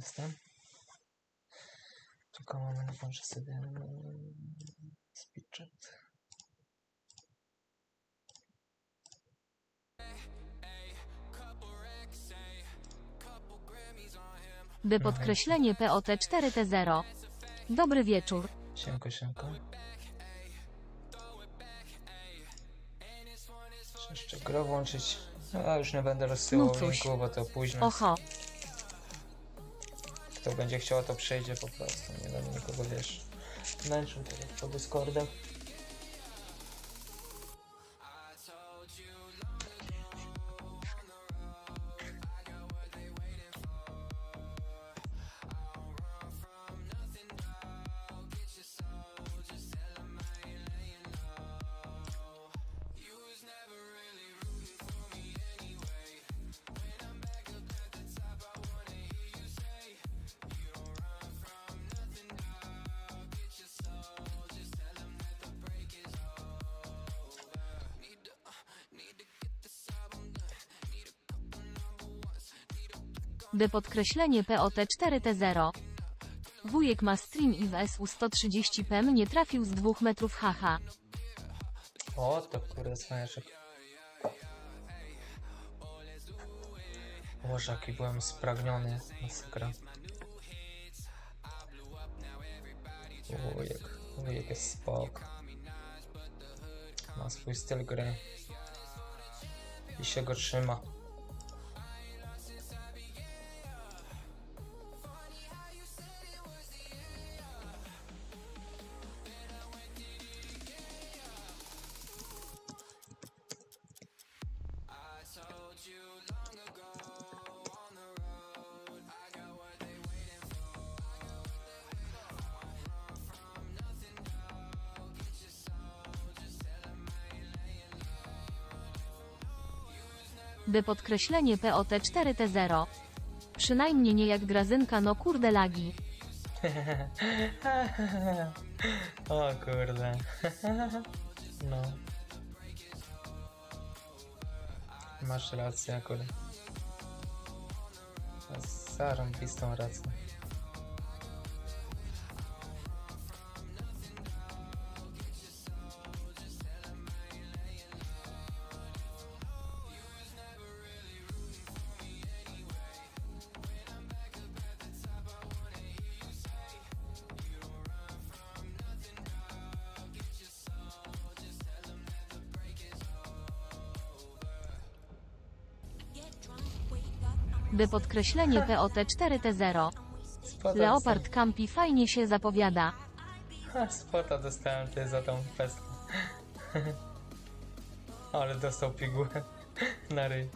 Jestem. Tylko moment, włączę sobie mm, speed chat. By podkreślenie POT4T0. Dobry wieczór. Siemko, siemko. Jeszcze grę włączyć. No, już nie będę rozsyłał No linku, bo to późno. Oho. Kto będzie chciał, to przejdzie po prostu. Nie będę nikogo, wiesz, męczył tak jak po Discordach. By podkreślenie POT4T0. Wujek ma stream i w SU 130 PM nie trafił z dwóch metrów haha. O, to kurde cwaniaczek. Boże, jaki byłem spragniony. Masakra. Wujek. Wujek jest spok. Ma swój styl gry. I się go trzyma. By podkreślenie POT4T0. Przynajmniej nie jak grazynka no kurde lagi. o kurde. no. Masz rację akurat. Zarąbistą rację. By podkreślenie POT4T0. Spota Leopard Campi fajnie się zapowiada. dostałem- Spota dostałem ty za tą festę. Ale dostał pigułę na ryj.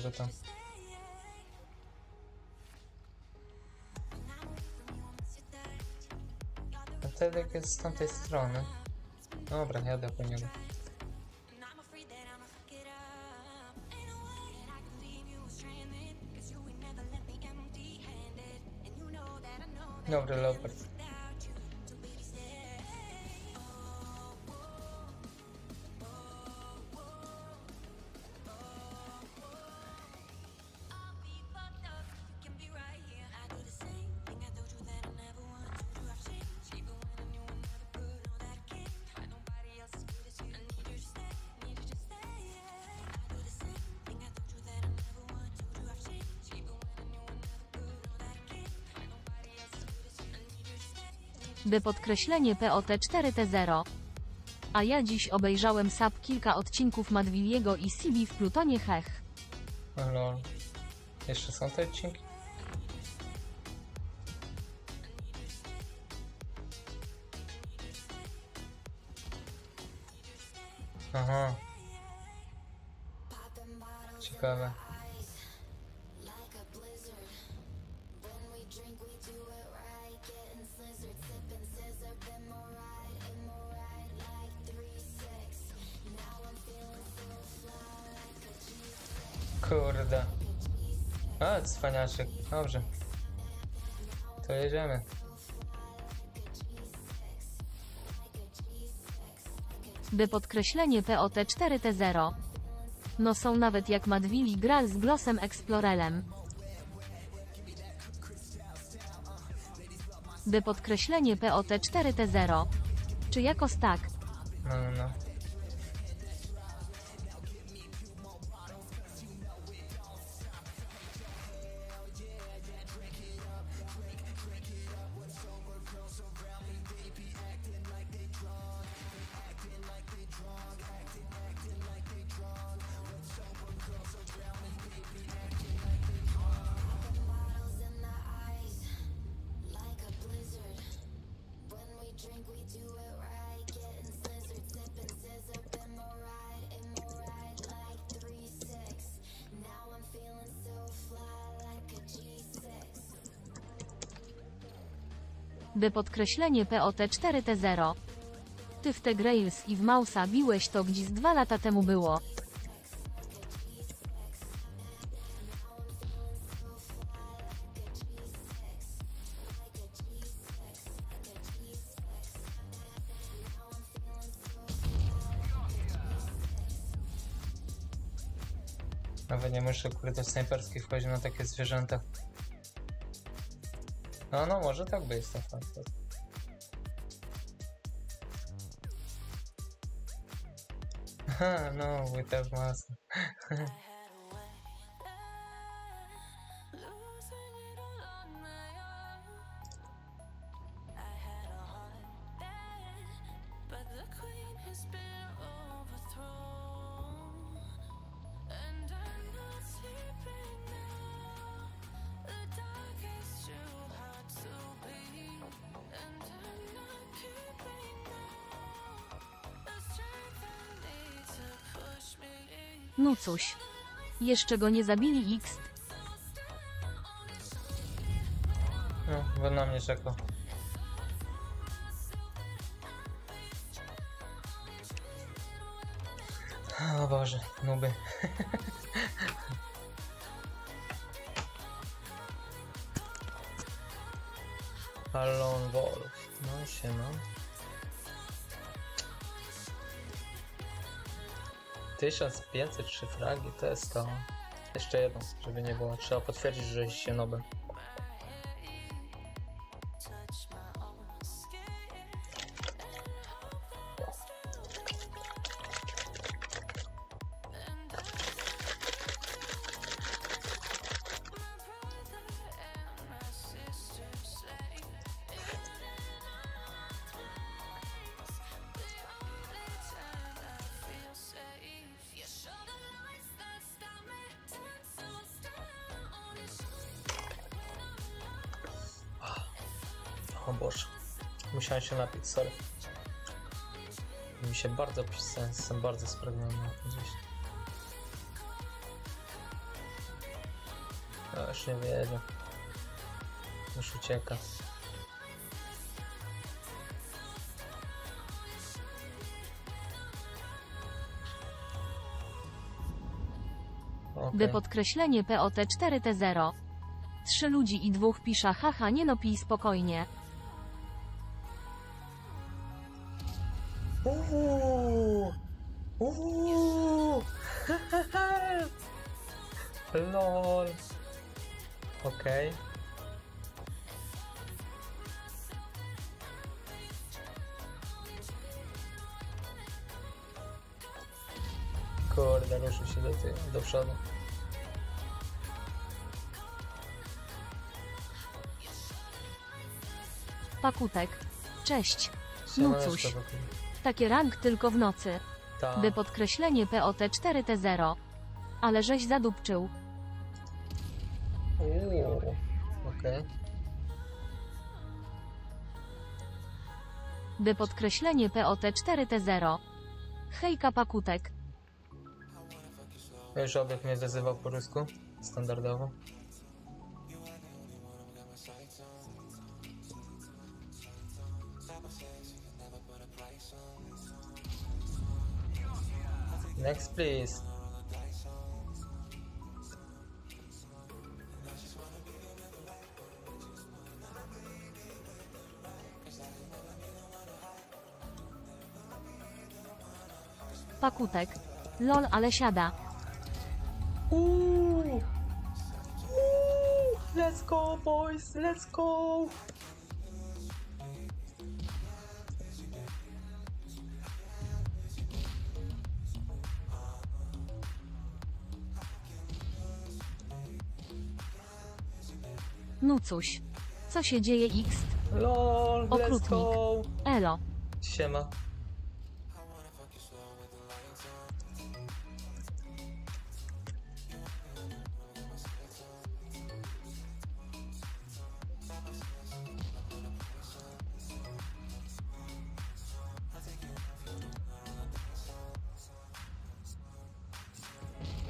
Go tam. A Tedek jest z tamtej strony. Dobra, jadę po niego. Dobry Leopard. By podkreślenie POT4T0. A ja dziś obejrzałem SAP kilka odcinków Madwilliego i Sibi w Plutonie Hech. Lol. Jeszcze są te odcinki? Cwaniaczek. Dobrze. To jedziemy. by podkreślenie POT4T0. No są nawet jak Madwili Gral z Glossem Explorelem. by podkreślenie POT4T0. Czy jakoś tak? No, no, no. By podkreślenie POT4T0. Ty w te Grails i w Mausa biłeś to gdzieś dwa lata temu było. Nawet nie muszę, kurde, snajperski wchodzić na takie zwierzęta. No, no, może tak być, to fakt. Haha, no, we have Cóż. Jeszcze go nie zabili X. No, bo na mnie czeka. O Boże, nuby. 1503 fragi, to jest to. Jeszcze jedno, żeby nie było. Trzeba potwierdzić, że się nobel. Sorry. Mi się bardzo jestem bardzo tym gdzieś. No, już nie wiedzie. Już ucieka. by Okej. podkreślenie POT4T0. Trzy ludzi i dwóch pisza haha nie no pij spokojnie. Uuu, uuu. Lol. Okej. Kurde, ruszył się do, tyłu, do przodu. Pakutek. Cześć. Wokół. Takie rank tylko w nocy. Ta. By podkreślenie POT4T0. Ale żeś zadupczył. Uuu, Okej. By podkreślenie POT4T0. Hejka Pakutek. Już obieg mnie wyzywał po rusku. Standardowo. Next, please. Pakutek. Lol, ale siada. Uuu. Uuu. Let's go, boys, let's go. Nucuś. Co się dzieje X? LOL, let's Okrutnik. go! Elo. Siema.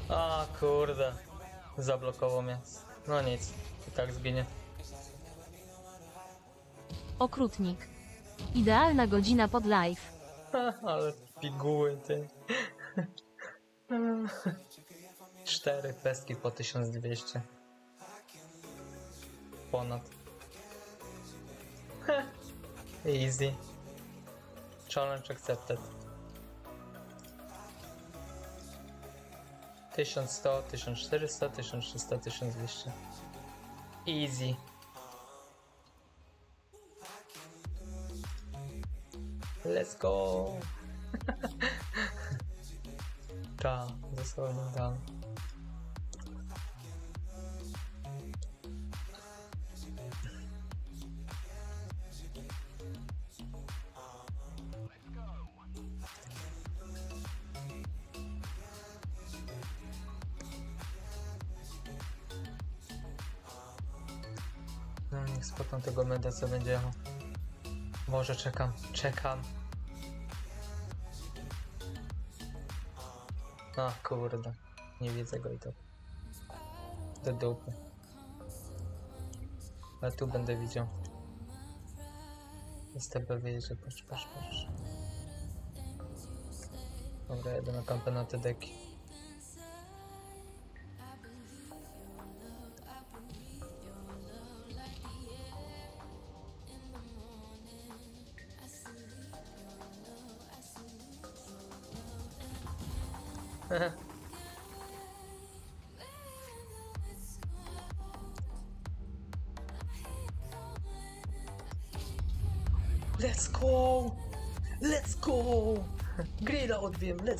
A kurde, zablokował mnie. No nic, i tak zginie. Okrutnik. Idealna godzina pod live. Ale piguły ty. Cztery pestki po 1200. Ponad. Easy. Challenge accepted. 1100, 1400, 1300, 1200. Easy. Let's go! Ta, dosłownie tam. No meda co będzie. Może czekam, czekam. A kurde, nie widzę go i to. Do dupy. Ale tu będę widział. STB wyjeżdża, patrz, patrz, patrz. Dobra, jedę na kampę na te deki.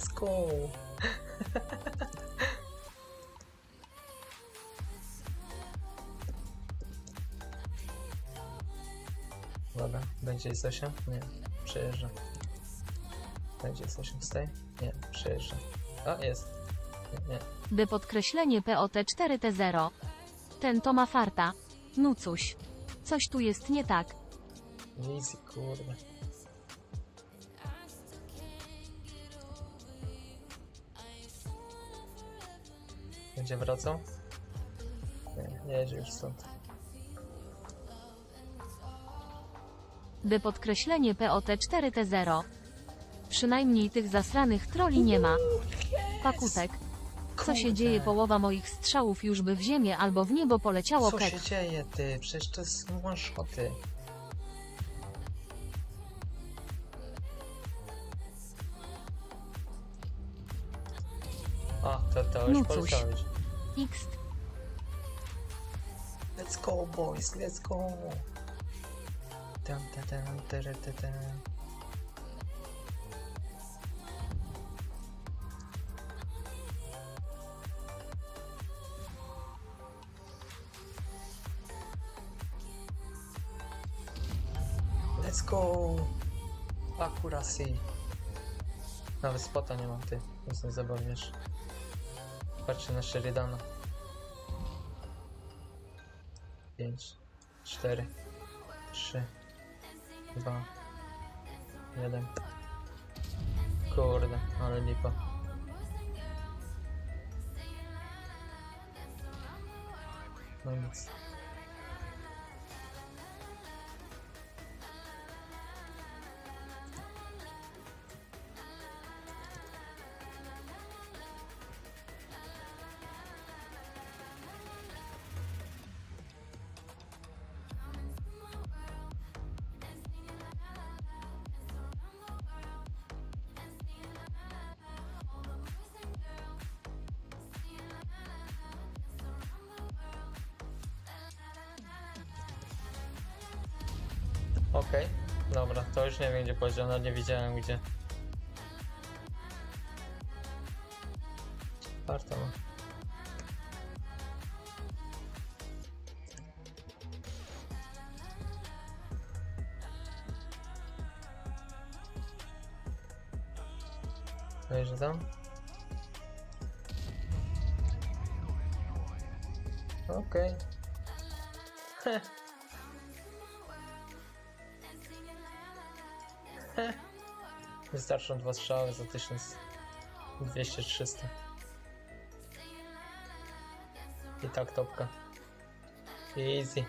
Let's go! Dobra, będzie S8? Nie, przejeżdża. Będzie S8 stay? Nie, przejeżdża. A, jest. Nie, nie. By podkreślenie POT4T0. Ten to ma farta. Nucuś. Coś tu jest nie tak. Easy, kurde. Będzie wracał? Nie, nie jedzie już stąd. By podkreślenie POT4T0. Przynajmniej tych zasranych troli nie ma. Pakutek. Co się Kurde. dzieje? Połowa moich strzałów już by w ziemię albo w niebo poleciało Co kek. się dzieje, ty? Przecież to jest one-shoty. A, to, to już No cóż. poleciałeś. X. Let's go, boys, let's go. Tam, tam, tam, tere, te, te. Let's go! Accuracy. Nawet spota nie mam, ty. Więc nie zabawniesz. Patrzcie na Sheridana. 5, 4, 3, 2, 1. Kurde, ale lipa. No nic. Gdzie powiedział, no nie widziałem gdzie. Wystarczą dwa strzały za 1200-300. I tak topka. Easy.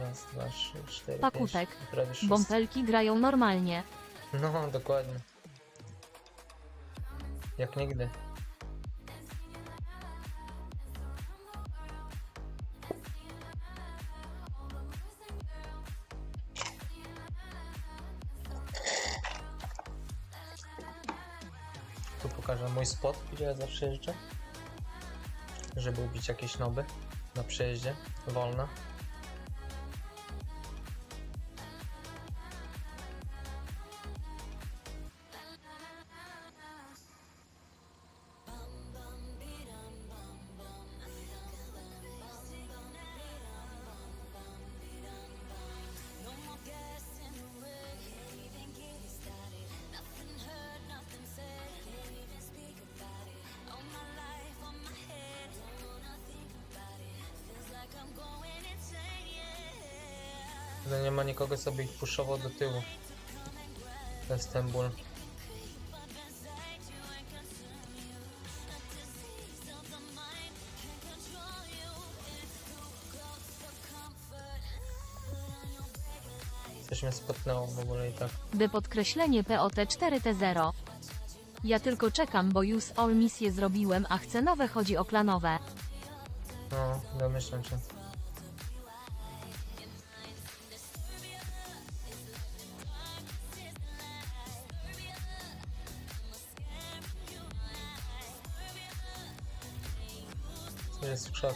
Raz, dwa, trzy, cztery, Pakutek. pięć, prawie szósty. Bąbelki grają normalnie. No, dokładnie. Jak nigdy. Spot, gdzie ja zawsze jeżdżę. Żeby ubić jakieś noby na przejeździe. Wolna. Nikogo, by ich puszował do tyłu. Ten ból. Coś mnie spotnęło w ogóle i tak. D podkreślenie POT4T0. Ja tylko czekam, bo już all misje zrobiłem, a chcę nowe chodzi o klanowe. No, domyślam się. Krzaku?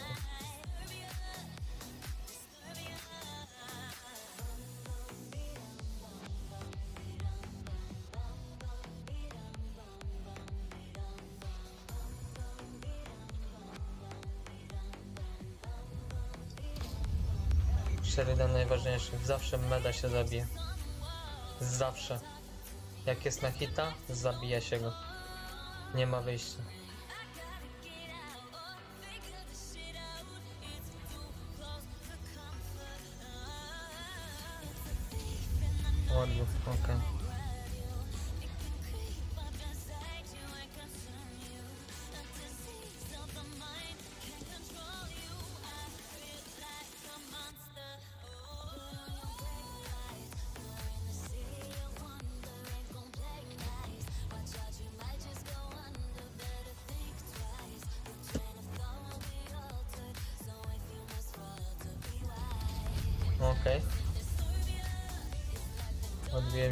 Sheridan najważniejszy. Zawsze meda się zabije. Zawsze. Jak jest na hita, zabija się go. Nie ma wyjścia. Odwrót, okej.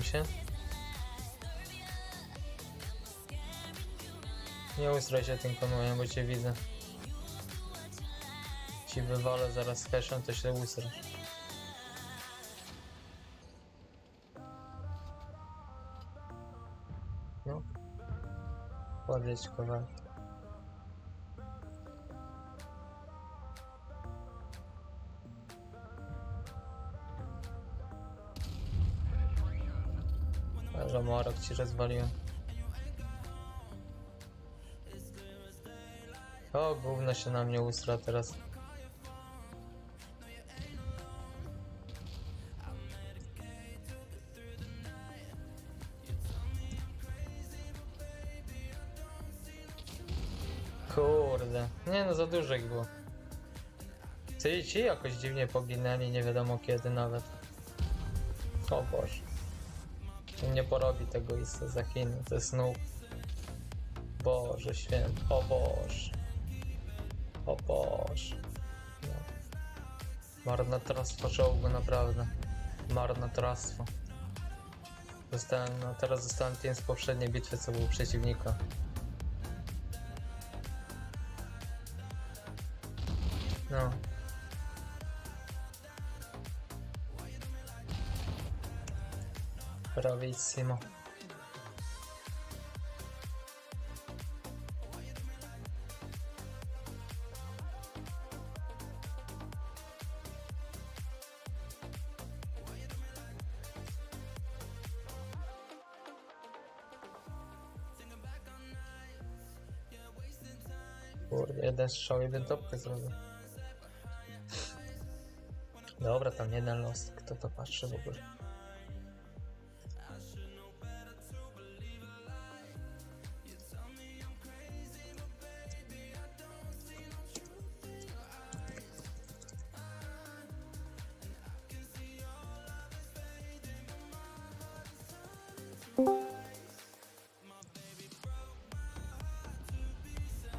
Się. Nie ustraj się tym konwojem, bo cię widzę. Ci wywalę zaraz z heszem, to się ustrasz. No. Podjedź kowal. Morok ci rozwaliłem. O, gówno się na mnie ustra teraz. Kurde. Nie no, za dużo ich było. Ci, ci jakoś dziwnie poginęli, nie wiadomo kiedy nawet. O Boże. Nie porobi tego Issa za Chiny, to jest noob. Boże święty, o Boże. O Boże. No. Marnotrawstwo czołgu, naprawdę. Marnotrawstwo. Dostałem, no teraz dostałem team z poprzedniej bitwy, co był przeciwnika. Bravissimo. Kurde, jeden strzał, jeden topkę zrobił. Dobra, tam jeden los. Kto to patrzy w ogóle?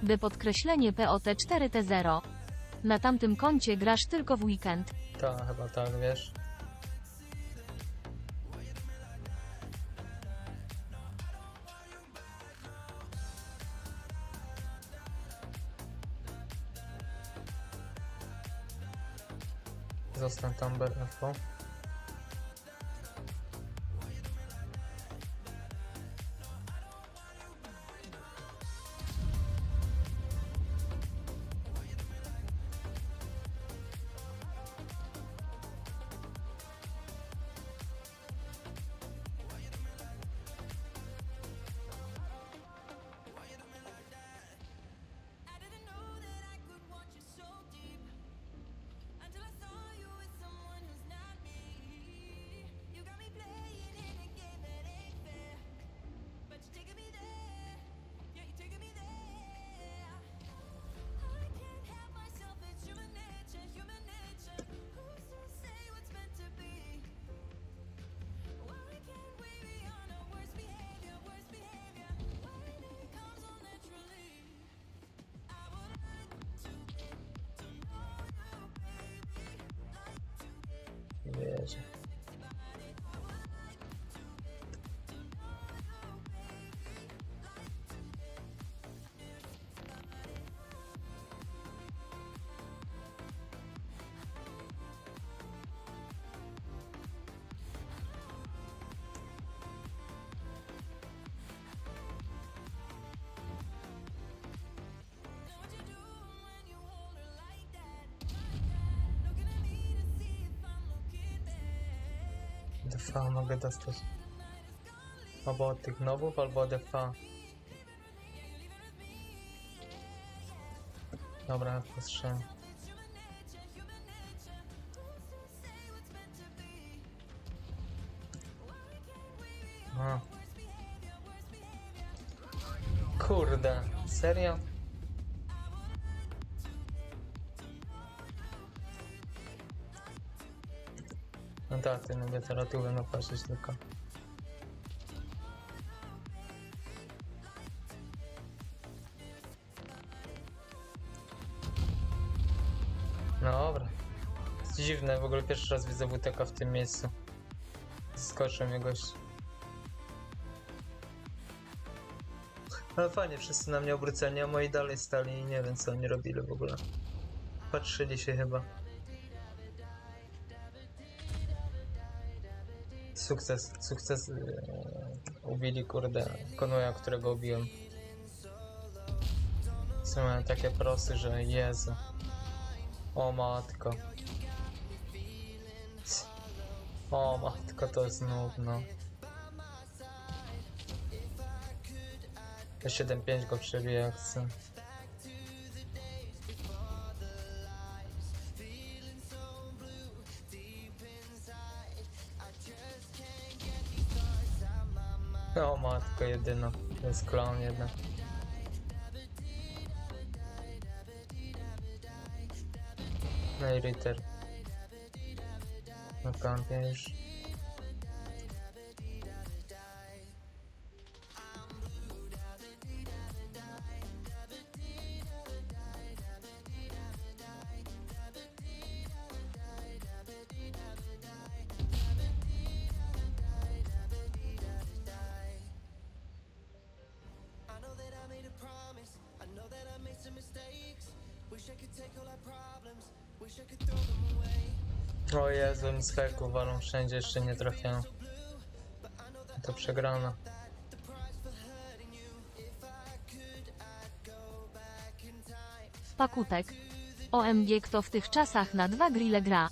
By podkreślenie POT4T0. Na tamtym koncie grasz tylko w weekend. Ta, chyba tak, wiesz. Zostań tam BFO. DV mogę dostać. Albo od tych nowów, albo od DV. Dobra, postrzelam. A. Kurde, serio? No ty lubię literaturę napatrzeć tylko. No dobra. Jest dziwne, w ogóle pierwszy raz widzę WTK w tym miejscu. Skoczył mnie gość. Ale fajnie, wszyscy na mnie obróceni, a moi dalej stali i nie wiem co oni robili w ogóle. Patrzyli się chyba. Sukces, sukces ubili kurde konuja, którego ubiłem. Są takie prosy, że Jezu. O matko. O matko, to jest nudno. To 7.5 go przebije jak chcę. Matko jedyna. To jest klon jednak. No i Ritter. Na kampie już. Z heku walą wszędzie, jeszcze nie trafiają. To przegrana. Pakutek. OMG kto w tych czasach na dwa grille gra.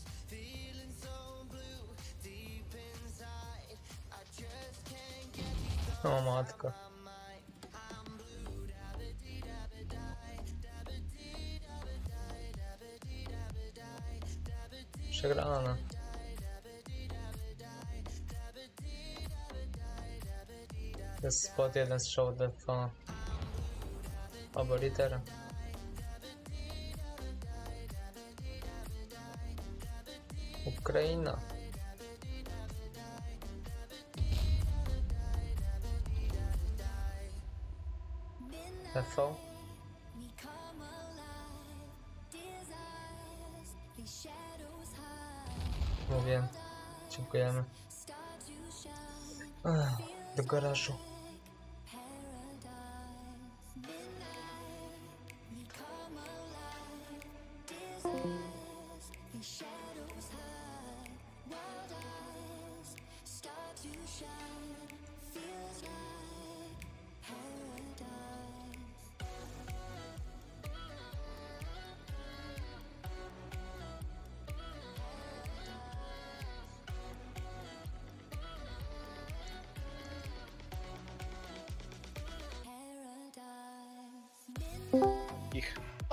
Spot jeden strzał. Albo litera. Ukraina. FV. Mówię. Dziękujemy. Ech, do garażu.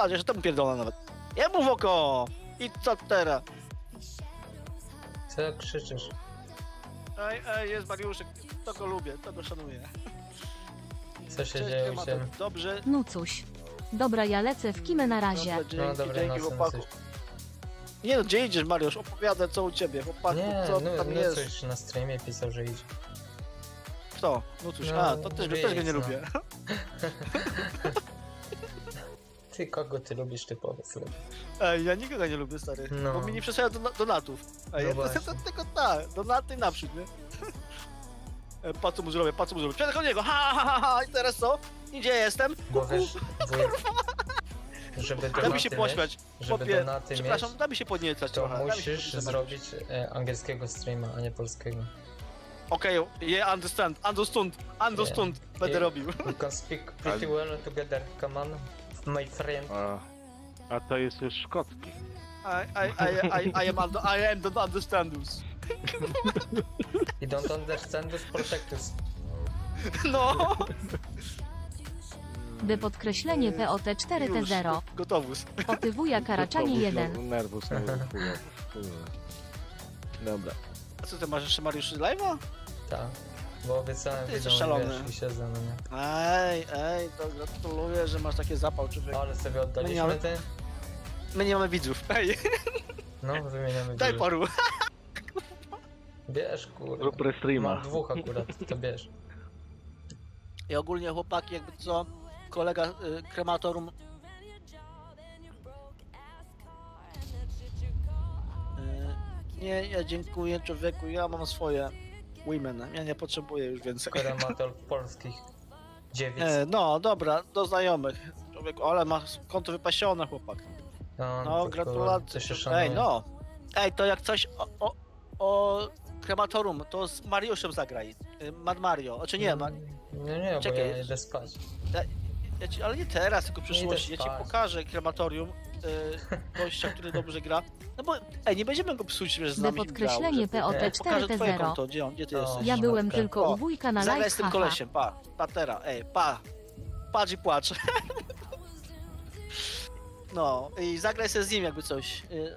Patrz, że to mu pierdolę nawet. Ja mu w oko! I co teraz? Co krzyczysz? Ej, ej, jest Mariuszek. To go lubię, to go szanuję. Co się Cześć, dzieje u Ema, ciebie? Dobrze. Nucuś. Dobra ja lecę w kimę na razie. Dobra, dzięki, No dobra, dzięki, no chłopaku. coś. Nie no, gdzie idziesz Mariusz? Opowiadaj co u ciebie, chłopaku, Nie, co no, tam no jest? coś na streamie pisał, że idzie. Kto? No cóż, No, a, to też, go- też go nie no. lubię. Ty kogo ty lubisz, ty powiedz lepiej. Ej, ja nikogo nie lubię, stary. No. Bo mi nie przesłałem do, donatów. Ej, No ja właśnie. to, tylko tak, donaty naprzód, nie? E, Pa co mu zrobię, pa co mu zrobię. Przed niego, ha, ha, ha, ha, i teraz co? I Gdzie jestem? Bo wiesz, wuj, żeby Da mi donaty się mieć, pośmiać. żeby Chłopie, donaty mieć, przepraszam, da mi się podniecać to trochę. da mi się musisz podniecać. zrobić e, angielskiego streama, a nie polskiego. Okej, yeah, understand, understand, understand, będę Yeah. robił. We can speak pretty well together, come on, my friend. A, a to jest już szkocki. I, I, I, I, I am, under, I am the understandus. You don't understand us, protect us. No, D podkreślenie POT4T0. już, gotowus. Otywuja Karaczanie 1. Nerwus, nerwus, chujowy, chujowy. Dobra. A co ty masz jeszcze Mariusz live'a? Tak, bo obiecałem Ty jesteś widzom, szalony. wiesz, i siedzę, no nie. Ej, ej, to gratuluję, że masz taki zapał, człowiek. Ale sobie oddaliśmy? My nie mamy widzów. Ej, No, wymieniamy daj dużo. paru. Bierz, kurde. Rób restreama. Mam dwóch akurat, to bierz. I ogólnie chłopaki, jakby co, kolega y, krematorium... Y, nie, ja dziękuję człowieku, ja mam swoje women, ja nie potrzebuję już więcej. Kremator polskich dziewic. E, no, dobra, do znajomych. Człowieku, ale ma konto wypasione, chłopak. No, No, gratulacje. Ej, no. Ej, to jak coś o, o, o krematorium, to z Mariuszem zagraj. Y, Mad Mario, znaczy nie, ma, Nie, nie, bo Czekaj. ja idę spać. ja ci, ale nie teraz, tylko w przyszłości. Ja ci pokażę krematorium y, gościa, który dobrze gra. No bo, ej, nie będziemy go psuć, że z D nami podkreślenie twoje POT4T0. konto, gdzie on, gdzie ty O. jesteś? Ja byłem tylko O, u wujka na Zagraj live, z tym kolesiem, pa, patera, ej, pa. Patrz i płacz. No, i zagraj sobie z nim jakby coś. Y,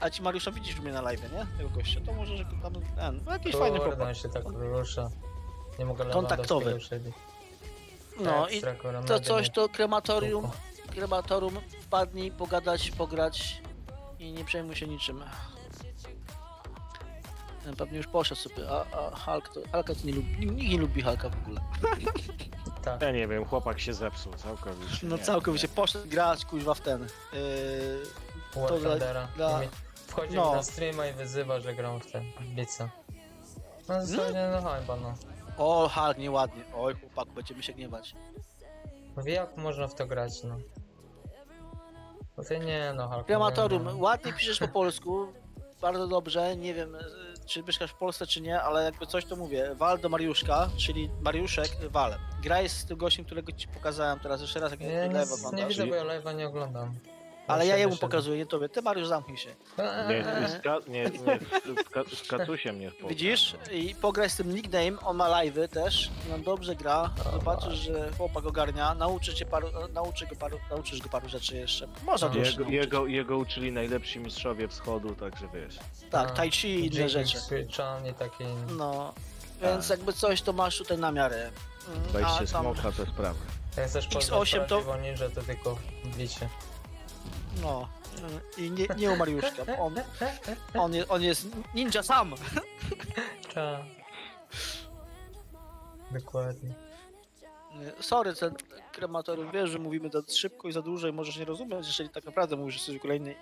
A ci Mariusza widzisz mnie na live, nie? Tego gościa, to może, że tam ten, no jakiś fajny chłopak. on się tak rusza. Nie mogę Kontaktowy. No i Ekstra, kurwa, to coś, to krematorium, Spoko. Krematorium, wpadnij, pogadać, pograć i nie przejmuj się niczym. Ten Pewnie już poszedł sobie, a, a Hulk to, Hulka to nie lubi, nikt nie lubi Hulka w ogóle. Tak. Ja nie wiem, chłopak się zepsuł całkowicie. No nie, całkowicie nie. poszedł grać kuźwa w ten. Yy, War to Thundera. dla- Wchodzi no. na streama i wyzywa, że gram w ten Blitza. No dosłownie no chyba no. O, Hulk, nieładnie. Oj, chłopaku, będziemy się gniewać. Wie jak można w to grać, no. No to nie no. Krematorium, nie, no. ładnie piszesz po polsku. bardzo dobrze, nie wiem, y, czy mieszkasz w Polsce, czy nie, ale jakby coś to mówię. Wal do Mariuszka, czyli Mariuszek, Wal. Graj z tym gościem, którego ci pokazałem teraz jeszcze raz, jak Ja nie nic, live nie oglądasz. widzę, bo ja live'a nie oglądam. Ale ja jemu pokazuję, nie tobie. Ty Mariusz zamknij się. Nie, z, ka, nie, nie z, ka, z Katusiem nie współpracuję. Widzisz? I pograj z tym nickname, on ma live'y też, no dobrze gra, zobaczysz, że chłopak ogarnia, nauczy cię paru, nauczy go paru, nauczysz go paru rzeczy jeszcze. Można dużo Jego, nauczyć. jego, jego uczyli najlepsi mistrzowie wschodu, także wiesz. Tak, tai chi i inne rzeczy. Switchan i takie inne. No, więc Tak. jakby coś to masz tutaj na miarę. Mm, a tam- smoka to sprawy. Jak chcesz X8 poznać to- prawdziwą ninja, to tylko bicie. No. mm, I nie, nie u Mariuszka. On, on, jest, on jest ninja sam. Cza. Dokładnie. Sorry, ten krematorium, wiesz, że mówimy za szybko i za dużo i możesz nie rozumieć, jeżeli tak naprawdę mówisz coś kolejny.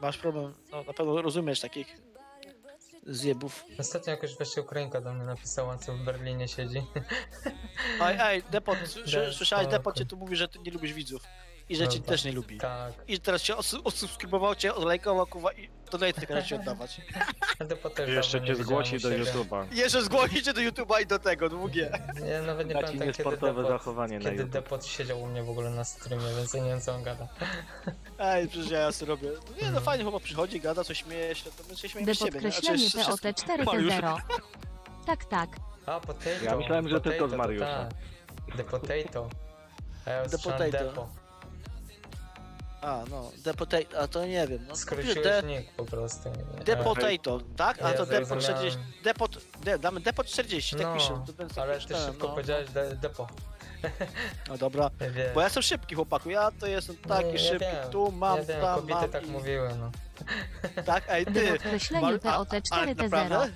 Masz problem, no na pewno rozumiesz takich zjebów. Ostatnio jakoś właśnie Ukrainka do mnie napisała, co w Berlinie siedzi. Ej, ej, Depot, słyszałeś. Depot cię tu mówi, że ty nie lubisz widzów. I że cię Dobra. też nie lubi. Tak. I teraz cię os- odsubskrybował cię, odlajkował, kuwa i donate każe ci oddawać. Ale to też Jeszcze cię zgłosi do. YouTube'a. Jeszcze zgłosi cię do YouTube'a i do tego, długie. Ja nawet nie pamiętam, kiedy niesportowe Depot, zachowanie na kiedy YouTube. Depot siedział u mnie w ogóle na streamie, więc ja nie wiem co on gada. Ej, przecież ja sobie robię. No nie, no fajnie, chłopak przychodzi, gada, coś śmieje się, to my się śmiejemy z siebie, nie? podkreślenie Znaczy, z- z- POT4T0. Tak, tak. A, potato. Ja myślałem, że tylko z potato, Mariusza. tak. The potato. The potato. Depo. A, no, The Potato, a to nie wiem. No, Skróciłeś The, nick po prostu. the A, Potato, tak? A Ja to Depot zrozumiałem. 40. Depot, de, damy Depot 40, tak No, piszę. Ale ty szybko no. powiedziałeś de, Depo. No dobra, bo ja jestem szybki chłopaku, ja to jestem taki Nie, ja szybki, wiem, tu mam, ja wiem, tam kobiety mam tak i... mówiły, no. Tak, ej ty, podkreślenie Mar- a- ale POT4T0. naprawdę?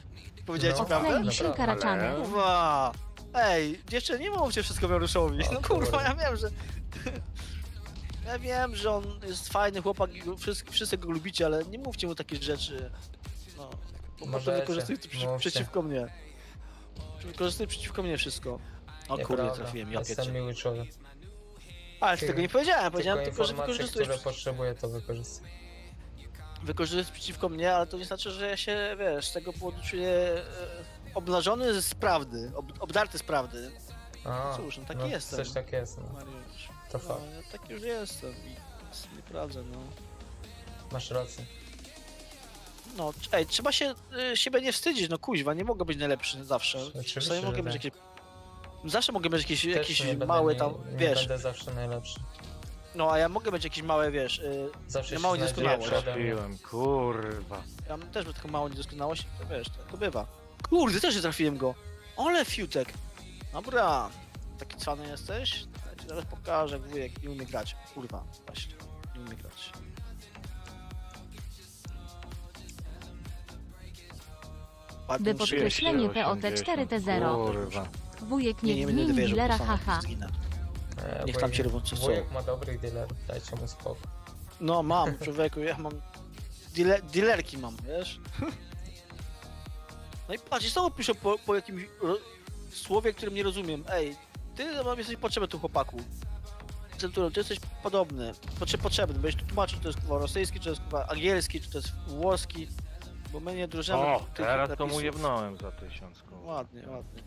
Powiedziałeś No. prawdę? Ale- Kurwa! Ej, jeszcze nie mówcie wszystko Mariuszowi. No kurwa, ja wiem, że... Ja wiem, że on jest fajny chłopak i go- wszyscy, wszyscy go lubicie, ale nie mówcie mu takich rzeczy. No, bo potem Możecie, wykorzystujecie przy, mówcie. przeciwko mnie. Wykorzystuje przeciwko mnie wszystko. O kurde, Nieprawda. trafiłem, ja Jestem pierdzielę. miły człowiek. Ale tego nie powiedziałem, powiedziałem Tylko że informacje, wykorzystujesz, które potrzebuję, to wykorzystuję. wykorzystujesz przeciwko mnie, ale to nie znaczy, że ja się, wiesz, z tego powodu czuję e, obnażony z prawdy, ob, obdarty z prawdy. A, Cóż, no taki no, jestem. Coś tak jest, no. Mariusz. To No, fakt. ja taki już jestem i to jest nieprawda, no. Masz rację. No, ej, trzeba się y, siebie nie wstydzić, no kuźwa, nie mogę być najlepszy zawsze. Oczywiście, Czasami mogę że być tak. jakieś... Zawsze mogę być jakiś, Też jakiś nie będę, mały nie, tam, nie wiesz, będę zawsze najlepszy. no a ja mogę być jakiś mały, wiesz, y, Zawsze mało znajdzie niedoskonałość. Trafiłem, kurwa. ja mam też taką małą niedoskonałość, to wiesz, to, to bywa. Kurde, też nie trafiłem go. Ole fiutek. Dobra, taki cwany jesteś? Zaraz pokażę, wujek nie umie grać. Kurwa, właśnie, nie umie grać. Użyję. podkreślenie 280, POT4T0. Kurwa. Wujek Nie, wierzył, dealera haha. Niech tam się robią co chcą. Wujek ma dobrych dealerów, dajcie mu spokój. No mam, człowieku, ja mam... Dile dealerki mam, wiesz? No i patrz, i znowu piszę po, po jakimś ro- słowie, którym nie rozumiem. Ej, ty mam jesteś potrzebny tu chłopaku. Centurion, ty jesteś podobny, potrze potrzebny, będziesz tu tłumaczył, czy to jest kurwa rosyjski, czy to jest kurwa angielski, czy to jest włoski, bo my nie drużymy O, tych teraz to napisów. mu jebnąłem za tysiąc, kurwa. Ładnie, ładnie.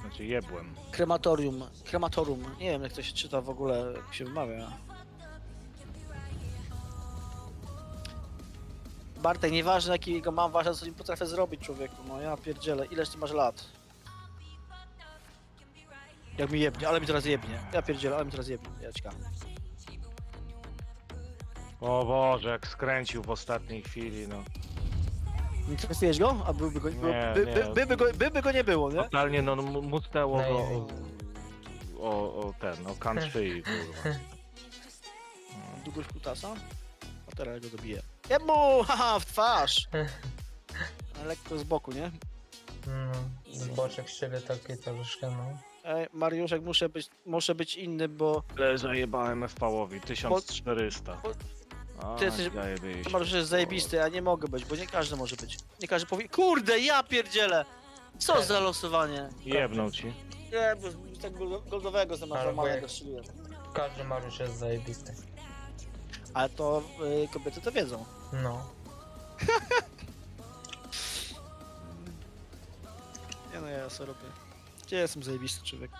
Znaczy jebłem. Krematorium, krematorium, nie wiem jak to się czyta w ogóle, jak się wymawia. Bartek, nieważne jakiego mam, ważne co nim potrafię zrobić człowieku, no ja pierdzielę, ileż ty masz lat? Jak mi jebnie, ale mi teraz jebnie, ja pierdzielę, ale mi teraz jebnie, jaćka. O Boże, jak skręcił w ostatniej chwili, no. Nie trafiłeś go? A byłby go, by, Nie, by, nie. by, by, by, go, by, by go nie było, nie? Totalnie, no, mu- mucnęło No go i- o, o, o ten, o kant szyi, kurwa. Długość kutasa? A teraz go dobiję. Jemu, haha, w twarz! Lekko z boku, nie? No, z boczek siebie taki troszkę, no. Ej, Mariuszek, muszę być, muszę być inny, bo Ale zajebałem FV-owi, 1400. bo- A, ty jesteś- zajebiście. Mariusz jest zajebisty, a nie mogę być, bo nie każdy może być. Nie każdy powie... Kurde, ja pierdzielę! Co za losowanie? Jebnął ci. Nie, bo gold- goldowego wujek. strzeliłem. Każdy Mariusz jest zajebisty. Ale to y, kobiety to wiedzą. No. Nie no, ja sobie robię. Gdzie jestem zajebisty człowiek?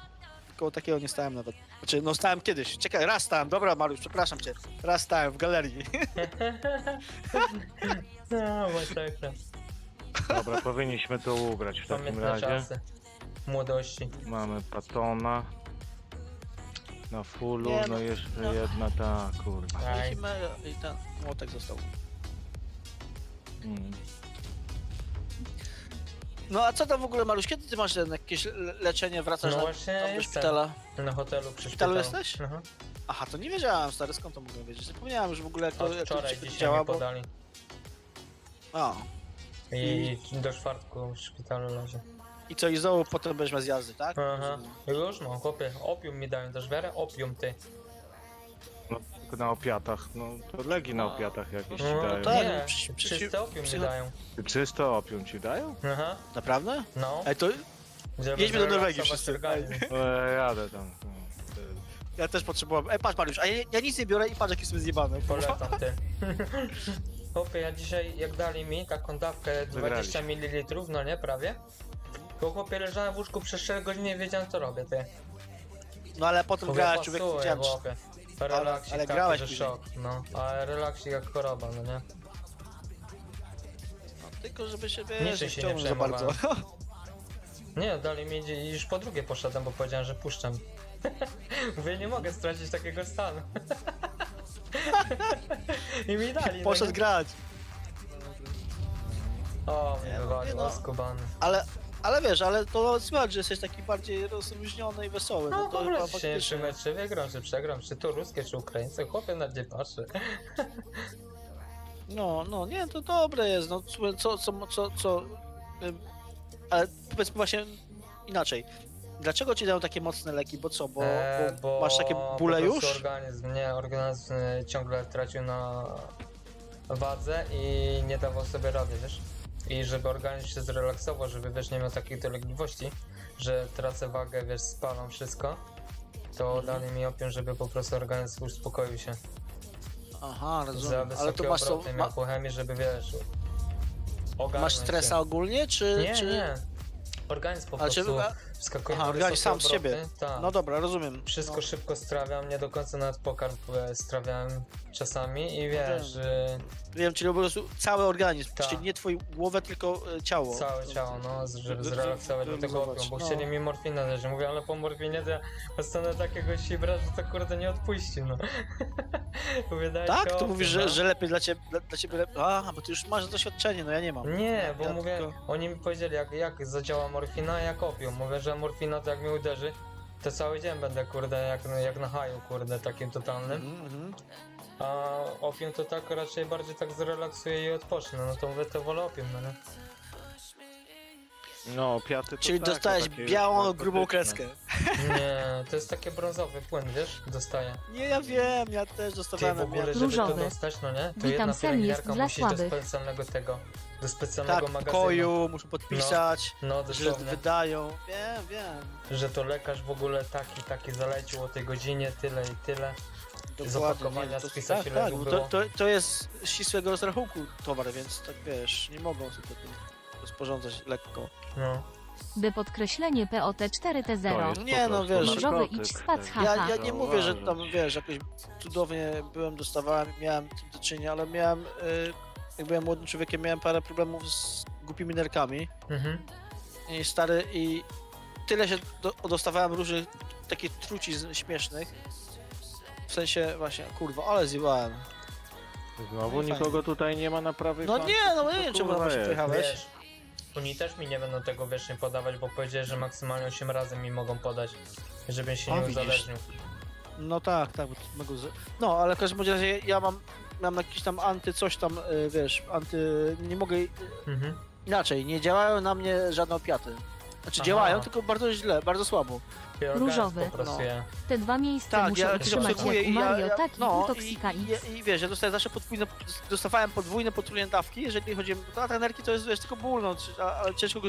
Koło takiego nie stałem nawet. Znaczy, no stałem kiedyś. Czekaj, raz stałem. Dobra, Mariusz, przepraszam cię. Raz stałem w galerii. No, masakra. Dobra, powinniśmy to ugrać w takim Pamiętne razie. czasy. Młodości. Mamy Patona. Na fullu, Nie, no, no, jeszcze no. jedna ta, kurwa. Aj. I I ten młotek został. Mm. No a co tam w ogóle, Mariusz? Kiedy ty masz ten, jakieś le- leczenie? Wracasz No na, właśnie tam do jestem. szpitala? Na hotelu przy szpitalu szpitalu. jesteś? Aha. Aha, to nie wiedziałem, stary, skąd to mogłem wiedzieć? Zapomniałem już w ogóle, jak to, Od jak to wczoraj dzisiaj działa, mi bo... podali. A. I do czwartku w szpitalu leży. I co, i znowu potem będziesz miał zjazdy, tak? Aha. Już no, chłopie, opium mi dają, dasz wiarę? Opium ty. Tylko na opiatach. No, to legi na opiatach jakieś ci No, dają. tak. nie, no, przy- przy- czyste opium mi psycho- dają. Czyste opium ci dają? Aha, Naprawdę? no. Ej, to Żeby jedźmy do Norwegii zrelaksować wszyscy. organizm. E, jadę tam. No, ja też potrzebowałem. Ej, patrz, Mariusz, a ja, ja nic nie biorę i patrz, jaki sobie zjebany. Polecam ty. Chłopie, ja dzisiaj jak dali mi taką dawkę 20 ml, no nie, prawie. To chłopie leżałem w łóżku przez 4 godziny i wiedziałem co robię, ty. No ale potem Mówię, grałeś, człowiek, pasuje, widziałem, chłopie. Relaksik ale taki, grałeś że później. szok, no. Ale relaksik jak choroba, no nie? no, tylko żeby się, wiesz, nie się nie wciągnąć za bardzo. Nie, dali mi idzie i już po drugie poszedłem, bo powiedziałem, że puszczam. Mówię, nie mogę stracić takiego stanu. I mi dali. Poszedł grać. O, Nie, mnie no, wywalił, no. skubany. Ale, ale wiesz, ale to słychać, że jesteś taki bardziej rozluźniony i wesoły. No No to chyba faktycznie... czy wygram, czy przegram, czy to ruskie, czy ukraińskie, chłopie na gdzie patrzy. No, no, nie, to dobre jest, no co, co, co, co... Ale powiedzmy właśnie inaczej. Dlaczego ci dają takie mocne leki? Bo co, bo, E, bo masz takie bóle już? organizm, nie, organizm ciągle tracił na wadze i nie dawał sobie rady, wiesz? I żeby organizm się zrelaksował, żeby wiesz, nie miał takich dolegliwości, że tracę wagę, wiesz, spalam wszystko, to Mhm. dali mi opium, żeby po prostu organizm uspokoił się. Aha, Za rozumiem. Ale wysokie to masz obroty ma, miał po chemii, żeby wiesz, masz stresa się. ogólnie, czy... Nie, czy... nie. Organizm po Ale prostu a- wskakuje aha, organizm sam z siebie. obroty. Tak. no dobra, rozumiem. Wszystko no. szybko strawiam, nie do końca nawet pokarm e, strawiałem czasami i wiesz, wiem. że Wiem, czyli po prostu cały organizm, Tak. czyli nie twoją głowę, tylko e, ciało. całe ciało, no, z- żeby zrelaksować do tego opium, bo no. chcieli mi morfinę dać, mówię, ale po morfinie to ja dostanę takiego sibra, że to kurde nie odpuści, no. mówię, Tak? To mówisz, że, no. że lepiej dla ciebie, dla, dla ciebie lepiej. A, bo ty już masz doświadczenie, no ja nie mam. Nie, bo Ja mówię, tylko- oni mi powiedzieli jak, jak zadziała morfina, jak opium. Mówię, że morfina to jak mi uderzy, to cały dzień będę kurde jak, jak na haju, kurde, takim totalnym. Mhm, mhm. A opium to tak raczej bardziej tak zrelaksuje i odpocznę, no to mówię, to wolę opium, no nie? No, opiaty to Czyli tak, dostałeś takie białą, grubą narkotyczne. kreskę. Nie, to jest taki brązowy płyn, wiesz, dostaję. Nie, ja wiem, ja też Ty dostawałem. w ogóle, żeby Różowy. to dostać, no nie? To Witam, jedna sen jest pielęgniarka dla musi do słabych. specjalnego tego, do specjalnego Tak, w magazynu. pokoju, muszę podpisać, No, że dosłownie. wydają. Wiem, wiem. Że to lekarz w ogóle taki, taki zalecił o tej godzinie, tyle i tyle. Z opakowania nie, to, spisać, tak, tak, to, to, to jest ścisłego rozrachunku towar, więc tak wiesz, nie mogą sobie tego rozporządzać lekko. No. By podkreślenie POT To 4T0. jest Nie, po no, wiesz- narkotyk, idź spać. Ja, ja nie mówię, że tam wiesz, jakoś cudownie byłem, dostawałem, miałem tym do czynienia, ale miałem, y, jak byłem młodym człowiekiem, miałem parę problemów z głupimi nerkami. Mhm. I stary, i tyle się do, dostawałem różnych takich truci z- śmiesznych. W sensie właśnie, kurwa, ale zjebałem. Znowu No nikogo fajnie. tutaj nie ma na prawej No nie, no nie wiem, czemu kurwa tam się jest? pojechałeś. Wiesz, oni też mi nie będą tego wiecznie podawać, bo powiedzieli, że maksymalnie 8 razy mi mogą podać, żebym się A, nie widzisz. uzależnił. No tak, tak, bo to mogą z... No, ale w każdym bądź razie ja mam, mam jakiś tam anty coś tam, y, wiesz, anty... nie mogę... Mhm. Inaczej, nie działają na mnie żadne opiaty. Znaczy Aha. działają, tylko bardzo źle, bardzo słabo. Różowy. Po prostu No. je. Te dwa miejsca Tak, muszę ja się utrzymać jak u i Mario, ja- tak i no, i, X. i, I wiesz, ja dostałem zawsze podwójne, dostawałem podwójne, potrójne dawki, jeżeli chodzi o... A te nerki to jest, wiesz, tylko ból, no, a- ale ciężko go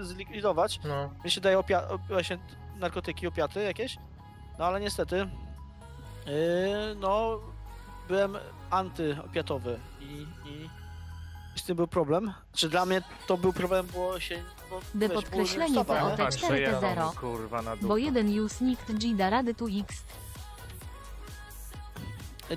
zlikwidować. No. Mi się daje opia- op- właśnie narkotyki, opiaty jakieś, no ale niestety, yy, no, byłem antyopiatowy i, i, i z tym był problem. Czy dla mnie to był problem, bo się... Bo, By podkreślenie nie? Zero. mi, kurwa na dupę. Bo jeden use nikt G da rady tu X.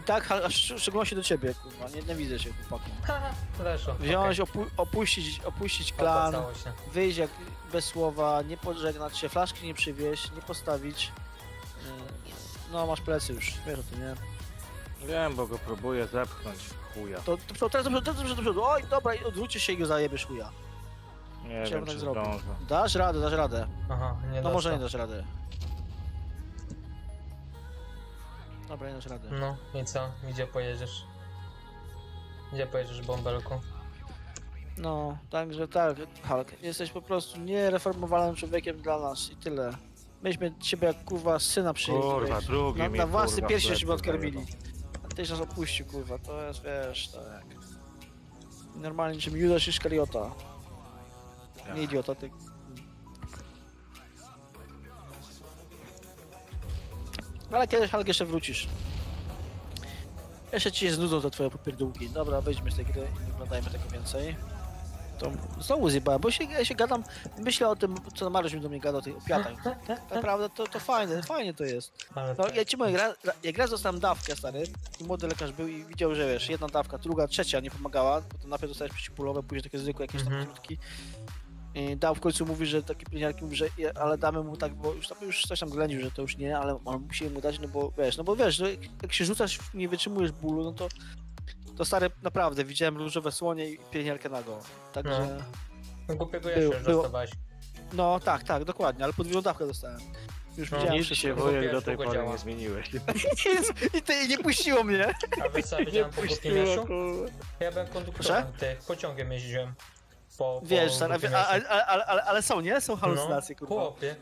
Tak, a w szczególności do ciebie, kurwa, nie nienawidzę cię, chłopaku. Haha, weszło. Wziąć, opu opuścić, opuścić klan, Opłacało się. wyjść jak bez słowa, nie pożegnać się, flaszki nie przywieźć, nie postawić. Yy, No, masz plecy już, wiesz o tym, nie? Wiem, bo go próbuję zepchnąć. Chuja. To, to, to teraz do przodu, teraz do przodu, do przodu. Oj, dobra, i odwrócisz się i go zajebiesz chuja. Nie Chciałem wiem, tak czy zrobić. zdążę. Dasz radę, dasz radę. Aha, nie No może nie dasz rady. Dobra, nie dasz rady. No i co? Gdzie pojedziesz? Gdzie pojedziesz, bąbelku? No, także tak, Hulk, jesteś po prostu niereformowanym człowiekiem dla nas i tyle. Myśmy ciebie jak kurwa syna przyjęli. Kurwa, wiesz. drugi Na, mi, na własny kurwa, piersi plecy żeśmy odkarmili. A tyś nas opuścił, kurwa, to jest, wiesz, tak. Normalnie niczym Judasz Iskariota. Ja. Nie idiota, ty... Ale kiedyś, Hulk, jeszcze wrócisz. Jeszcze ci się znudzą te twoje popierdółki. Dobra, wejdźmy z tej gry i nie oglądajmy tego więcej. To znowu zjebałem, bo się, ja się gadam, myślę o tym, co Mariusz mi do mnie gadał, o tych opiatach. Tak naprawdę to, to fajne, fajnie to jest. No tak. ja ci mówię, gra, gra- jak raz dostałem dawkę, stary, i młody lekarz był i widział, że wiesz, jedna dawka, druga, trzecia nie pomagała, bo to najpierw dostałeś przeciwbólowe, później takie zwykłe, jakieś tam Mhm. krótki. I dał w końcu mówi, że takie pielęgniarki mówi, że ale damy mu tak, bo już tam już coś tam ględził, że to już nie, ale on musi mu dać, no bo wiesz, no bo wiesz, że jak się rzucasz, nie wytrzymujesz bólu, no to to stary, naprawdę, widziałem różowe słonie i pielęgniarkę nago. Także, No, Głupiego Było- jeszcze było. dostawałeś. no tak, tak, dokładnie, ale podwójną dawkę dostałem. Już No, widziałem Nic wszystko. się Bo wujek do tej pory działa. nie zmieniłeś. I ty nie puściło mnie. A wy co, Nie widziałem po puściło. Ja byłem konduktorem, ty, pociągiem jeździłem. Po, po Wiesz, stary, a, Gupimieszu. a, ale, ale, ale są, nie? Są halucynacje, no, kurwa. chłopie.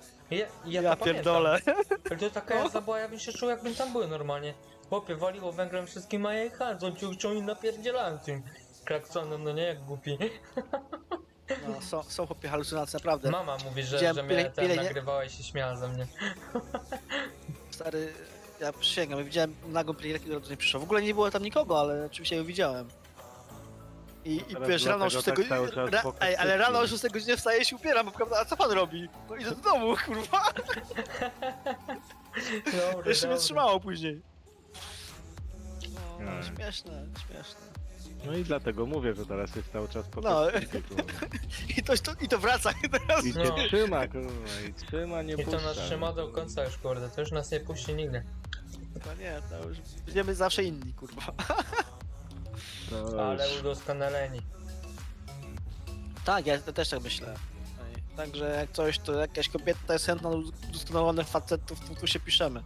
Ja, ja, pierdolę. Pamiętam. To taka jazda była, ja bym się czuł jakbym tam był normalnie. Chłopie, waliło węglem wszystkim, a ja jechałem, ciuchcią i napierdzielałem tym klaksonem, no nie, jak głupi. No, są, są chłopie halucynacje, naprawdę. Mama mówi, że, Widziałem że mnie ten pielenie- nagrywałeś i śmiała ze mnie. Stary, ja przysięgam, ja widziałem nagą pielęgniarkę, która do mnie przyszła. W ogóle nie było tam nikogo, ale oczywiście ją widziałem. I, i wiesz, rano o 6 dlatego tak czas ra, ej, ale rano o 6 godzinie wstaję i się upieram, bo prawda, a co pan robi? No idę do domu, kurwa. Dobry, Jeszcze mnie trzymało później. No, Hmm. śmieszne, śmieszne. No i dlatego mówię, że teraz jest cały czas po No. I to, to, i to wraca teraz. I No. się trzyma, kurwa, i trzyma, nie I to nas trzyma do końca już, kurde, to już nas nie puści nigdy. No nie, to już będziemy zawsze inni, kurwa. To Ale już- udoskonaleni. Tak, ja też tak myślę. Także jak coś, to jakaś kobieta jest chętna do udoskonalonych facetów, to tu się piszemy.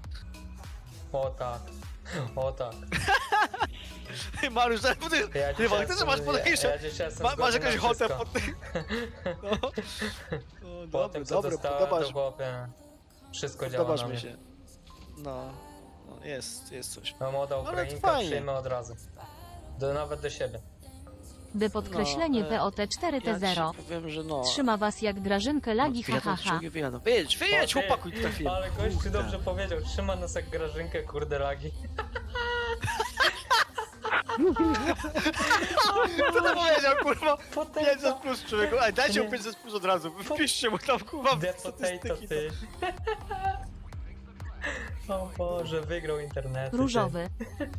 O tak. O tak. Mariusz, zaraz ty, Ja ty dzisiaj faktycznie masz podejście. Ja, ma, masz jakąś ochotę pod tym. No. No, Po dobre, tym co dobre, dostałem, podobasz, wszystko działa podobasz na mi się. No, no, jest, jest coś. No młoda ale to Ukrainka fajnie. przyjmę od razu. Do, nawet do siebie. By podkreślenie No, e, POT 4 Ja T0. ci powiem, że no. Trzyma was jak grażynkę lagi no, hahaha. wyjadą, wyjadą. Wyjedź, wyjedź, O, ty, chłopaku, i trafiłem. Ale gościu Kurde. dobrze powiedział, trzyma nas jak grażynkę, kurde lagi. Co to powiedział, kurwa? Potem 500 plus człowieku. Ej, dajcie mu Nie. 500 plus od razu. Wpiszcie mu tam, kurwa, w potato statystyki. ty. O Boże, wygrał internet. Różowy.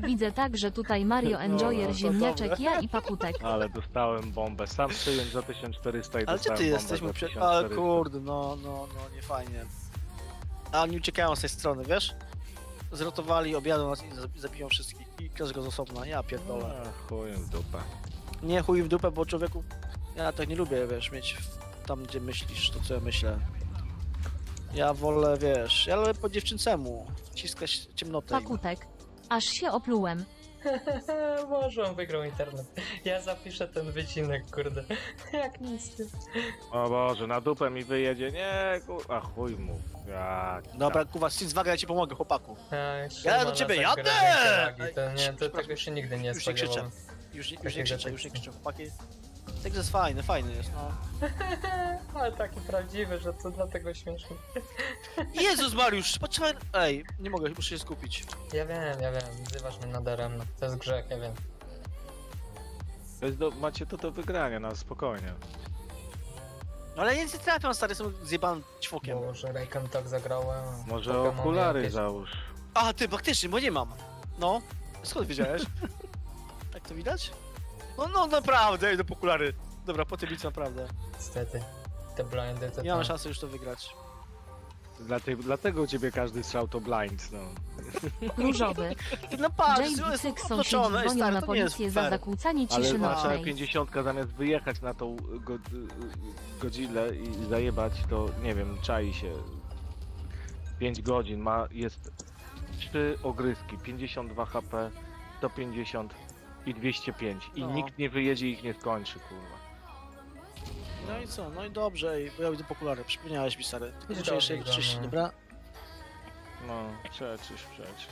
Widzę tak, że tutaj Mario Enjoyer, no, ziemniaczek, ja i pakutek. Ale dostałem bombę. Sam przyjąłem za 1400 i Ale gdzie dostałem ty bombę jesteś? za Bo. 1400. Ale kurde, no, no, no, nie fajnie. A oni uciekają z tej strony, wiesz? Zrotowali, objadą nas i zab- zabiją wszystkich. I każdego z osobna, ja pierdolę. A, chujem w dupę. Nie chuj w dupę, bo człowieku... Ja tak nie lubię, wiesz, mieć w- tam, gdzie myślisz, to co ja myślę. Ja wolę, wiesz, ja wolę po dziewczyncemu. Ciskać ciemnotę. Pakutek. Aż się oplułem. Boże, on wygrał internet. Ja zapiszę ten wycinek, kurde. Jak nic. ty. O Boże, na dupę mi wyjedzie. Nie, kurwa, chuj mu. Ja, Dobra, kuwa, Stinswaga, ja ci pomogę, chłopaku. Ja do trzyma ciebie jadę! To, nie, to tego się nigdy nie już nie krzyczę. spodziewałem. Już, nie- już nie Takiego krzyczę, już nie krzyczę, chłopaki. Tekst jest fajny, fajny jest, no. Ale taki prawdziwy, że to dlatego śmieszny. Jezus Mariusz, potrzeba... Ej, nie mogę, muszę się skupić. Ja wiem, ja wiem, wzywasz mnie nadaremno. To jest grzech, ja wiem. To jest do, macie to do wygrania, no spokojnie. No ale nic nie trafiam, stary, jestem zjebanym ćwokiem. Boże, Raycon tak zagrałem. Może okulary jakieś. załóż. A, ty, faktycznie, bo nie mam. No, skąd wiedziałeś? tak to widać? No, no naprawdę, ej, do pokulary. Dobra, po tym nic naprawdę. Niestety. Te blindy to Nie mam tam- szansy już to wygrać. Dlatego, dlatego u ciebie każdy strzał to blind, no. Różowy. No patrz, to JB jest sąsiedzi dzwonią stary, na to nie jest policję za fair. zakłócanie Ale ciszy wasza nocnej. 50 zamiast wyjechać na tą go, godzinę i zajebać, to nie wiem, czai się 5 godzin, ma, jest 3 ogryzki, 52 HP, 150 i 205 i No. nikt nie wyjedzie i ich nie skończy, kurwa. No i co, no i dobrze, bo ja idę po okulary, przypomniałeś mi stary. Tylko muszę jeszcze dobrze, je czyścić, no. dobra? No, przeczyś, przeczyś.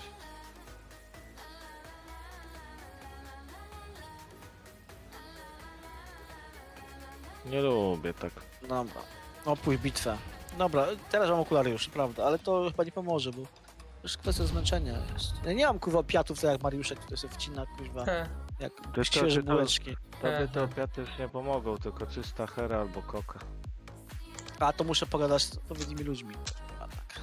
Nie lubię tak. Dobra. Opuść bitwę. Dobra, teraz mam okulary już, prawda, ale to chyba nie pomoże, bo już kwestia zmęczenia jest. Ja nie mam kurwa piatów tak jak Mariuszek, który sobie wcina kurwa, He, jak Wiesz co, świeże to- bułeczki. Tobie to Aha. opiaty już nie pomogą, tylko czysta hera albo koka. A to muszę pogadać z odpowiednimi ludźmi. A tak.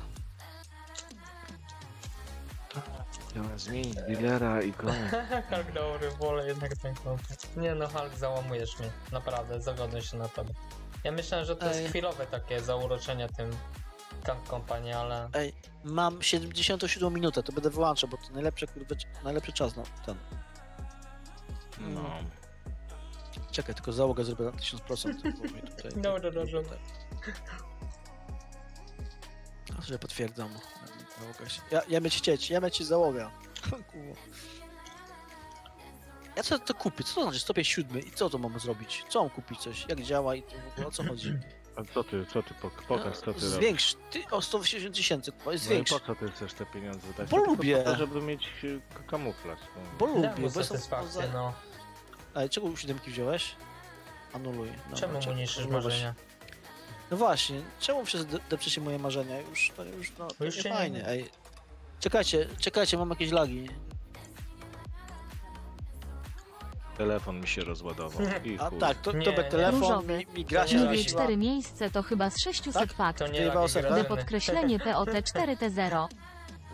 Chciałem zmienić dealera i koniec. Hulk dobry, wolę jednak ten kontakt. Nie no, Hulk, załamujesz mnie. Naprawdę, zawiodłem się na tobie. Ja myślałem, że to Ej. jest chwilowe takie zauroczenie tym Camp Company, ale... Ej, mam 77 minutę, to będę wyłączał, bo to najlepszy, kurwa, najlepszy czas na ten. No. Czekaj, tylko załogę zrobię na 1000%. bo mi tutaj- No, no, no, no. A, Że potwierdzam. Załoga się- Ja, ja mieć chcieć, ja mieć załogę. Kurwa. Ja co to kupię? Co to znaczy stopień siódmy i co to mamy zrobić? Co mam kupić coś? Jak działa i to w ogóle o co chodzi? A co ty, co ty, pok- pokaż co ty robisz. Zwiększ, ty o 180 tysięcy, kurwa, No zwiększ. po co ty chcesz te pieniądze wydać? Bo lubię. Po to, żeby mieć y, kamuflaż. No. Bo lubię, bo jestem... no. Ej, czego u siódemki wziąłeś? Anuluj. Dobra, Czemu mu czekaj, niszczysz marzenia? No właśnie, czemu przez de- depczecie moje marzenia? Już, to już, no, to Już nie nie- fajnie, ej. Czekajcie, czekajcie, mam jakieś lagi. Telefon mi się rozładował. I A chuj. tak, to, Nie, to nie. be telefon, Różowy. mi, mi gra się Nie, nie, nosiła. 4 miejsce to chyba z 600 Tak? fakt. To nie Wyjebało lagi? D podkreślenie POT4T0.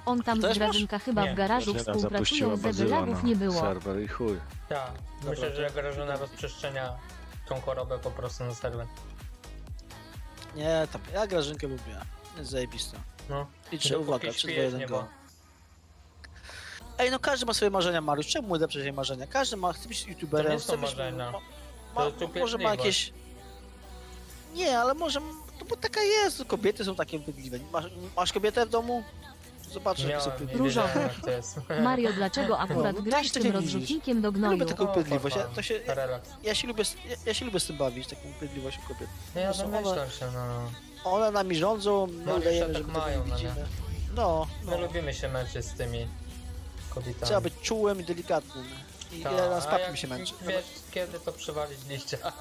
On tam Też z masz? Grażynka chyba Nie. w garażu Grażyna współpracują, zapuściła żeby bazyla lagów na nie było. serwer i chuj. Tak, myślę, że Grażyna rozprzestrzenia tą chorobę po prostu na serwer. Nie, tam, ja Grażynkę lubię. Jest zajebista. No. Liczę, Dopóki uwaga, 3, 2, śpijesz 1, niebo. go. Ej, no każdy ma swoje marzenia, Mariusz. Czemu mu jej marzenia? Każdy ma, chce być youtuberem, To nie są chce być... marzenia. Ma, To ma, jest może ma jakieś... Nie, ale może... No bo taka jest, kobiety są takie wydliwe. Masz, masz kobietę w domu? Zobacz, jak wydliwe. Różowy. Mario, dlaczego akurat no, grasz tak tym nie rozrzutnikiem do Ja gnoju? lubię taką O, upierdliwość. Ja, to się, ja, ja, się lubię, z- ja, ja się lubię z tym bawić, taką upierdliwością kobiet. No ja domyślam się, no. One nami rządzą, my No, udajemy, tak że my tego mają, nie no. No, My no. lubimy się męczyć z tymi kobietami. Trzeba być czułym i delikatnym. I Tak, ile mi się męczy. Wiesz, kiedy to przywalić liścia.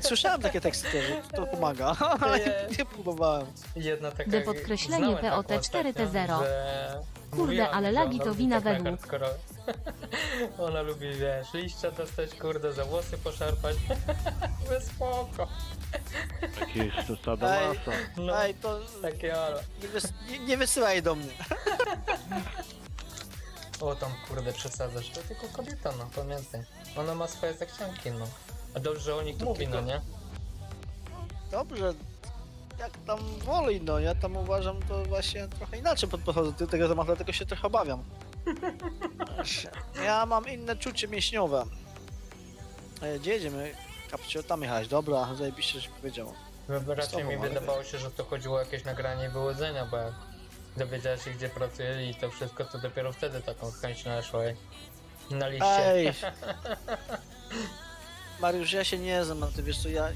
Słyszałem takie teksty też, że to pomaga, ale nie, nie próbowałem. Jedna taka... D podkreślenie znałem taką POT4T0. ostatnio, że Kurde, ale lagi to wina tak według. Ona lubi, wiesz, liścia dostać, kurde, za włosy poszarpać. Bez spoko. Jakieś to sadomasa. No, Ej, to takie ale. nie, wys, nie, nie wysyłaj do mnie. O, tam kurde przesadzasz. To tylko kobieta, no, pamiętaj. Ona ma swoje zachcianki, no. A dobrze, że o nich mówi, no nie? Dobrze, jak tam woli, no ja tam uważam to właśnie trochę inaczej podchodzę do tego tematu, dlatego się trochę obawiam. Ja mam inne czucie mięśniowe. E, Gdzie jedziemy? Kapcio, tam jechałeś, dobra, zajebiście, że powiedział. Raczej tobą, mi ale wydawało się, że to chodziło o jakieś nagranie i wyłudzenia, bo jak dowiedziałeś się, gdzie pracujeli i to wszystko, to dopiero wtedy taką chęć naszła na liście. Ej! Mariusz, ja się nie znam na tym, wiesz co, ja... y,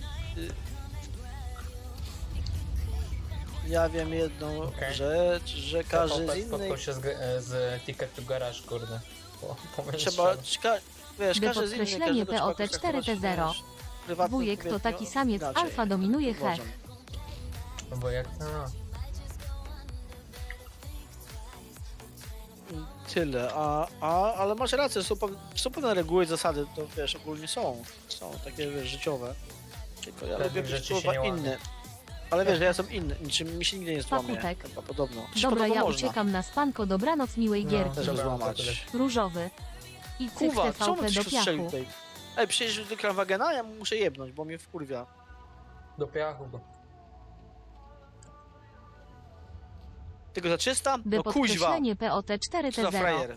Ja wiem jedną Okej. rzecz, że każdy z innych... się z, z Ticket to Garage, kurde. Po. Trzeba... Ka wiesz, By każdy z innych, podkreślenie każdego POT człowieka 4T0. masz, wiesz, prywatną Wujek to taki samiec alfa dominuje hech. No bo jak to Tyle, a, a, ale masz rację, są, są pewne reguły, zasady, to wiesz, ogólnie są, są takie, wiesz, życiowe. Tylko ja lubię być inny. Ale wiesz, że ja jestem inny, niczym mi się nigdy nie złamie. Pakutek. Chyba podobno. Czy Dobra, podobno ja można. uciekam na spanko, dobranoc, miłej No. gierki. Dobra, złamać. Różowy. I cyk Kuwa, czemu TVP ty do piachu. tutaj? Ej, przyjedziesz do Kramwagena? Ja mu muszę jebnąć, bo mnie wkurwia. Do piachu go. Go zaczysta? By No kuźwa! podkreślenie POT Co za 4T0. frajer.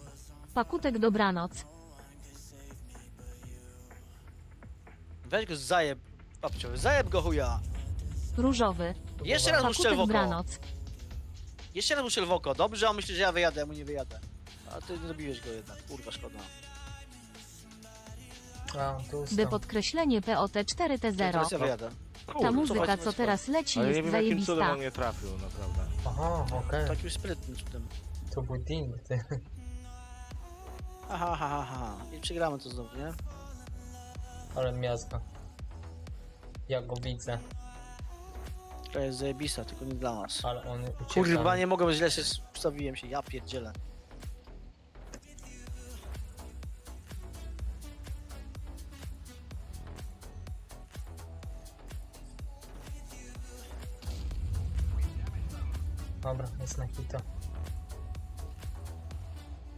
Pakutek dobranoc. Weź go zajeb, babcio, zajeb go chuja! Różowy. Jeszcze raz mu strzel w Pakutek oko. dobranoc. Jeszcze raz mu strzel w oko. Dobrze, on myśli, że ja wyjadę, a mu nie wyjadę. A ty nie go jednak, kurwa, szkoda. A, tu By podkreślenie POT Teraz 4T0. ja wyjadę. Ta Kurwa, muzyka, co teraz leci, Ale nie jest wiem jakim cudem zajebista. on nie trafił, naprawdę. Aha, okej. Takim sprytnym cudem. To był ding, ty. Aha, aha, aha. I przegramy to znowu, nie? Ale miazga. Ja go widzę, To jest zajebista, tylko nie dla nas. ale on ucieka. Kurwa, nie mogę, źle się ustawiłem się, ja pierdzielę. Dobra, jest na hita.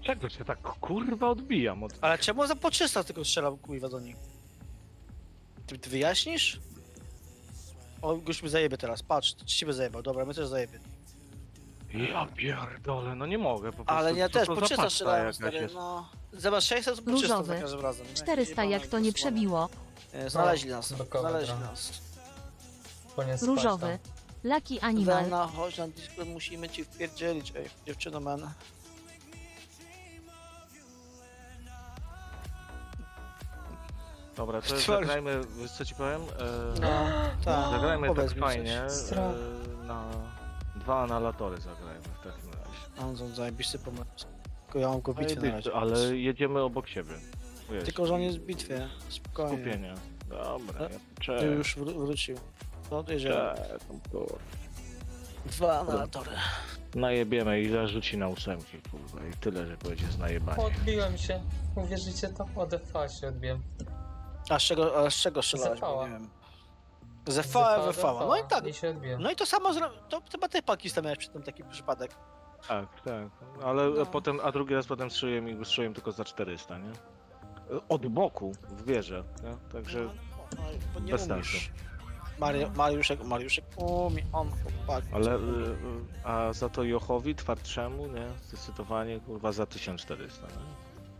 Czego się tak kurwa odbijam od... Ale czemu za po 300 tylko strzelał kurwa do nich? Ty, ty wyjaśnisz? O, gość mi zajebie teraz, patrz, ciebie zajebał, dobra, my też zajebie. Ja pierdolę, no nie mogę po prostu. Ale ja też po za 300 paczka strzelałem, stary, no. Zobacz, 600 to po 300 Różowy. za każdym razem. nie? 400 jak to nie przebiło. Znaleźli nas, znaleźli nas. Koniec Różowy. Lucky Animal. Wełna, chodź na Discord, musimy ci wpierdzielić, ej, dziewczyno man. Dobra, to jest, zagrajmy, wiesz co ci powiem? E, No, tak, zagrajmy powiedz tak mi fajnie, coś. E, na dwa analatory zagrajmy w takim razie. On są zajebisty pomysł. Tylko ja mam go w bitwie na razie. Ale jedziemy obok siebie. Wiesz, Tylko, że on jest w bitwie, spokojnie. Skupienie. Dobra, E, ja Ty cześć. już wró- wrócił. No to jedziemy. Cześć, tam. Dwa analatory. Najebiemy i zarzuci na ósemki, kurwa. I tyle, że będzie z najebaniem. Odbiłem się. Uwierzycie to? Od FA się odbiłem. A z czego, a z czego strzelałeś? Zefała. Bo nie wiem. Zefała, Zefała. No i tak. I się odbiłem. No i to samo zro... To chyba ty Pakistan miałeś przy tym taki przypadek. Tak, tak. Ale No. potem, a drugi raz potem strzeliłem i strzeliłem tylko za 400, nie? Od boku, w wieżę, nie? Także No, bo nie Bez umiesz. Mari Mariuszek, Mariuszek umie, on chłopak. Ale, y, y, a za to Jochowi, twardszemu, nie? Zdecydowanie, kurwa, za 1400,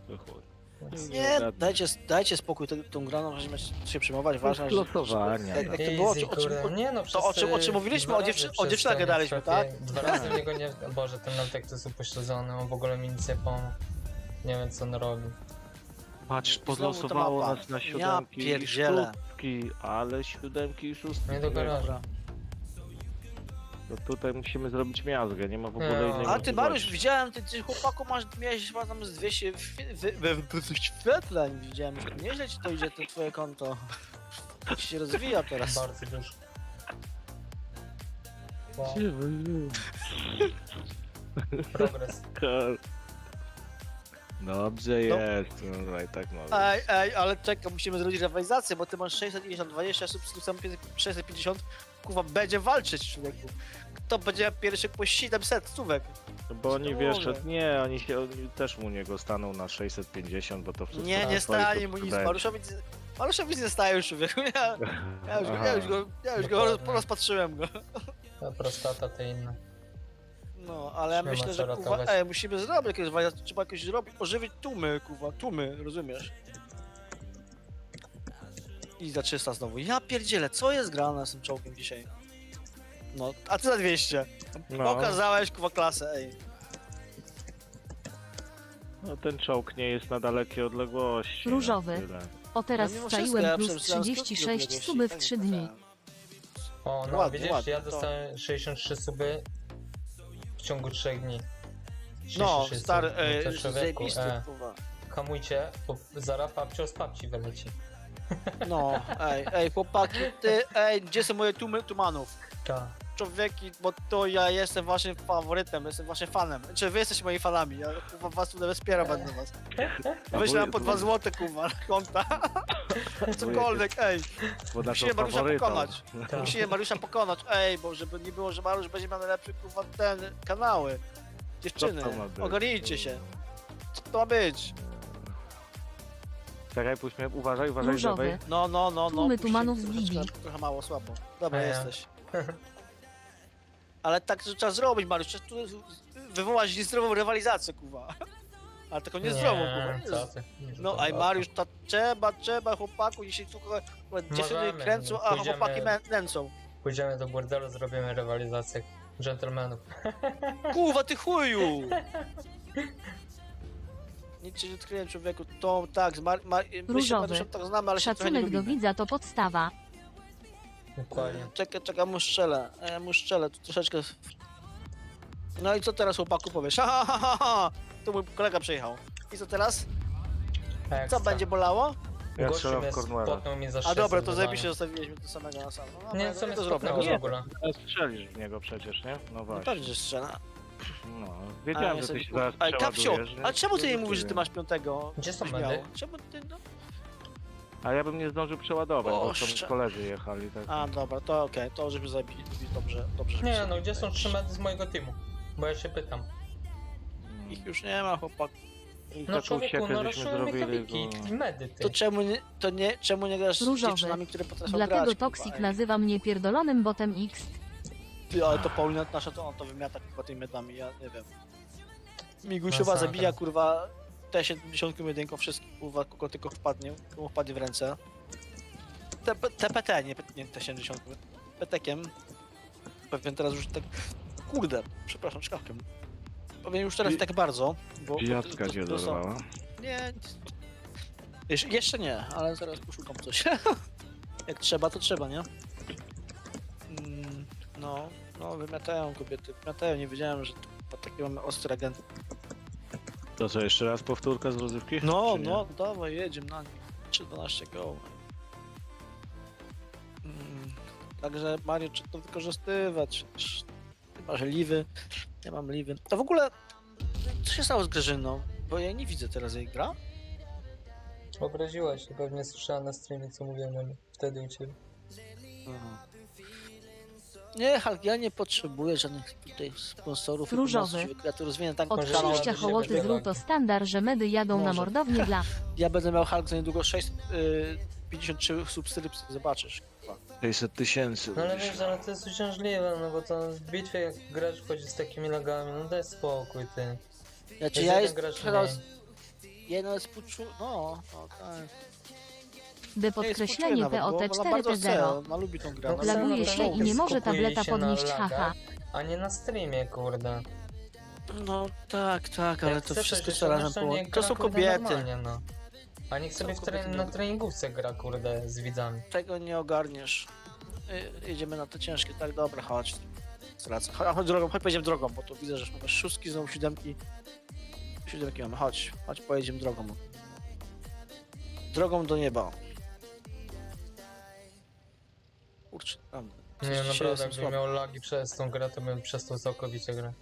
nie? Chuj. Nie, dajcie, dajcie spokój tę- tą graną, możemy się przejmować, ważne, że... losowania, Jak, no. jak to było, Easy, o, czym, o, nie, no, to o czym- o czym mówiliśmy? O dziewczy- o dziewczynach gadaliśmy, tak? Dwa razy niego nie... Boże, ten Naltek to jest upośledzony, on w ogóle mi nic nie pomógł. Nie wiem co on robi. Patrz, podlosowało mapa. nas na Ja siódemki i pierdzielę. szóstki, ale siódemki i szóstki. Nie do garażu. Dobra. To tutaj musimy zrobić miazgę, nie ma w ogóle No. innej A ty. Mariusz, widziałem, ty, ty chłopaku masz, miałeś chyba tam z 200 wy- wy- wy- wy- wyświetleń, widziałem, nieźle ci to idzie, to twoje konto. Ci się rozwija teraz. Bardzo dużo. Wow, progres. Dobrze No. jest, no i tak może. Ej, ej, ale czekaj, musimy zrobić rywalizację, bo ty masz 650, 20, subskrypcja 650, kurwa, będzie walczyć, człowieku. Kto będzie pierwszy po 700 stówek? No Bo oni wiesz, że nie, oni się oni też u niego staną na 650, bo to wszystko Nie, nie stanie mu nic, Mariuszowi nic nie staje już, człowieku, ja, ja, już, go- ja już go, ja już go Dokładnie. rozpatrzyłem go. Ta prostata to inna. No, ale ja myślę, co że ratować. ej, musimy zrobić jakieś rywalizację, trzeba jakoś zrobić, ożywić tłumy, kurwa, tłumy, rozumiesz? I za 300 znowu. Ja pierdzielę, co jest grane z tym czołgiem dzisiaj? No, a ty za 200. No, Pokazałeś kurwa klasę, ej. no ten czołg nie jest na dalekiej odległości. Różowy. no, tyle. O teraz No mimo wstaiłem wszystko, ja plus przemyślałem skrótki 36 odległości, suby w tak 3 nie dni. pokazałem. O, no Ładnie, widzisz, ładnie, ja to- dostałem 63 suby ciągu 3 dni. No, 66 stary, człowieku, zajebisty, e, hamujcie, bo zaraz papcio z papci wyleci. No, ej, ej, chłopaki, ty, ej, gdzie są moje tumanów? Ta. Człowieki, bo to ja jestem waszym faworytem, jestem waszym fanem. Czy wy jesteście moimi fanami? Ja kurwa, was tutaj wspieram będę was. Wyślę po 2 złote, kurwa, na konta. Cokolwiek, ej. Musimy Mariusza pokonać. Ta. Musimy Mariusza pokonać, ej, bo żeby nie było, że Mariusz będzie miał najlepszy, kurwa, ten, kanały. Dziewczyny, ogarnijcie się. Co to ma być? Czekaj, puść mnie, uważaj, uważaj, Różowy. lewej. No, no, no, no. Tłumy puśćcie, tumanów z Libii. Trochę mało, słabo. Dobra, A ja. jesteś. Ale tak to trzeba zrobić, Mariusz. Trzeba tu wywołać niezdrową rywalizację, kuwa. Ale taką niezdrową, kuwa. co ty. No, aj Mariusz, to trzeba, trzeba, chłopaku, dzisiaj tu kurwa, dziewczyny Możemy, kręcą, a pójdziemy. chłopaki nęcą. Pójdziemy do burdelu, zrobimy rywalizację dżentelmenów. Kurwa, ty chuju! Nic ci nie odkryłem, człowieku. To tak, z Mar- Mar- my się. Mariuszem tak znamy, ale się nie Szacunek do lubimy. widza to podstawa. Dokładnie. Czekaj, czekaj, mu strzelę. Ja mu strzelę, tu troszeczkę... No i co teraz chłopaku powiesz? Ha, ha, ha, ha. Tu mój kolega przyjechał. I co teraz? Co Ekstra. będzie bolało? Ja Gościu strzelam mnie w Cornwalla. spotnął mi za A 600 dobra, to zajebiście zostawiliśmy to samego na sam. No, dobra, Nie, no, co mnie to zrobię, spotnęło to w ogóle. Ale strzelisz w niego przecież, nie? No No właśnie. pewnie, że strzela. No, A, wiedziałem, że sobie ty się zaraz Ale Kapsio, przeładujesz, a czemu ty nie Nie mówisz, że ty masz piątego? Gdzie są medy? Czemu ty, no? A ja bym nie zdążył przeładować, bo Boże. są koledzy jechali, tak. A, dobra, to okej, to żeby zabili, dobrze, dobrze. Nie, zabili. no gdzie są trzy medy z mojego teamu? Bo ja się pytam. Mm. Ich już nie ma, chłopak. I No taką człowieku, no żeśmy raszują mnie zrobili, bo- i medy ty. To czemu nie, to nie, czemu nie grasz z Różowy. dziewczynami, które potrafią Dlatego grać? Toxic kurwa, ej? nazywa mnie pierdolonym botem X. Ty, ale to Paulina nasza, to on to wymiata kurwa tymi medami, ja nie wiem. Migusiowa Masakra. zabija kurwa T71 wszystkich kurwa, kogo tylko wpadnie, komu wpadnie w ręce. T- TPT, nie, nie T70. Petekiem. Pewnie teraz już tak... Kurde, przepraszam, szkawkiem. Powiem już teraz I- tak bardzo, bo... to- cię dorwała. Nie. Jesz jeszcze nie, ale zaraz poszukam coś. Jak trzeba, to trzeba, nie? Mm, no, no, wymiatają kobiety, wymiatają, nie wiedziałem, że takie mamy ostre agenty. To co, jeszcze raz powtórka z rozrywki? No, Czy nie? no, dawaj, jedziemy na nie. 3-12 go. Mm, także Mario, czy to wykorzystywać? Ty masz liwy, ja mam liwy. To w ogóle, co się stało z Grażyną? Bo ja nie widzę teraz jej gra. Obraziła się, pewnie słyszała na streamie co mówiłem o niej. Wtedy u ciebie. Nie, Hulk, ja nie potrzebuję żadnych tutaj sponsorów. Różowy. Ja tu tak Od kanał. ja przejścia się hołoty będę z Luto standard, że medy jadą na Może. mordownię dla... Ja będę miał Hulk za niedługo 653 subskrypcji, zobaczysz. kurwa. 600 tysięcy. No ale wiesz, ale to jest uciążliwe, no bo to w bitwie jak gracz wchodzi z takimi lagami, no daj spokój ty. Znaczy Jest ja jeden jest gracz teraz, ja nawet współczu... No, no tak. Jej podkreślenie współczuję nawet, bo ona bardzo chce, POT4T0. Ona lubi tą grę. No ona Laguje no lubi to się i nie może tableta podnieść, haha. A nie na streamie, kurde. No tak, tak, ale Jak to wszystko trzeba razem połączyć. To są kobiety. no. A niech sobie Są w tre- na treningówce gra, kurde, z widzami. Tego nie ogarniesz. Y, Jedziemy na te ciężkie, tak dobra, chodź. Stracę. Chodź, chodź drogą, chodź pojedziemy drogą, bo tu widzę, że mamy szóstki, znowu siódemki. Siódemki mamy, chodź, chodź pojedziemy drogą. Drogą do nieba. Kurczę, tam. coś Nie, dzisiaj naprawdę, jestem jakbym słaby. miał lagi przez tą grę, to bym przestał całkowicie grę.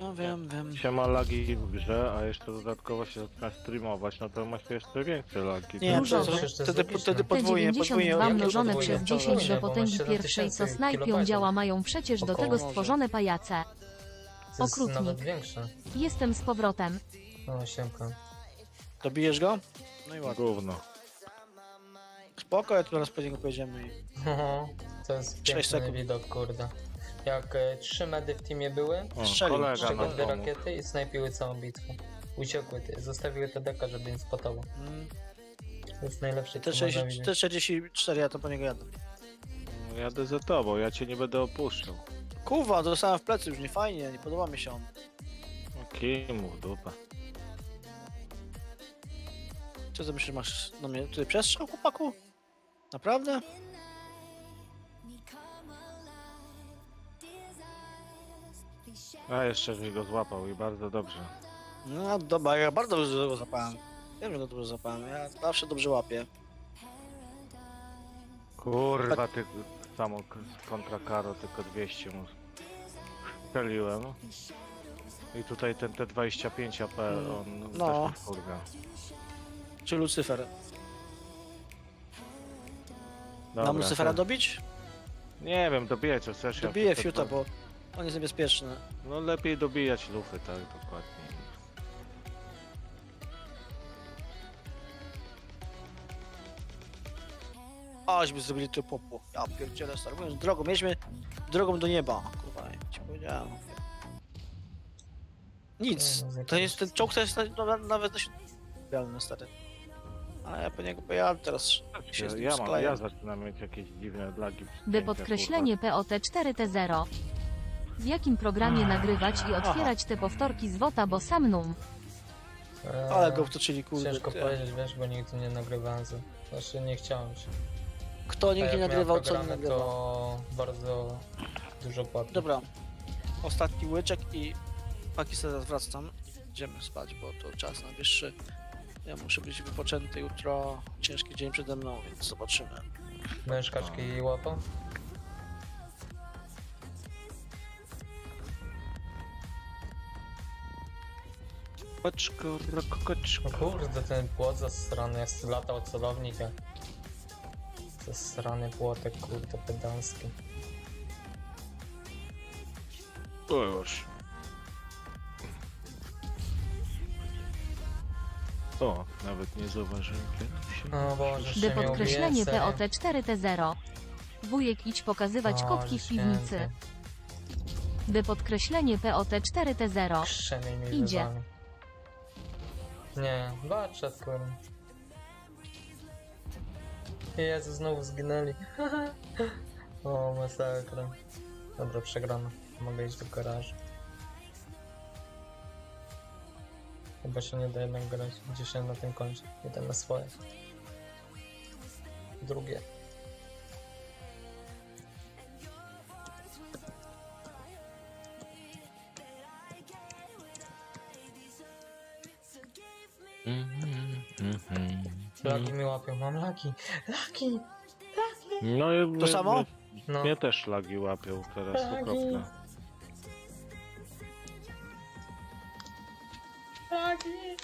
No wiem, wiem. Się ma lagi w grze, a jeszcze dodatkowo się zaczyna streamować, no to masz jeszcze większe lagi. Nie, Różowy. to, Przecież to jest wtedy, logiczne. wtedy podwójnie, podwójnie. T92 jakie mnożone podwójnie? przez 10 Podwójnie, do bo ma potęgi 7 pierwszej, co tysięcy snajpią kilobajtów. działa mają przecież do Około tego może. stworzone pajace. To jest Okrutnik. nawet większe. Jestem z powrotem. No, siemka. Dobijesz go? No i ładnie. Gówno. Spoko, ja tu zaraz po niego pojedziemy i... No, to jest piękny sekund. widok, kurde. Jak e, trzy medy w teamie były, O, Strzelił. kolega nam dwie rakiety i snajpiły całą bitwę. Uciekły, ty, zostawiły te deka, żeby nie spotował. Mm. To jest najlepsze, Te można 60 widzieć. te 44, ja to po niego jadę. No, Jadę za tobą, ja cię nie będę opuszczał. Kurwa, dostałem w plecy już nie fajnie, nie podoba mi się on. Kim w dupę. Co ty myślisz, masz na mnie tutaj przestrzał, chłopaku? Naprawdę? A jeszcze żeś go złapał i bardzo dobrze. No dobra, ja bardzo dobrze go zapałem. Wiem, że go dobrze zapałem. Ja zawsze dobrze łapię. Kurwa, ty samo kontra karo, tylko 200 mu strzeliłem. I tutaj ten T25 AP, on No. też kurwa. Czy Lucyfer? Dobra, Mam Lucyfera to- dobić? Nie wiem, dobijać co chcesz. ja Dobiję tylko fiuta, bo on jest niebezpieczny. No lepiej dobijać lufy, tak, dokładnie. Aśmy zrobili to popo. Ja pierdzielę stary. Mówiąc drogą, mieliśmy drogą do nieba. Kurwa, ja ci powiedziałem. Nic. To jest ten czołg, to jest na, no, nawet na stary. A ja po niego pojadę teraz. Się Ja, z nim ja, mam, skleję. ja zaczynam mieć jakieś dziwne lagi. By podkreślenie POT4T0. W jakim programie nagrywać i otwierać te powtórki z WOTA, bo sam num. Eee, Ale go wtoczyli, kurde. Ciężko ty. powiedzieć, wiesz, bo nigdy nie nagrywałem. z- Znaczy nie chciałem się. Kto nigdy jak nie miałem nagrywał, co nie programy, nagrywał. to bardzo dużo płatnych. Dobra. Ostatni łyczek i paki sobie zaraz wracam. Idziemy spać, bo to czas najwyższy. Ja muszę być wypoczęty jutro. Ciężki dzień przede mną, więc zobaczymy. Będziesz kaczki łapał? Koczko. No kurde, ten płot zasrany, jak latał celownika. Zasrany płotek, kurde, pedalski. O już. O, nawet nie zauważyłem się... No Boże, By jeszcze mnie podkreślenie ubije, serio. POT4T0. Wujek idź pokazywać O, kotki w święty. piwnicy. By podkreślenie POT4T0. Krzemień mi Idzie. wywali. Nie, baczet, kurde. Jezu, znowu zginęli. o, masakra. Dobra, przegrano. Mogę iść do garażu. Chyba się nie da jednak grać. Gdzie się na tym kończy. Jeden na swoje. Drugie. Lagi mi łapią. Mam lagi. Lagi! No i To samo? Mnie, No. mnie też lagi łapią teraz Lagi. okropne. Lagi!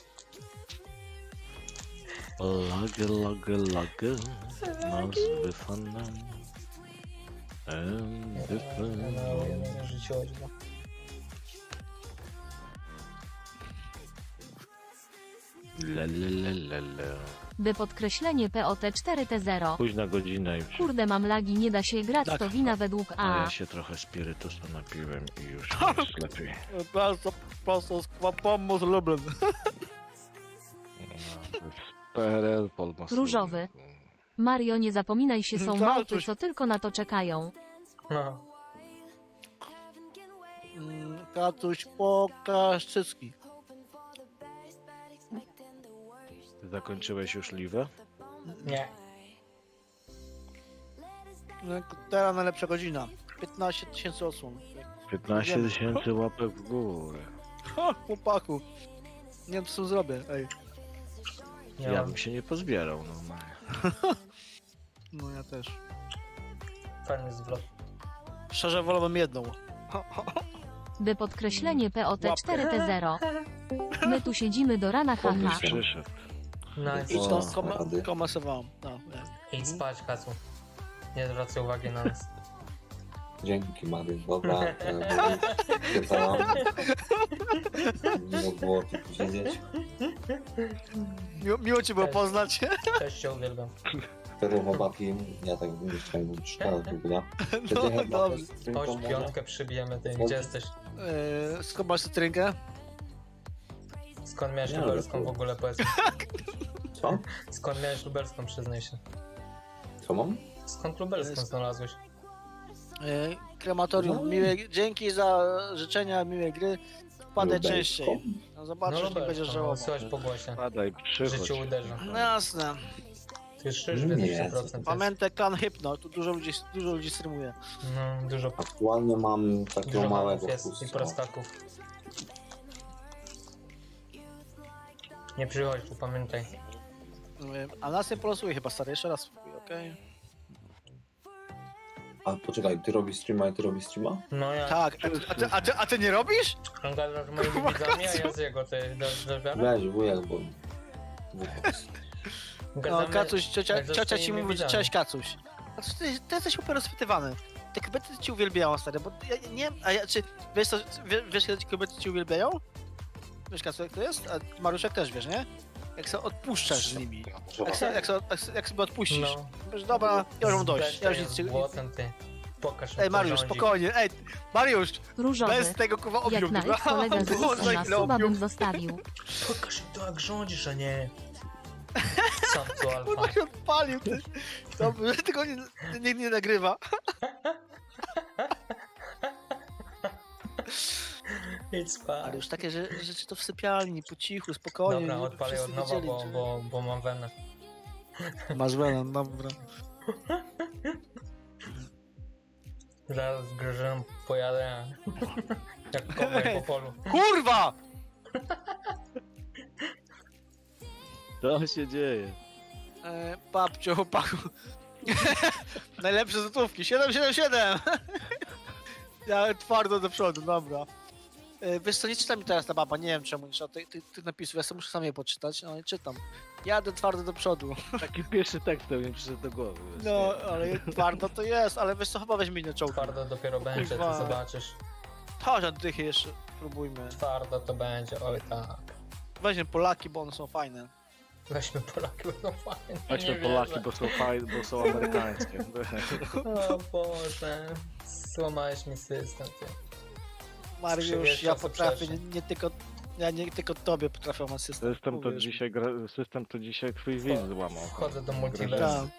Lagi, lagi, lagi. Nazwy fanem. Nazwy No, jeden życioźle. Lelelelele. By podkreślenie POT4T0. Późna godzina i Kurde mam lagi, nie da się grać, Tak. to wina według A A. ja się trochę spirytusa napiłem i już jest lepiej. Bardzo prosto z pomóc Lublin. PRL Polmos. Różowy. Mario nie zapominaj się, są Tak, małpy, coś- co tylko na to czekają. No. Mm, Tatuś, pokaż cycki. Zakończyłeś już liwę? Nie. No, Teraz najlepsza godzina. 15 tysięcy osłon. 15 Wiemy. tysięcy łapek w górę. Ha, chłopaku. Nie wiem, co z tym zrobię. Ej, Ja mam. bym się nie pozbierał normalnie. no ja też. Fajny zwrot. Szczerze wolałbym jedną. By podkreślenie POT4T0. My tu siedzimy do rana, haha. Przyszedł. Nice. Idź O, to, koma, rady. No, nie. Idź spać, Kacu. Nie zwracaj uwagi na nas. Dzięki Mary, dobra. Pytałam. Miło było tu posiedzieć. Miło, miło cię było poznać. Też cię uwielbiam. Cztery chłopaki, ja tak bym jeszcze jakbym szukał. Czy No, dobrze. Chodź, piątkę przybijemy ty. Gdzie jesteś? Eee, skąd masz cytrynkę? Skąd miałeś Nie, lubelską w ogóle powiedz? Co? Skąd miałeś lubelską, przyznaj się. Co mam? Skąd lubelską znalazłeś? Eee, krematorium. No. Miłe, dzięki za życzenia miłej gry. Lubelską? częściej. No zobaczysz, No nie będziesz lubelską, no, żałował. słychać po głosie. Padaj, W życiu przychodź. uderza. No jasne. Ty szysz Nie, 200% jest. Pamiętaj klan Hypno, tu dużo ludzi, dużo ludzi streamuje. No, dużo, Aktualnie mam takiego dużo małego jest i prostaków. Nie przychodź tu, pamiętaj. A nas nie polosuje chyba stary, jeszcze raz spróbuj, okej? A poczekaj, ty robisz streama i ty robisz streama? No ja Tak, a ty, a, ty, a, ty, a ty nie robisz? on gada z moimi widzami, a ja z jego, ty dasz wiarę? Weź wujek, bo... No, Gadamy- Kacuś, ciocia, jak ze ciocia ci swoimi mówi, widzami. cześć Kacuś. Kacuś, ty, ty jesteś super rozpytywany. Te kobiety ci uwielbiają, stary, bo ja nie a ja, czy, wiesz, co, wie- wiesz, kiedy ci kobiety ci uwielbiają? Wiesz, Kacu, jak to jest? A Maruszek też wiesz, nie? Jak sobie odpuszczasz z nimi. Jak, sobie, jak, sobie, jak, sobie- jak sobie odpuścisz. No. Wiesz, dobra, ja już mam dość. Ja już nic ty. Pokaż Ej, Mariusz, spokojnie, ej, Mariusz, Różowy. bez tego kurwa Jak obiu. na ich kolega z Było za chwilę suba bym zostawił. Pokaż im to jak rządzisz, a nie... Sam tu alfa. Kurwa się odpalił, ty. Dobrze, tego nie, nie, nie nagrywa. Ale już takie że, rzeczy to w sypialni, po cichu, spokojnie. Dobra, odpalę od nowa, bo, bo, bo mam wenę. Masz wenem, dobra. Zaraz z Grażyną pojadę jak kowboj po polu. Kurwa! Co się dzieje? E, babcio, chłopaku. Najlepsze złotówki, 777! ja twardo do przodu, dobra. E, wiesz co, nie czyta mi teraz ta baba, nie wiem czemu, nie czyta tych ty, ty napisów, ja sobie muszę sam je poczytać, no nie czytam. Jadę twardo do przodu. Taki pierwszy tekst to mi przyszedł do głowy. wiesz, No, nie? ale twardo to jest, ale wiesz co, chyba weźmie inny czołg. Twardo dopiero będzie, Kurwa. ty zobaczysz. Chodź na dychy jeszcze, spróbujmy. Twardo to będzie, oj tak. Weźmy Polaki, bo one są fajne. Weźmy Polaki, no fajnie. Weźmy nie Polaki, bo są, faj, bo są amerykańskie. O Boże, złamałeś mi system, ty. Mariusz, ja potrafię, nie, nie tylko, ja nie tylko tobie potrafię asystę. System to dzisiaj, gra, system to dzisiaj twój widz złamał. Wchodzę do multiversum.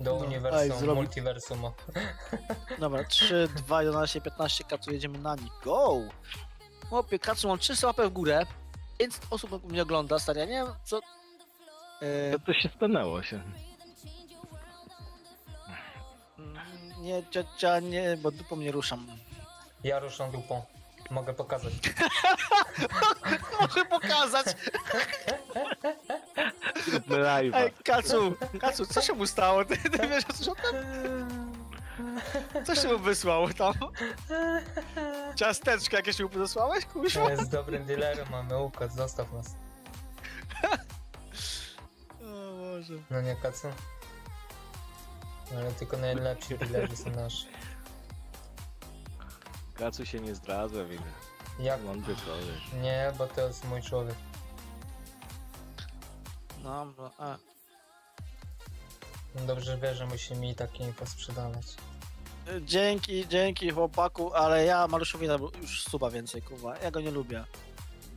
Do No, uniwersum, zrobi- multiversum. Dobra, 3, 2, 11, 15, Kacu, jedziemy na nich. Go! Chłopie, Kacu, mam 300 łapek w górę. 500 osób mnie ogląda, stary, ja nie wiem, co... E, To, to się stanęło się. nie, ciocia, nie, bo dupą nie ruszam. Ja ruszam dupą. Mogę pokazać. Muszę pokazać! Live'a. Ej, Kacu, Kacu, co się mu stało? Ty, ty wiesz, co się tam... Co się mu wysłało tam? Ciasteczka jakieś mu wysłałeś, kurwa? To jest dobrym dealerem, mamy układ, zostaw nas. O Boże. No nie kacu. Ale tylko najlepsi dealerzy są nasi. Kacu się nie zdradza, widzę. Jak? Mądry człowiek. Nie, bo to jest mój człowiek. No, no, a. Dobrze wie, że musi mi takie info sprzedawać. Dzięki, dzięki chłopaku, ale ja Mariuszowi dam już suba więcej, kurwa. Ja go nie lubię.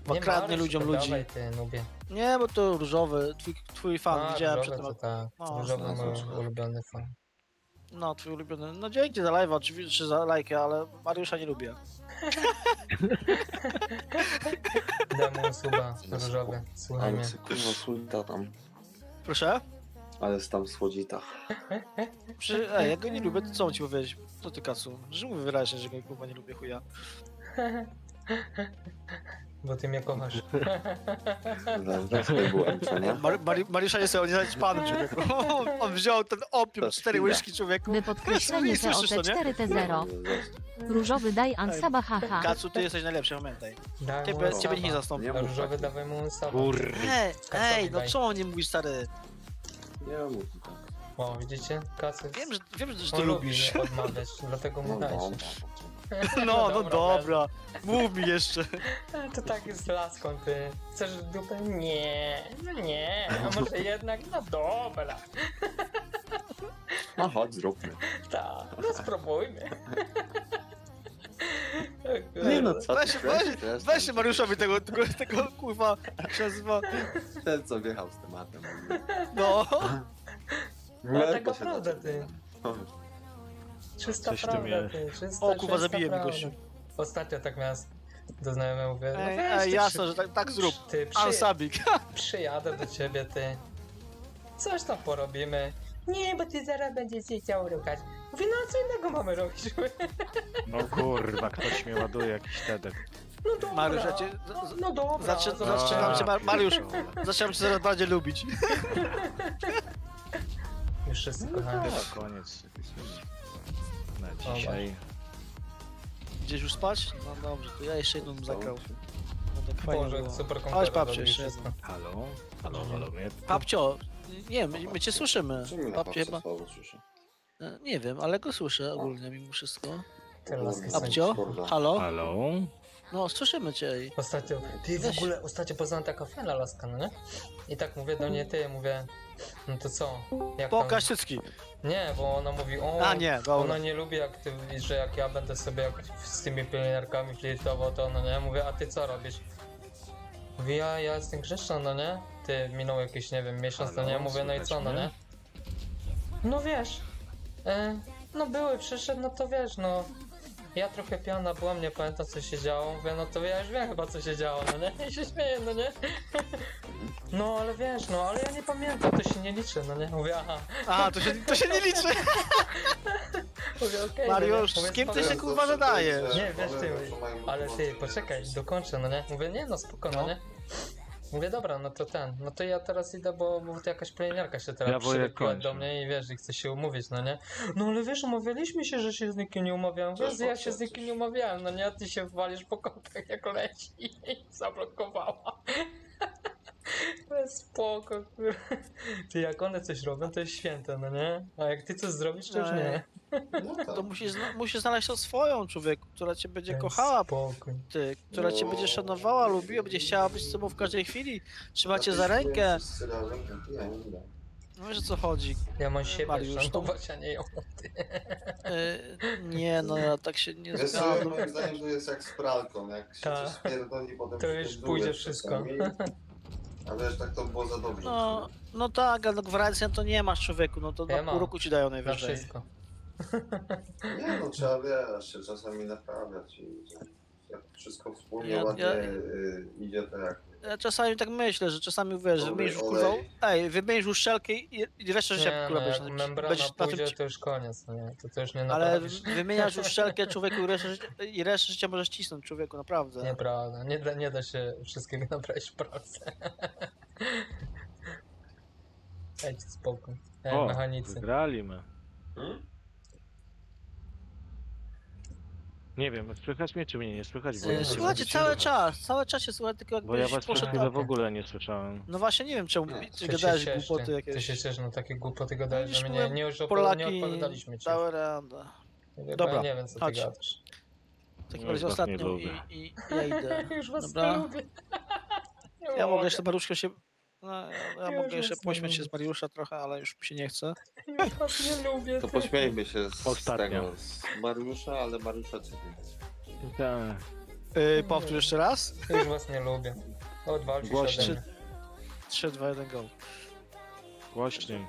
Bo Nie kradnie martw ludziom ludzi. Ty, nubie. Nie, bo to różowy, twój, twój fan, A, widziałem przed to tym. tak. No, Różowy no, mój no. ulubiony fan. No, twój ulubiony. No dzięki za live'a, oczywiście, czy za lajkę, ale Mariusza nie lubię. Dam mu suba różowy. Słuchaj mnie. Ale se kurwa słodzita tam. Proszę? Ale jest tam słodzita. Przy... Ej, jak go nie lubię, to co mam ci powiedzieć? Co ty, Kacu? Że mówię wyraźnie, że go kurwa nie lubię chuja. Bo ty mnie kochasz. Nie? Mar Mari Mariusza jest nie znać pan, człowieku. On, on wziął ten opium, To cztery chwila. łyżki, człowieku. By podkreślenie Nie słyszysz to, nie? POT4T0. Różowy daj ansaba haha. Kacu, ty jesteś najlepszy, pamiętaj. Ciebie, ciebie nikt nie zastąpi. Nie różowy tak. dawaj mu. Kur... Ej, ej, no co nie mówisz, stary? Nie mów tak. O, widzicie? Kacy. Wiem, że, wiem, że ty lubi lubisz. odmawiać, dlatego mu No. No, no dobra, dobra. Mów mi jeszcze. To tak jest laską, ty. Chcesz dupę? Nie, no nie, a może jednak? No dobra, No chodź, zróbmy. tak, no spróbujmy. Nie no, co Weź, ty weź, wiesz, weź Mariuszowi tego, tego, tego kurwa, nazywa. Ten co wjechał z tematem. No. Ale taka prawda, ty. No, Czysta Coś prawda, jest. ty. Czysta, O, kurwa, czysta zabiję mnie, prawda. gościu. Ostatnio tak miałem do znajomego mówię, no Ej, weź ej, ty jasne, przy- że tak, tak zrób. Ty, przy, Ansabik. przyjadę do ciebie, ty. coś tam porobimy. Nie, bo ty zaraz będziesz się chciał rukać. Mówię, no a co innego mamy robić? No kurwa, ktoś mnie ładuje jakiś tedek. No dobra. Mariusz, ja cię- no, no dobra. Zaczy, dobra. zaczynam cię, Mar- Mariusz, zaczynam cię coraz bardziej lubić. Już wszyscy kochani. Chyba koniec. Dzisiaj. Gdzieś już spać? No dobrze, to ja jeszcze jedną bym zagrał. No tak fajnie Boże, było. super Chodź robi jeszcze jedno. Halo? Halo, halo, mnie? Papcio, nie, my, my cię słyszymy. Czemu na papce chyba, słabo słyszę? e, nie wiem, ale go słyszę ogólnie mimo wszystko. Te laski Babcio, Kurwa. halo? Halo? No, słyszymy cię. ej. Ostatnio, ty w Weź. ogóle, ostatnio poznałem taka fajna laska, no nie? I tak mówię do niej, ty, mówię, no to co? Jak tam- Pokaż cycki. Nie, bo ona mówi, o, A nie, dobra. ona nie lubi jak ty, że jak ja będę sobie jak z tymi pielęgniarkami flirtował, to ona nie, mówię, a ty co robisz? Mówi, ja, ja jestem grzeczna, no nie? Ty, minął jakiś, nie wiem, miesiąc, no nie? Mówię, no i co, no nie? No wiesz, e, no były, przyszedł, no to wiesz, no... Ja trochę piana byłam, nie pamiętam co się działo, mówię, no to ja już wiem chyba co się działo, no nie? I się śmieję, no nie? No ale wiesz, no ale ja nie pamiętam, to się nie liczy, no nie? Mówię, aha, Aha, to się, to się nie liczy. mówię, okej. Mariusz, no nie? z kim ty się kurwa zadajesz? Nie, wiesz ty, ale ty, poczekaj, dokończę, no nie? Mówię, nie no, spoko, no No. nie? Mówię, dobra, no to ten, no to ja teraz idę, bo, bo to jakaś pielęgniarka się teraz Ja przylepiła do mnie i wiesz, i chce się umówić, no nie? No ale wiesz, umawialiśmy się, że się z nikim nie umawiałem, wiesz, ja się z nikim nie umawiałem, no nie? A ty się walisz po kątach jak leci i zablokowała. Spoko, kurwa. Ty, jak one coś robią, to jest święte, no nie? A jak ty coś zrobisz, to już nie. No tak. To musisz, zna- musisz znaleźć tą swoją człowieku, która cię będzie Daj kochała, Spokój. ty, która cię No. będzie szanowała, lubiła, będzie chciała być z tobą w każdej chwili, trzymać cię za rękę. wszyscy razem, ja nie wiem. No wiesz o co chodzi. Ja mam siebie Mariusz, szanować, a nie ją. Yy, nie, no ja tak się nie Wiesz co, zgadzam. moim zdaniem to jest jak z pralką, jak się coś spierdoli, potem To się już pójdzie czasami. A wiesz, tak to było za dobrze. No, no tak, ale gwarancji na to nie masz człowieku, no to Ja na pół mam. roku ci dają Na najwyżej. wszystko. Nie no, trzeba wiesz, się czasami naprawiać i jak wszystko wspólnie Ja- ładnie ja- y, idzie to jak Ja czasami tak myślę, że czasami wiesz, wymienisz kurwa, ej, wymienisz uszczelkę i, i resztę życia Nie, kurwa no, będziesz, membrana będziesz na pójdzie, tym, to już koniec, no nie? To, to już nie ale naprawisz. wymieniasz uszczelkę człowieku i resztę, życia- i resztę życia możesz cisnąć człowieku, naprawdę. Nieprawda, nie da, nie da się wszystkiego naprawić w pracy. Dajcie spokój. Ej, O, mechanicy. wygrali my. Hmm? Nie wiem, słychać mnie czy mnie nie słychać? Bo Yy, ja nie Słuchajcie, wiem, cały czas, cały czas się słuchaj, tylko Bo ja jakbyś was poszedł na... w ogóle nie słyszałem. No właśnie nie wiem czemu Nie, ty Ty gadałeś się ciesz, głupoty ty, ty jakieś. się ciesz, no takie głupoty gadałeś, widzisz, że mnie mówię, nie, już opo- nie Polaki odpowiadaliśmy ci. dały radę. Chyba Dobra, nie wiem co ty chodź. gadasz. W takim No, razie was nie ostatnią i, lubię. i ja idę. już was Dobra. nie lubię. Nie Ja mogę jeszcze Mariuszkę się... No, ja, ja Ja mogę jeszcze pośmiać się z Mariusza trochę, ale już mi się nie chce. Was nie lubię. To pośmiejmy się z Ostatnio. tego, z Mariusza, ale Mariusza ciebie. Tak. Yy, powtórz jeszcze raz. Już was nie lubię. Odwalcie się Głośniej. ode mnie. 3, 2, 1, go. Głośniej.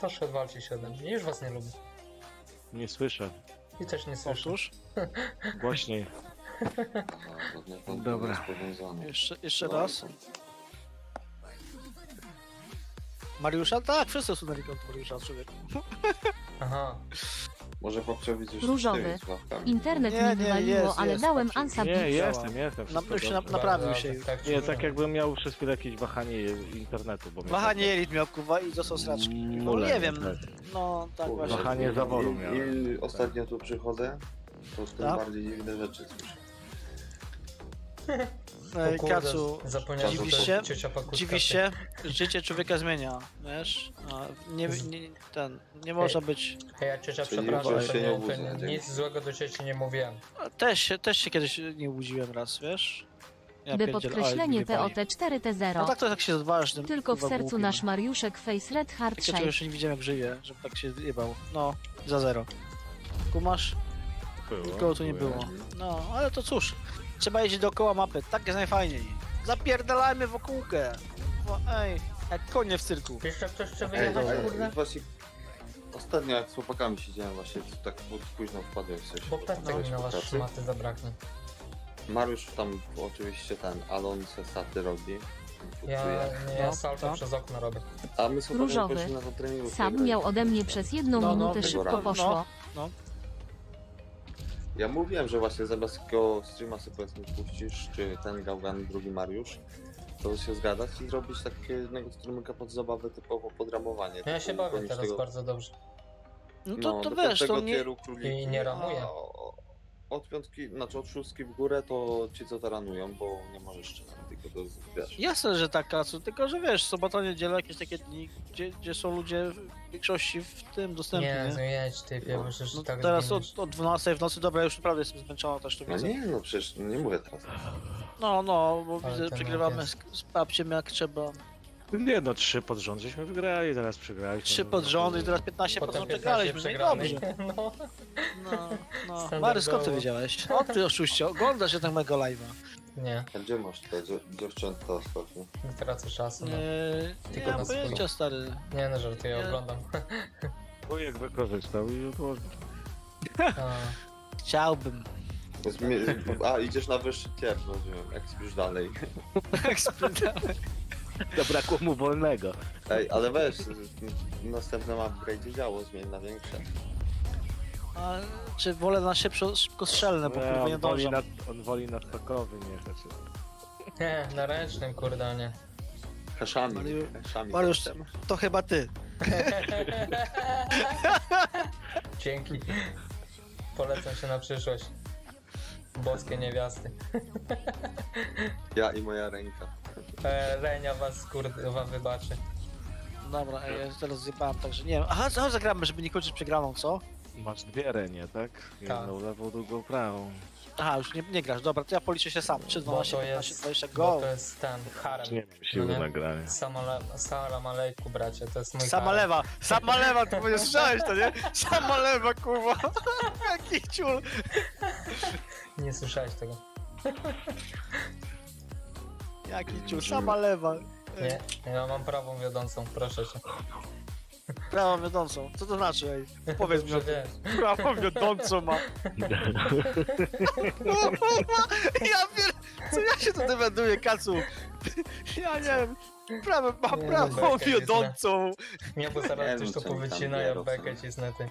Proszę odwalcie się ode mnie. Już was nie lubię. Nie słyszę. I też nie słyszę. Powtórz. Głośniej. Dobra. Jeszcze, jeszcze raz. Mariusza? Tak, wszyscy usunęli konto Mariusza, człowieku. Aha. Może poprzedni coś Różowy. Internet Nie, mi nie, wywaliło, jest, ale jest, dałem patrzę. unsub. Nie, jestem, jestem. Na, wszystko już się na, dobrze. naprawił Dobra, się już. tak Nie, tak jakbym miał przez chwilę jakieś wahanie internetu, bo mnie Wahanie elit miał kuwa i dostał sraczki. No Mule, nie wiem. No tak właśnie. Wahanie zawodu i- miałem. I ostatnio tu przychodzę, to tym Tak? bardziej dziwne rzeczy słyszę. Ej, O kurde, Kacu, zapomniałem, dziwisz się? dziwisz się? Życie człowieka zmienia, wiesz? A, nie, nie, ten, nie można być... Hej, ja ciocia Czyli przepraszam, że nie to obudzę, nie, nic złego do ciebie nie mówiłem. Też się, też się kiedyś nie obudziłem raz, wiesz? Ja By podkreślenie mnie bali. No POT4T0. tak to tak się odważnym. Tylko w sercu głupim. nasz Mariuszek Face Red Heart Takiego Shape. jeszcze nie widziałem jak żyje, żeby tak się jebał. No, za zero. Kumasz? Było, Nikogo tu nie było. No, ale to cóż, trzeba jeździć dookoła mapy, tak jest najfajniej. Zapierdalajmy wokółkę. Bo, ej, jak konie w cyrku. Jeszcze ktoś chce Ej, wyjechać, kurde? właśnie ostatnio jak z chłopakami siedziałem właśnie, to tak późno wpadłem w coś. Bo pewnie mi na was pracy. szmaty zabraknie. Mariusz tam oczywiście ten Alon se staty robi. Ja, nie, ja No, salto no. przez okno robię. A my sobie Różowy. na to treningu. Sam miał ode mnie przez jedną No, no, minutę tego szybko rano. poszło. Ja mówiłem, że właśnie zamiast takiego streama sobie powiedzmy puścisz, czy ten Gaugan, drugi Mariusz, to się zgadać i zrobić takiego strumyka pod zabawę typowo podramowanie. Ja się bawię teraz tego- bardzo dobrze. No to, No, to wiesz, to nie... króliki, I nie ramuję. Od piątki, znaczy od szóstki w górę to ci co taranują, bo nie możesz strzelać, tylko to wiesz. Jasne, że tak, Kacu, tylko że wiesz, sobota, niedziela, jakieś takie dni, gdzie, gdzie są ludzie w większości w tym dostępni, Nie, nie? no jedź typie, No. już No tak teraz od, od 12 w nocy, dobra, ja już naprawdę jestem zmęczony też to No widzę. nie, no przecież nie mówię teraz. No, no, bo Ale widzę, przegrywamy z, z papciem jak trzeba. Nie no, trzy pod rząd żeśmy wygrali, teraz przegraliśmy. Trzy no, pod no, rząd i no. teraz 15 pod Potem rząd 15 przegraliśmy, no dobrze. No, No, no. Mary, skąd ty wiedziałeś? O ty oszuście, oglądasz jednak mego live'a. Nie, A gdzie masz te dziew- dziewczęta ostatnio? nie tracę czasu. No. Eee, nie Tylko mam na swój. pojęcia, stary. Nie no, żartuję, Nie. oglądam. Wujek wykorzystał i odłożył. A, Chciałbym. Zmi- A, idziesz na wyższy tier, rozumiem, jak spisz dalej. Jak sprzedałem. Zabrakło mu wolnego. Ej, ale weź, w następnym upgrade działo zmień na większe. A, czy wolę na szybko, szybko strzelne, bo kurwa nie on, woli dążę. na, on woli na stokowy, nie znaczy. nie, na ręcznym kurde, nie. Haszami, Mariusz- haszami. Mariusz, to chyba ty. Dzięki. Polecam się na przyszłość. Boskie niewiasty. Ja i moja ręka. E, Renia was kurde wam wybaczy. Dobra, ej, ja teraz zjebałem, także nie wiem. Aha, co zagramy, żeby nie kończyć przegraną, co? Masz dwie renie, tak? Jedną lewą, drugą prawą. Aha, już nie, nie grasz, dobra, to ja policzę się sam. 3, Bo 12, to 15, jest, 20, bo go! to jest ten harem. Nie mam siły No nie? nagrania. Samala, salam alejku bracie, to jest mój Sama harem. lewa, sama lewa, ty nie słyszałeś to, nie? Sama lewa, kurwa. Jaki ciul. Nie słyszałeś tego. Jaki ciul, sama lewa. Nie, ja mam prawą wiodącą, proszę cię. Prawą wiodącą. Co to znaczy, ej? Powiedz mi o tym. wiesz. Prawą wiodącą ma. Ja pier... Co ja się tu dementuję, kacu? Ja nie wiem. Prawą, mam Nie, no, prawą bekę jest, wiodącą. Nie, bo Nie zaraz wiem, ktoś to co mi tam powycinają, biorą, bekę co? cisnę ty.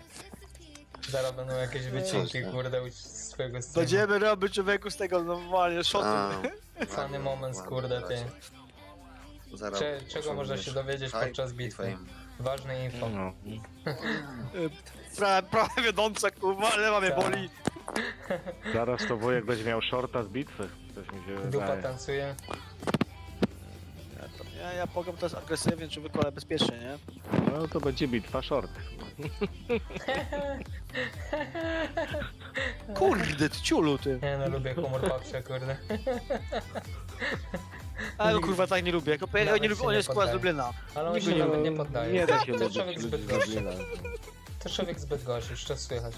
Zaraz będą jakieś wycinki, Coś, kurde, u swojego streamu. Będziemy robić człowieku z tego normalnie szoty. Fany moment, kurde, ty. Zaraz Cze, czego można się dowiedzieć podczas bitwy? Ważne info. No. Pra, prawa wiodąca, kurwa, lewa mnie Tak. boli. Zaraz to wujek będzie miał shorta z bitwy. Coś mi się Dupa wydaje. tancuje. Ja, ja pogam teraz agresywnie, człowieku, ale bezpiecznie, nie? No to będzie bitwa short. Kurde, ty ciulu, ty. Nie no, lubię humor babcia, kurde. A no kurwa, tak nie lubię. Jako, ja Nawet nie lubię, on jest kurwa z. Lublina. Ale on się nie- nawet nie poddaje. Nie da się to człowiek zbyt gorszy. To człowiek zbyt gorszy, już to słychać.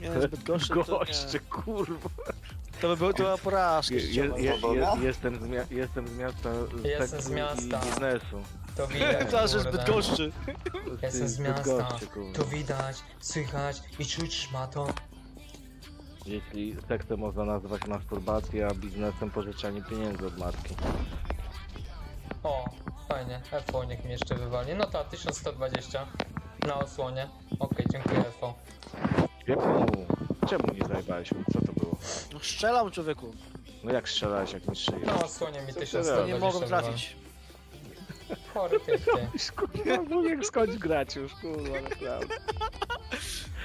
Nie, zbyt gorszy, Goście, kurwa. to by było, to była porażka. Je, je, je, jestem, z mia- jestem z miasta z Jestem tekstu z miasta. i biznesu. To widać, kurde. zbyt gorszy. Jestem z miasta. To widać, słychać i czuć szmato. Jeśli seksem można nazwać masturbację, a biznesem pożyczanie pieniędzy od matki. O, fajnie. FO niech mnie jeszcze wywali. No to 1120 na osłonie. Okej, dziękuję FO. Jaką? Czemu nie zajebałeś mi? Co to było? No strzelam, człowieku. No jak strzelałeś, jak mi szyję? Na osłonie mi Co ty 1120 Nie mogą wywali. trafić. Chory ty, ty. Kurwa, wujek skończ grać już, kurwa, naprawdę.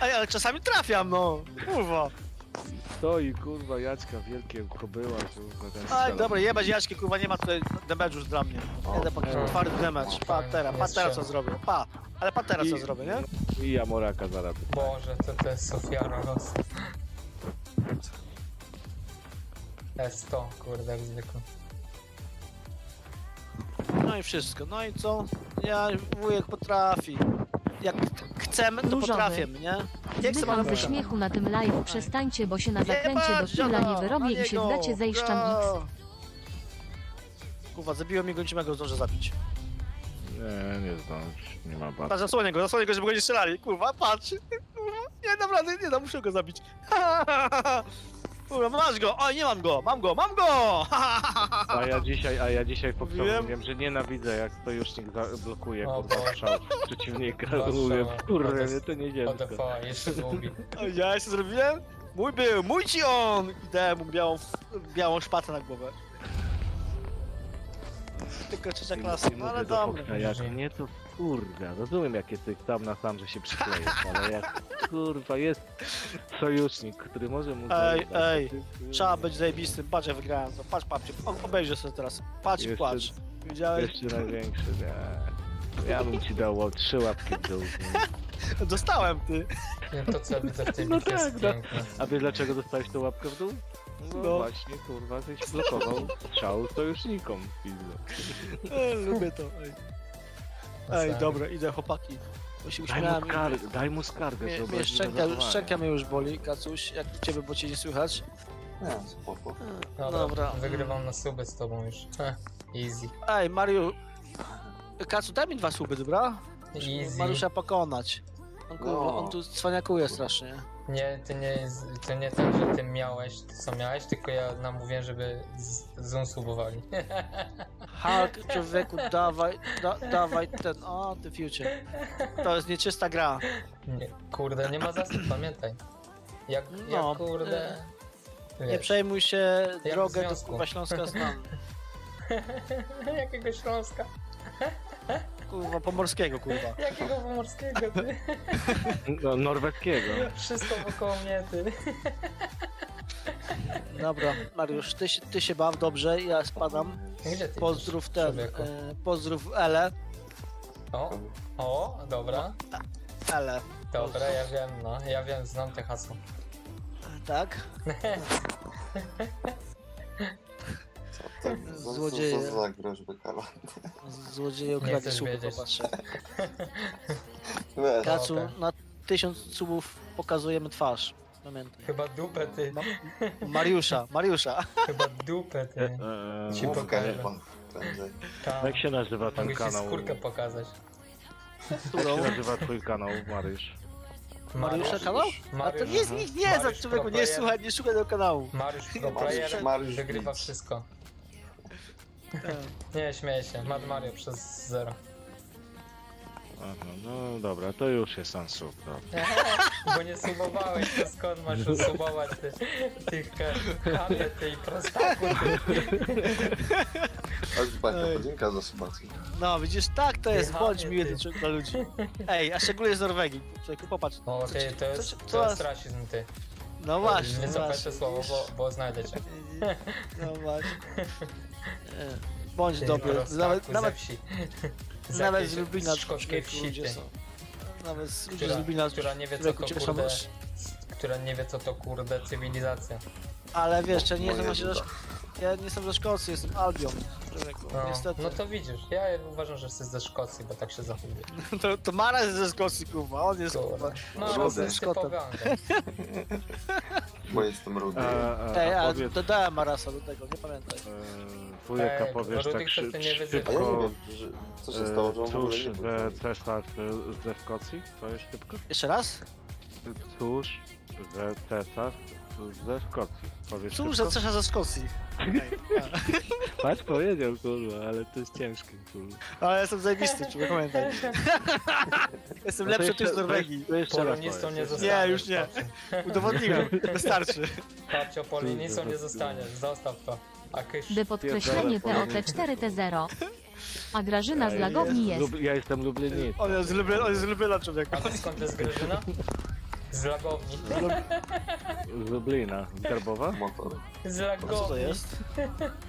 Ej, ale czasami trafiam, no. Kurwa. Stoi, kurwa, Jaćka, wielkie kobyła, kurwa, ten Aj, strzela. dobra, jebać Jaśki, kurwa, nie ma tutaj damage'u już dla mnie. Jedę po no. twardy damage. Pa, Fajnie, teraz, pa nie teraz co zrobię. Pa. Ale pa teraz co I- zrobię, nie? I ja Moraka zaraz. Boże, to to jest ofiara losu. S100, kurde, jak zwykle. No i wszystko. No i co? Ja, wujek potrafi. Jak chcemy, to Różowy. potrafię, nie? Jak Zdycham sama ze śmiechu na tym live, przestańcie, bo się na zakręcie do tyla nie wyrobię i się zdacie zejszczam X. Kurwa, zabiłem mi gończymego, zdążę zabić. Nie, nie zdążysz, nie ma Patrz, bab. zasłonię go, zasłonię go, żeby go nie strzelali. Kurwa, patrz. Kurwa, nie dam rady, nie dam, muszę go zabić. Kurwa, masz go! Oj, nie mam go! Mam go! Mam go! A ja dzisiaj, a ja dzisiaj Mówiłem? powiem, że nienawidzę jak sojusznik za- blokuje O kurwa Boże. strzał przeciwnika. Dwa Mówię, strzały. kurwa, No to mnie to nie O ziemsko. DV, jeszcze długi. Oj, ja się zrobiłem? Mój był, mój ci on! I dałem mu białą, białą szpatę na głowę. Tylko trzecia klasa, no ale do dobra. Jak nie to kurwa, rozumiem jak jesteś sam na sam, że się przyklejesz, ale jak kurwa jest sojusznik, który może mu Ej, ej, to ty, Trzeba być zajebistym, patrz jak wygrałem to, patrz papcie, o- obejrzyj sobie teraz, patrz Jeszcze- płacz. Widziałeś? Jeszcze największy, nie. Ja bym ci dał o trzy łapki w dół. Dostałem ty. Nie, to co widzę w tej No bitwie tak, jest no. piękne. A wiesz dlaczego dostałeś tą łapkę w dół? No, No. właśnie, kurwa, żeś blokował strzał sojusznikom. pizdo. E, lubię to, ej. Ej, dobra, idę chłopaki. Bo się Daj mu uśmiałem. skargę, daj mu skargę, Mnie, szczęka, mnie już boli, Kacuś, jak u ciebie, bo cię nie słychać. Nie, spoko. Dobra, Dobra. wygrywam na suby z tobą już. Heh, Easy. Ej, Mariu. Kacu, daj mi dwa suby, dobra? Easy. Mariusza pokonać. On, kurwa, No. on tu cwaniakuje strasznie. Nie, to nie jest, to nie tak, że ty miałeś, co miałeś, tylko ja namówiłem, żeby z- zunsubowali. Hulk, człowieku, dawaj, da, dawaj ten, o, the future. To jest nieczysta gra. Nie, kurde, nie ma zasad, pamiętaj. Jak, No, jak kurde... Nie Wiesz, przejmuj się, w drogę do związku. kurwa Śląska znam. Jakiego Śląska? Kurwa, pomorskiego, kurwa. Jakiego pomorskiego, ty? No, norweskiego. Wszystko wokoło mnie, ty. Dobra, Mariusz, ty, się- ty się baw dobrze, ja spadam. Gdzie ty Pozdrów idziesz, ten, człowieku? e, pozdrów Ele. O, o, dobra, Ele, dobra, ja wiem, no, ja wiem, znam te hasło. tak? Co, Złodzieje. co, co za groźby, Karol? Złodzieje suby, wiedzieć. popatrzę. Kacu, na tysiąc subów pokazujemy twarz. Pamiętaj. Chyba dupę, ty, Ma Mariusza, Mariusza. chyba dupę, ty. Eee, Ci pokażę. Tam. jak się nazywa ten Mogę kanał? skórkę pokazać. Jak Którą? się nazywa twój kanał, Mariusz? Mariusza kanał? A to Mariusz, nie jest, nie, nie, za Mariusz człowieku, nie słuchaj, nie szukaj tego kanału. Mariusz Pro Mariusz- Player Mariusz wygrywa wszystko. Nie, śmieję się. Mad Mario przez zero. Aha, no dobra, to już jest sam sub, dobra. Bo nie subowałeś, to skąd masz usubować ty, tych kamie, tej prostaku, chyba Ej. podzięka za subację. No, widzisz, tak to jest, Jechanie, bądź miły ty. dla- dla ludzi. Ej, a szczególnie z Norwegii. Człowieku, popatrz. O, Co ty, ci- to co jest, to co- jest rasizm, ty. No właśnie, no właśnie. te słowo, bo, bo znajdę cię. No właśnie. E, Bądź Ty dobry, nawet, nawet, nawet z Lublina wsi, ludzie są. Nawet z ludzie z Która, Lublina, która nie wie co to kurde, która nie wie co to kurde cywilizacja. Ale wiesz, ja nie jestem właśnie. Szk- ja nie jestem ze Szkocji, jestem Albion. No, niestety. no to widzisz, ja uważam, że jesteś ze Szkocji, bo tak się zachowuje. To, to Mara jest ze Szkocji, kurwa, on jest kurwa. No, jest typowy Angel. Bo jestem rudy. Ej, a a powiedz, dodałem Marasa do tego, nie pamiętaj. e, wujek, a powiesz tak szy. A ja nie szybko, wiem, że, co się stało, że on w ogóle cóż nie był. we Cesarz e, ze Szkocji? To jest szybko? Jeszcze raz? Cóż we Cesarz ze Szkocji? Powiesz Cóż, że szybko? coś ze Szkocji. Patrz powiedział, kurwa, ale to jest ciężkie, kurwa. a. Ale jestem zajebisty, człowiek, pamiętaj. Jestem No to lepszy jeszcze- od tej z Norwegii. To jeszcze raz Polonistą nie zostaniesz. już nie. Udowodniłem, wystarczy. Patrzcie, polonistą nie zostaniesz, zostaw to. D podkreślenie POT4T0. A Grażyna z Lagowni jest. Lub, ja jestem Lubliniec. On jest z Lublina, on jest z Lublina, człowieku. A ty skąd jest Grażyna? Z Lagowni. Z Lublina. Z Garbowa? Motor. Z A co to Lagowni. jest?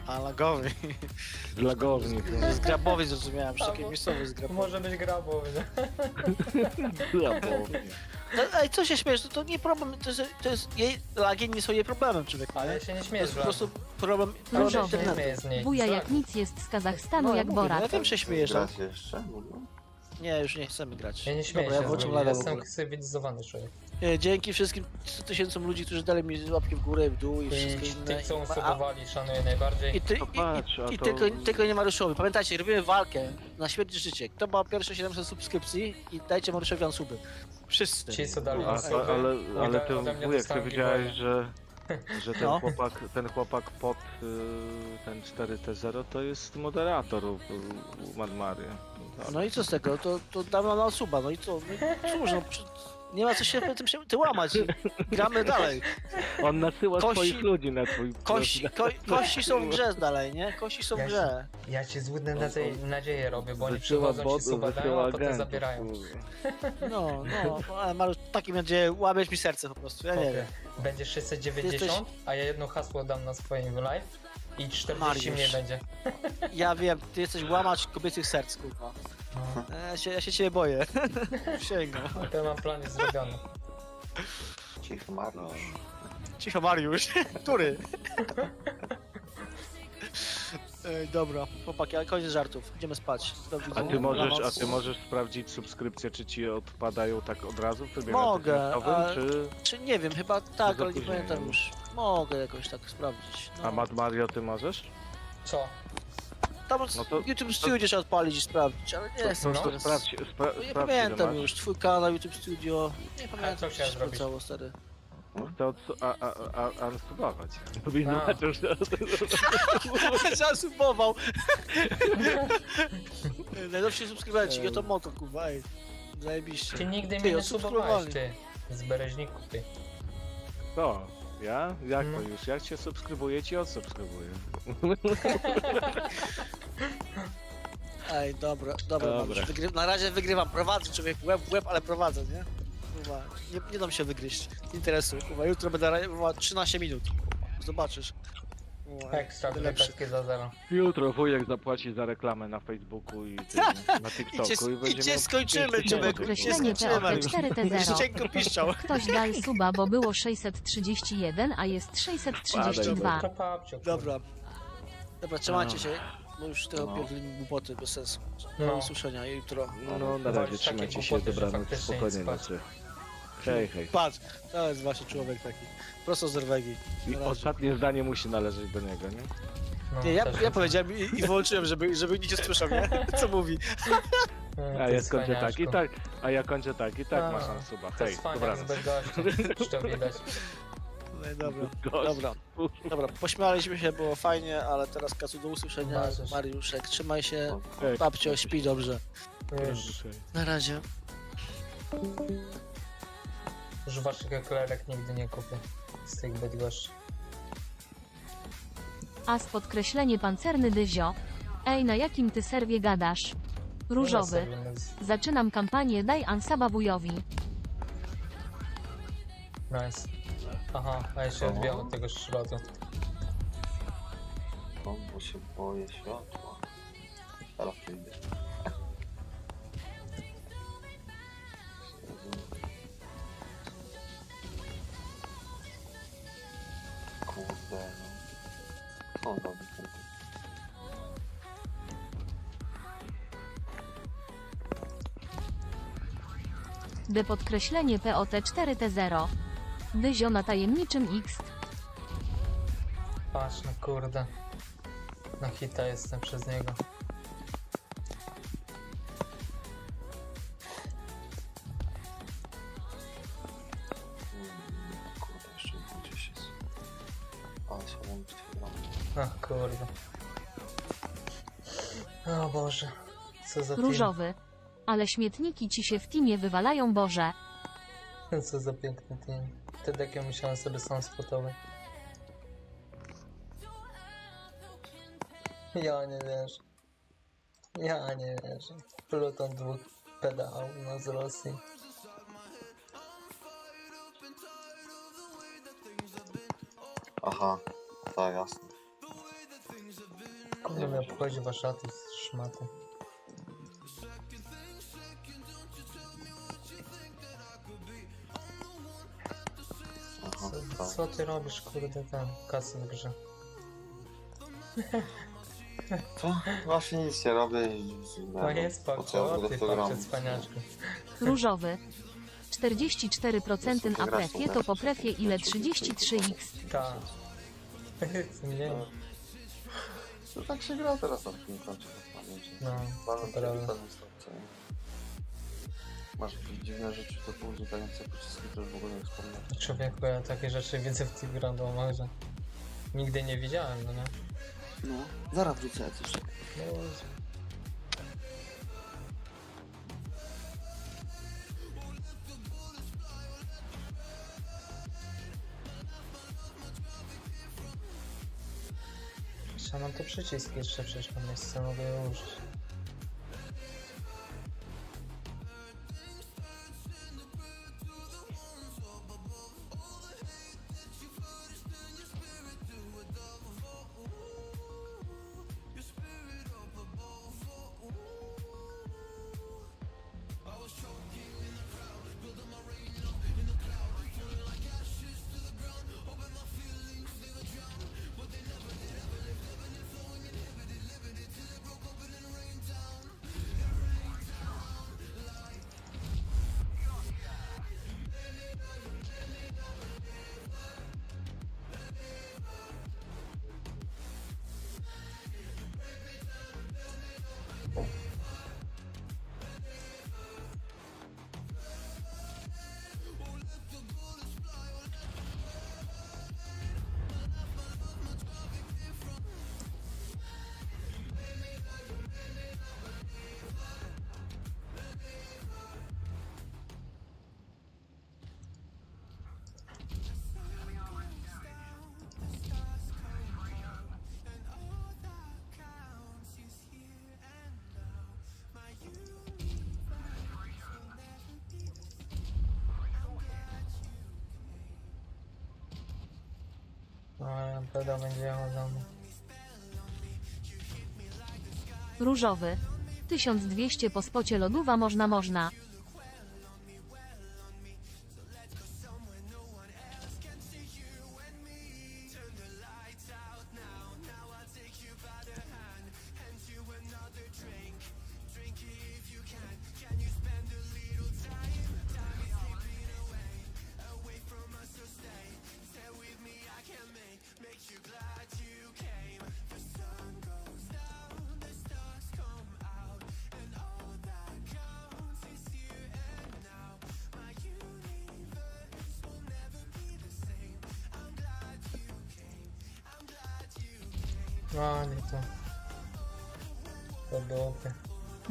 A, Lagowy. Z Lagowni. Z Grabowy zrozumiałem, że takiej miejscowej z Grabowy. Może być grabą, nie? No, Ej, co się śmiesz, to, to nie problem, to jest, to jest jej, lagi nie są jej problemem, człowieku. Ale się nie To śmiejesz, jest po prostu problem, problem Różowy. się nie internetu. niej. Tak. jak nic jest z Kazachstanu No, ja jak mówię, no, Borat. ja wiem, że się śmiejesz, ale... Grać jeszcze? No, Nie, już nie chcemy grać. Ja nie śmieję Dobra, ja się z włączam niej, lewą w jestem ogóle. cywilizowany człowiek. E, Dzięki wszystkim 100 tysiącom ludzi, którzy dali mi łapki w górę, w dół i I wszystkie tych, inne. co A- unsubowali, szanuję najbardziej. I, ty, To i, patrz, a i, i to- tylko, tylko nie Mariuszowi. Pamiętajcie, robimy walkę na śmierć i życie. Kto ma pierwsze 700 subskrypcji i dajcie Mariuszowi suby. Wszyscy. Ci, co dali A, a, ale, ale ode- ty ode mnie wujek, ty dostaną wiedziałeś, giveaway. że że ten No. chłopak, ten chłopak pod y, ten 4T0 to jest moderator u, u Mad Mary. No i co z tego? To, to dawno na suba, no i co? No, cóż, no, przy- nie ma co się tym się ty łamać. Gramy dalej. On nasyła Kości- swoich ludzi na twój Kości, ko, kości są w grze dalej, nie? Kości są w Ja grze. Ja ci złudne nadzie nadzieje robię, bo oni przychodzą, ci bot, suba dają, a potem zabierają. No, no, no ale Mariusz, takim będzie łamiesz mi serce po prostu, ja nie wiem. Będzie 690, a ja jedno hasło dam na swoim live i 40 Mariusz. mnie będzie. Ja wiem, ty jesteś łamacz kobiecych serc, kurwa. No, Ja się, ja się ciebie boję. Sięgam. to mam plan jest zrobiony. Cicho Mariusz. Cicho Mariusz, który? Ej, dobra, chłopaki, ale koniec żartów. Idziemy spać. Do A widzenia. ty możesz, a ty możesz sprawdzić subskrypcję, czy ci odpadają tak od razu w trybie Mogę, natychmiastowym, a- czy... Czy nie wiem, chyba tak, ale nie później, pamiętam no. już. Mogę jakoś tak sprawdzić. No. A Mad Mario ty możesz? Co? Tam no to- YouTube Studio trzeba odpalić i sprawdzić, ale nie jestem to, no. teraz- sprawdź, spra, No nie sprawdź pamiętam masz. już, twój kanał YouTube Studio. Nie pamiętam, co się zrobić? sprawdzało, stary. To od, a, a, a, a unsubować. A. Zasubował. Najlepsi subskrybenci, ja to moto, kurwa, ej. Zajebiście. Ty nigdy Ty, mnie nie subowałeś, ty. Z bereźniku, ty. To, ja? Jak No. to już? Jak cię subskrybuję, ci odsubskrybuję. Ej, dobra, dobra, Dobra. Wygry... na razie wygrywam, prowadzę człowiek, łeb w łeb, ale prowadzę, nie? Kurwa, nie, nie dam się wygryźć, nie interesu, kurwa, jutro będę ra- kurwa, 13 minut, zobaczysz. Ekstra, petki za zero. Jutro wujek zapłaci za reklamę na Facebooku i tym, na I TikToku cię, i, i cię skończymy, 5 człowieku, cię Określenie skończymy, Mariusz. POT4T0. Cienko piszczał. Ktoś dal suba, bo było 631, a jest No 632. To papcio, kurwa. Dobra. Dobra, trzymajcie A. się, bo już trochę No. biegli głupoty bez sensu. Do No. usłyszenia jutro. No, no na razie trzymajcie się, dobranoc, spać. nocy. Hej, hej. Patrz, to jest właśnie człowiek taki, prosto z Norwegii. I ostatnie zdanie musi należeć do niego, nie? No, Nie, ja, też ja jest- powiedziałem i, i wyłączyłem, żeby, żeby nikt nie słyszał, nie? Co mówi. Mm, A ty ja skończę tak i cwaniaczku. tak, a ja kończę tak i tak A, masz na suba. To Hej, jest dobranoc. to widać. No i dobra, Gość. dobra, dobra, pośmialiśmy się, było fajnie, ale teraz Kacu do usłyszenia. Marzysz. Mariuszek, trzymaj się, Hej. babcio, śpi dobrze. Już, Na razie. już waszych eklerek nigdy nie kupię z tych Bydgoszczy. A z podkreślenie pancerny dyzio. Ej, na jakim ty serwie gadasz? Różowy. Zaczynam kampanię Daj Ansaba wujowi. Nice. Aha, a ja się odbijam od tego szrotu. No, bo się boję światła. Teraz przyjdę. Kurde, no. Co on robi ten? D podkreślenie POT4T0. Dyzio na tajemniczym X. Patrz, no kurde. Na hita jestem przez niego. Ach kurde. O Boże. Co za team. Różowy. Ale śmietniki ci się w teamie wywalają Boże. Co za piękny team. Wtedy jak ja musiałem sobie sam spotować. Ja nie wierzę. Ja nie wierzę. Pluton dwóch pedałów no z Rosji. Aha, tak, jasne. Kurde mnie obchodzi waszaty z szmaty. Aha, Co, tak. co ty robisz kurde tam? Kasy w grze. To właśnie nic nie robię i... No jest po co ty patrzę cwaniaczku. Różowy. 44% a prefie to po prefie ile 33x. Ta. Nie. To tak się gra teraz na tym końcu. No, Bardzo prawda. masz jakieś dziwne rzeczy to unikające pociski, to już w ogóle nie wspomnę. Człowieku, ja takie rzeczy widzę w tych randomach, że nigdy nie widziałem, no nie? No, zaraz wrócę coś. No, Jeszcze mam te przyciski jeszcze przecież mam miejsce, mogę je użyć. MPD będzie mną. Różowy. 1200 po spocie lodówa można można.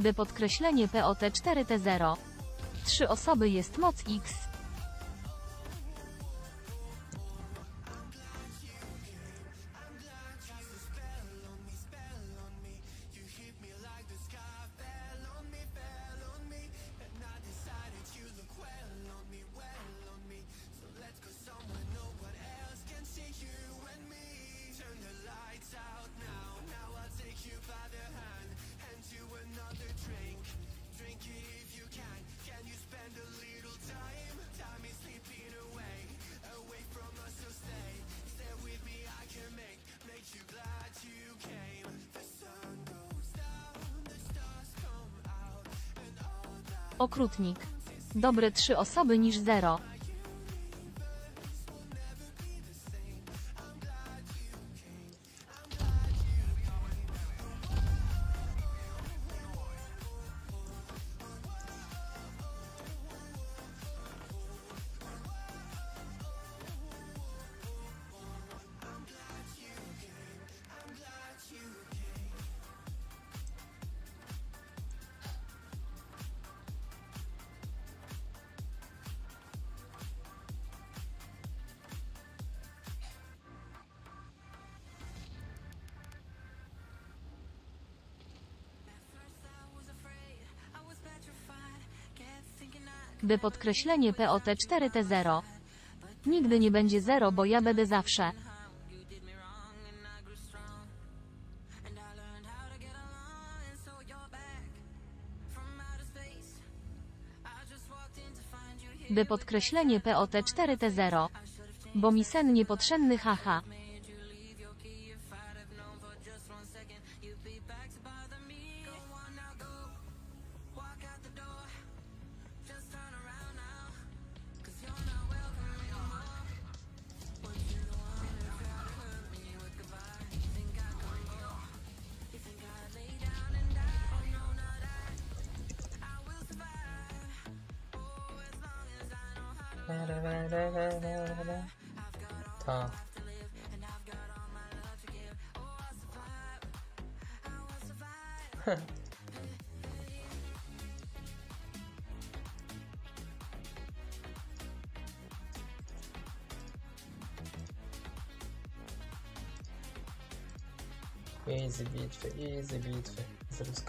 D podkreślenie POT 4T0. Trzy osoby jest moc X. Okrutnik. Dobre trzy osoby niż zero. D podkreślenie POT 4T0. Nigdy nie będzie zero, bo ja będę zawsze. D podkreślenie POT 4T0. Bo mi sen niepotrzebny haha. Easy bitwy, easy bitwy z.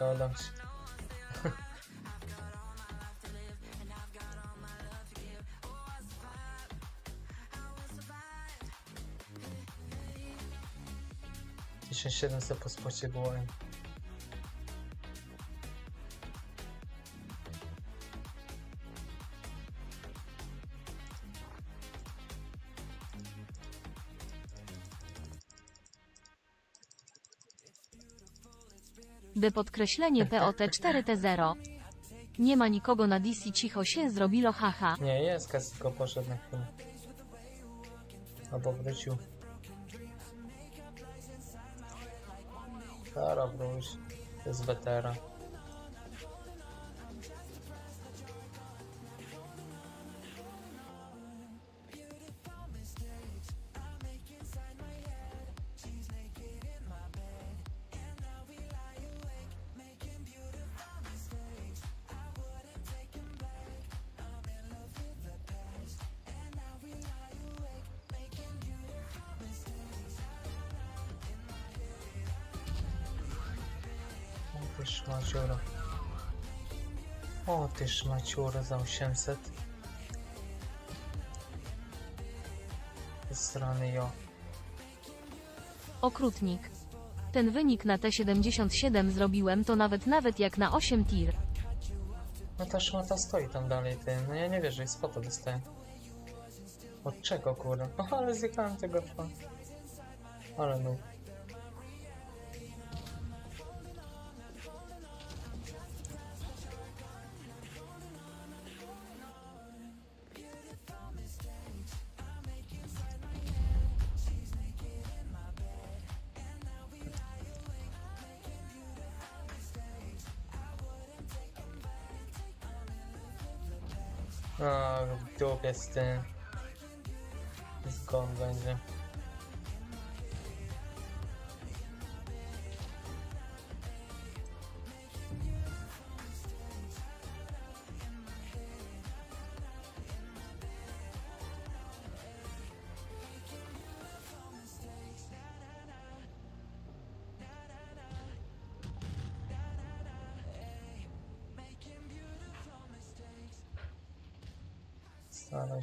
Masz, dodam ci. Tysiąc siedemset po spocie było. By podkreślenie POT4T0. Nie ma nikogo na DC cicho się zrobilo haha. Nie, jest Kasiko poszedł na chwilę. Albo wrócił. Dobra, wróć. To jest wetera. O ty szmaciura za 800. Strony jo. Okrutnik. Ten wynik na T77 zrobiłem to nawet nawet jak na 8 tir. No ta szmata stoi tam dalej, ty. No ja nie wierzę, spota dostaję. Od czego kurde? O, ale zjechałem tego. Ale no. W dupie z tym. Zgon będzie.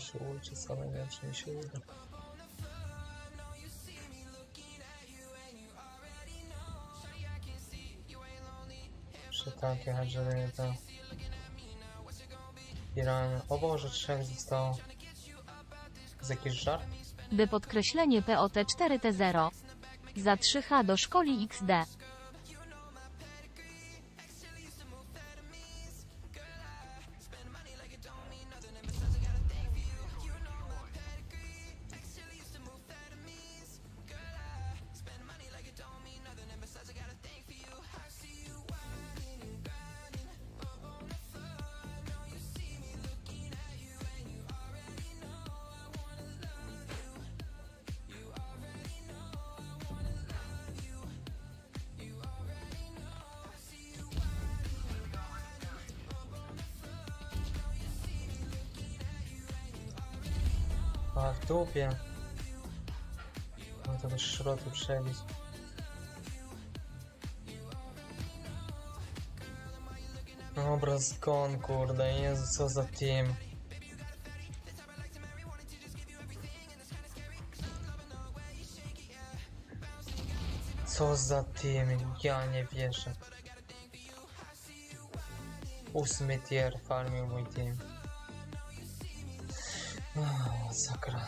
Się uczyć, co najlepsze mi się uda. Przy takie hadżery to... Iran. O Boże, trzech zostało. Z jakiś żart? by podkreślenie POT4T0. Za 3H do szkoli XD. W dupie. No to do szrotu przebić. Dobra, skąd kurde, Jezu, co za team. Co za team, ja nie wierzę. Ósmy tier farmił mój team. Masakra.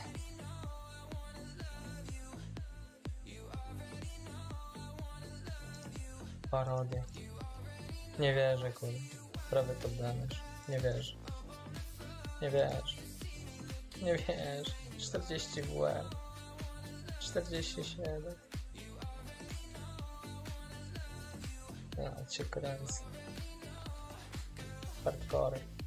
Parodia. Nie wierzę, kurde. Prawie to daniesz. Nie wierzę. Nie wierzę. Nie wierzę. 40 WM. 47. Ja cię kręcę. Hardcore.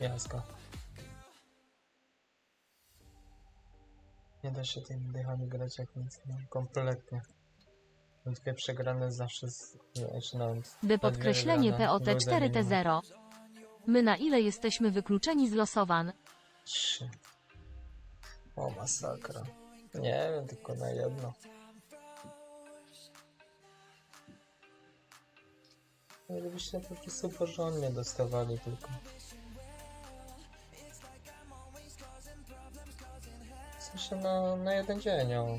Jasko. Nie da się tymi dychami grać jak nic, no, kompletnie. Dwie przegrane zawsze z... No, By podkreślenie wygrane, były POT4T0. My na ile jesteśmy wykluczeni z losowan? Trzy. O, masakra. Nie wiem, tylko na jedno. Gdybyście po prostu porządnie dostawali tylko. Sensie na, na jeden dzień, o.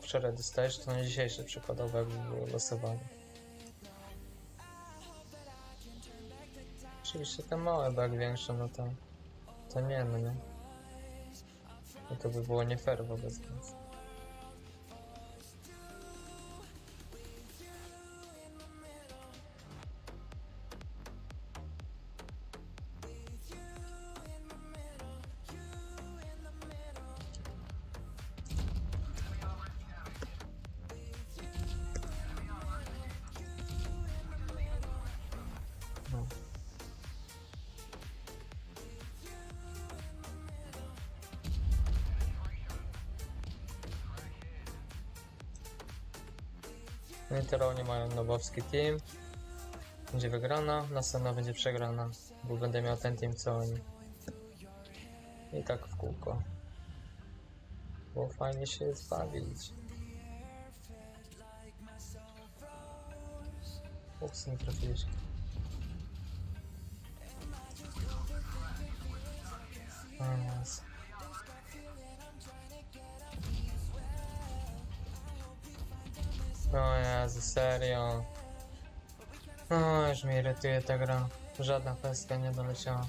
Wczoraj dostajesz, to na dzisiejszy przykładowo jakby było losowanie. Oczywiście te małe, bo większe, no to, to nie, no nie. No to by było nie fair wobec nas. Oni mają nowowski team. Będzie wygrana, następna będzie przegrana, bo będę miał ten team co oni. I tak w kółko. Było fajnie się zbawić. Ups, nie trafiłeś. Serio. O, już mnie irytuje ta gra. Żadna pestka nie doleciała.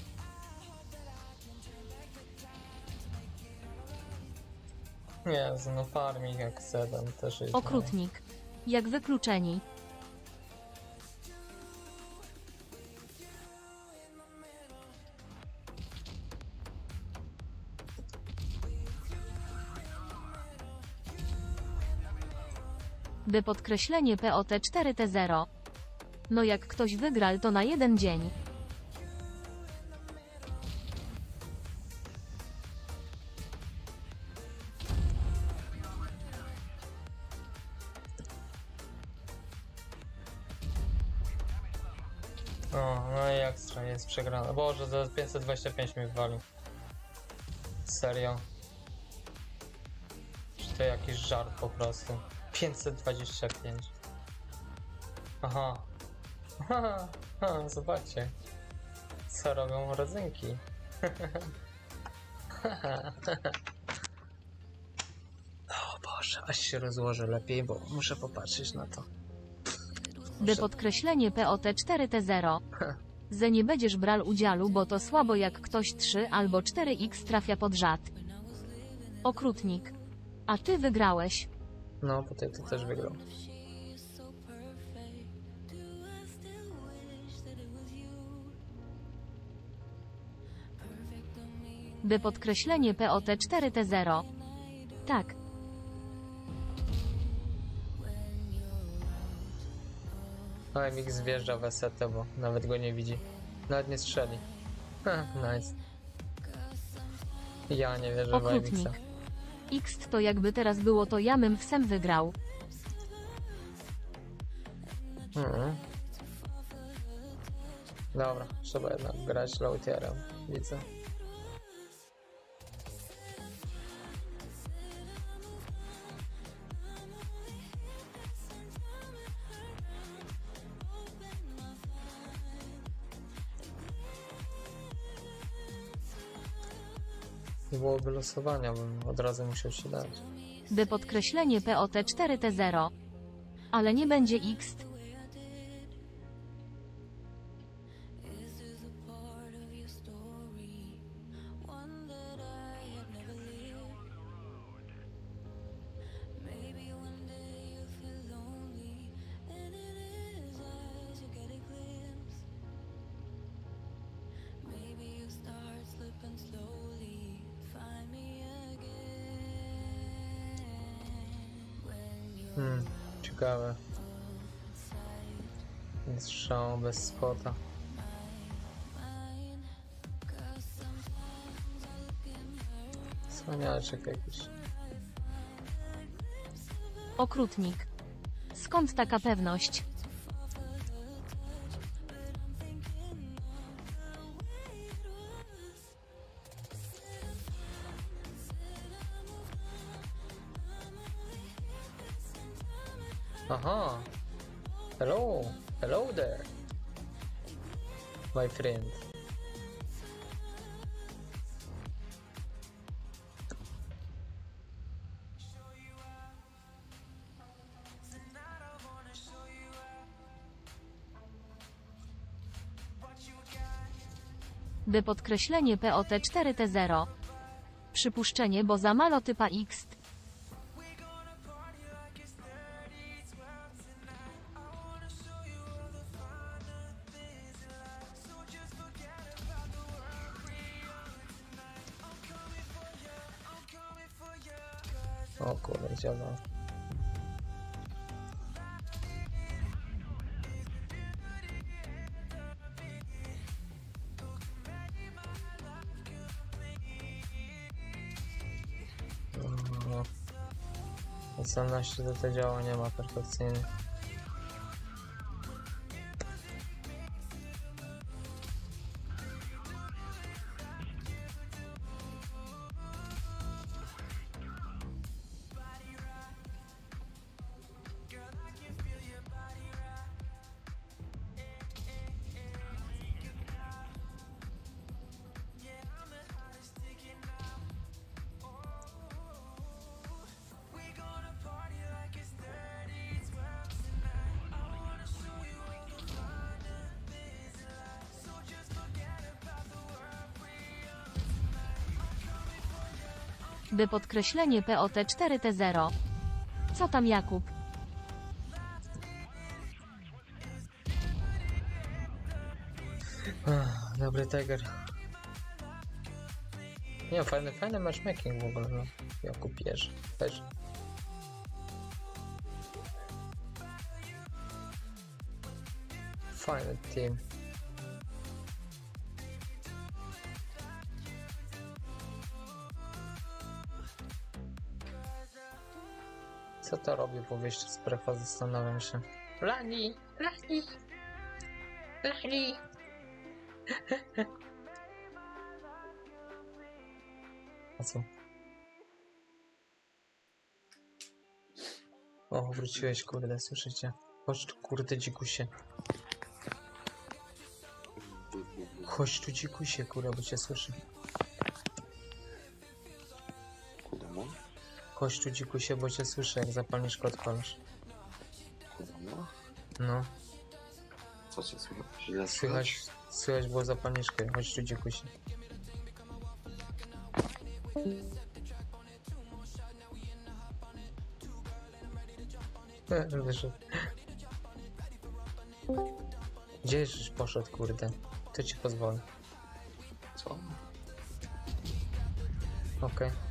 Jezu, no farming jak sedem też jest. Okrutnik. Jak wykluczeni. By podkreślenie POT4T0. No jak ktoś wygrał to na jeden dzień. O, no i ekstra, jest przegrana. Boże, za 525 mi walił. Serio? Czy to jakiś żart po prostu? 525. Aha. Aha, aha zobaczcie. Co robią rodzynki. o Boże, aż się rozłożę lepiej, bo muszę popatrzeć na to. By podkreślenie POT4T0. Ze nie będziesz brał udziału, bo to słabo jak ktoś 3 albo 4x trafia pod żad. Okrutnik. A ty wygrałeś. No, bo ty, ty też wygrał. By podkreślenie POT4T0. Tak. No MX wjeżdża w esetę, bo nawet go nie widzi. Nawet nie strzeli. Ha, nice. Ja nie wierzę w Okrutnik. X to jakby teraz było to ja bym wsem wygrał. Mhm. Dobra, trzeba jednak grać low tierem. Widzę. Byłoby losowania, bym od razu musiał się dać. D podkreślenie POT4T0. Ale nie będzie X. bez spota. Słaniaczek jakiś. Okrutnik. Skąd taka pewność? Podkreślenie POT4T0. Przypuszczenie, bo za malo typa X. Zdolności do tego działa nie ma perfekcyjnie. D podkreślenie POT4T0. Co tam Jakub? Ach, Dobry Tiger. Nie, fajny, fajny matchmaking w ogóle, no. Jakub Jerzy. Też. Fajny team. To robi po wyjściu z prefa? Zastanawiam się. Lani! Lani! Lani! A co? O, wróciłeś, kurde, słyszycie? Chodź tu, kurde, dzikusie. Chodź tu, dzikusie, kurde, bo cię słyszę. Chodź tu, dzikusie, bo cię słyszę, jak zapalniczkę odpalasz. Kudamo? No, Co cię słychać? Źle słychać, słychać było zapalniczkę. Chodź tu, dzikusie. Wyszedł. Gdzie już poszedł, kurde? To ci pozwolę. Co? Okej.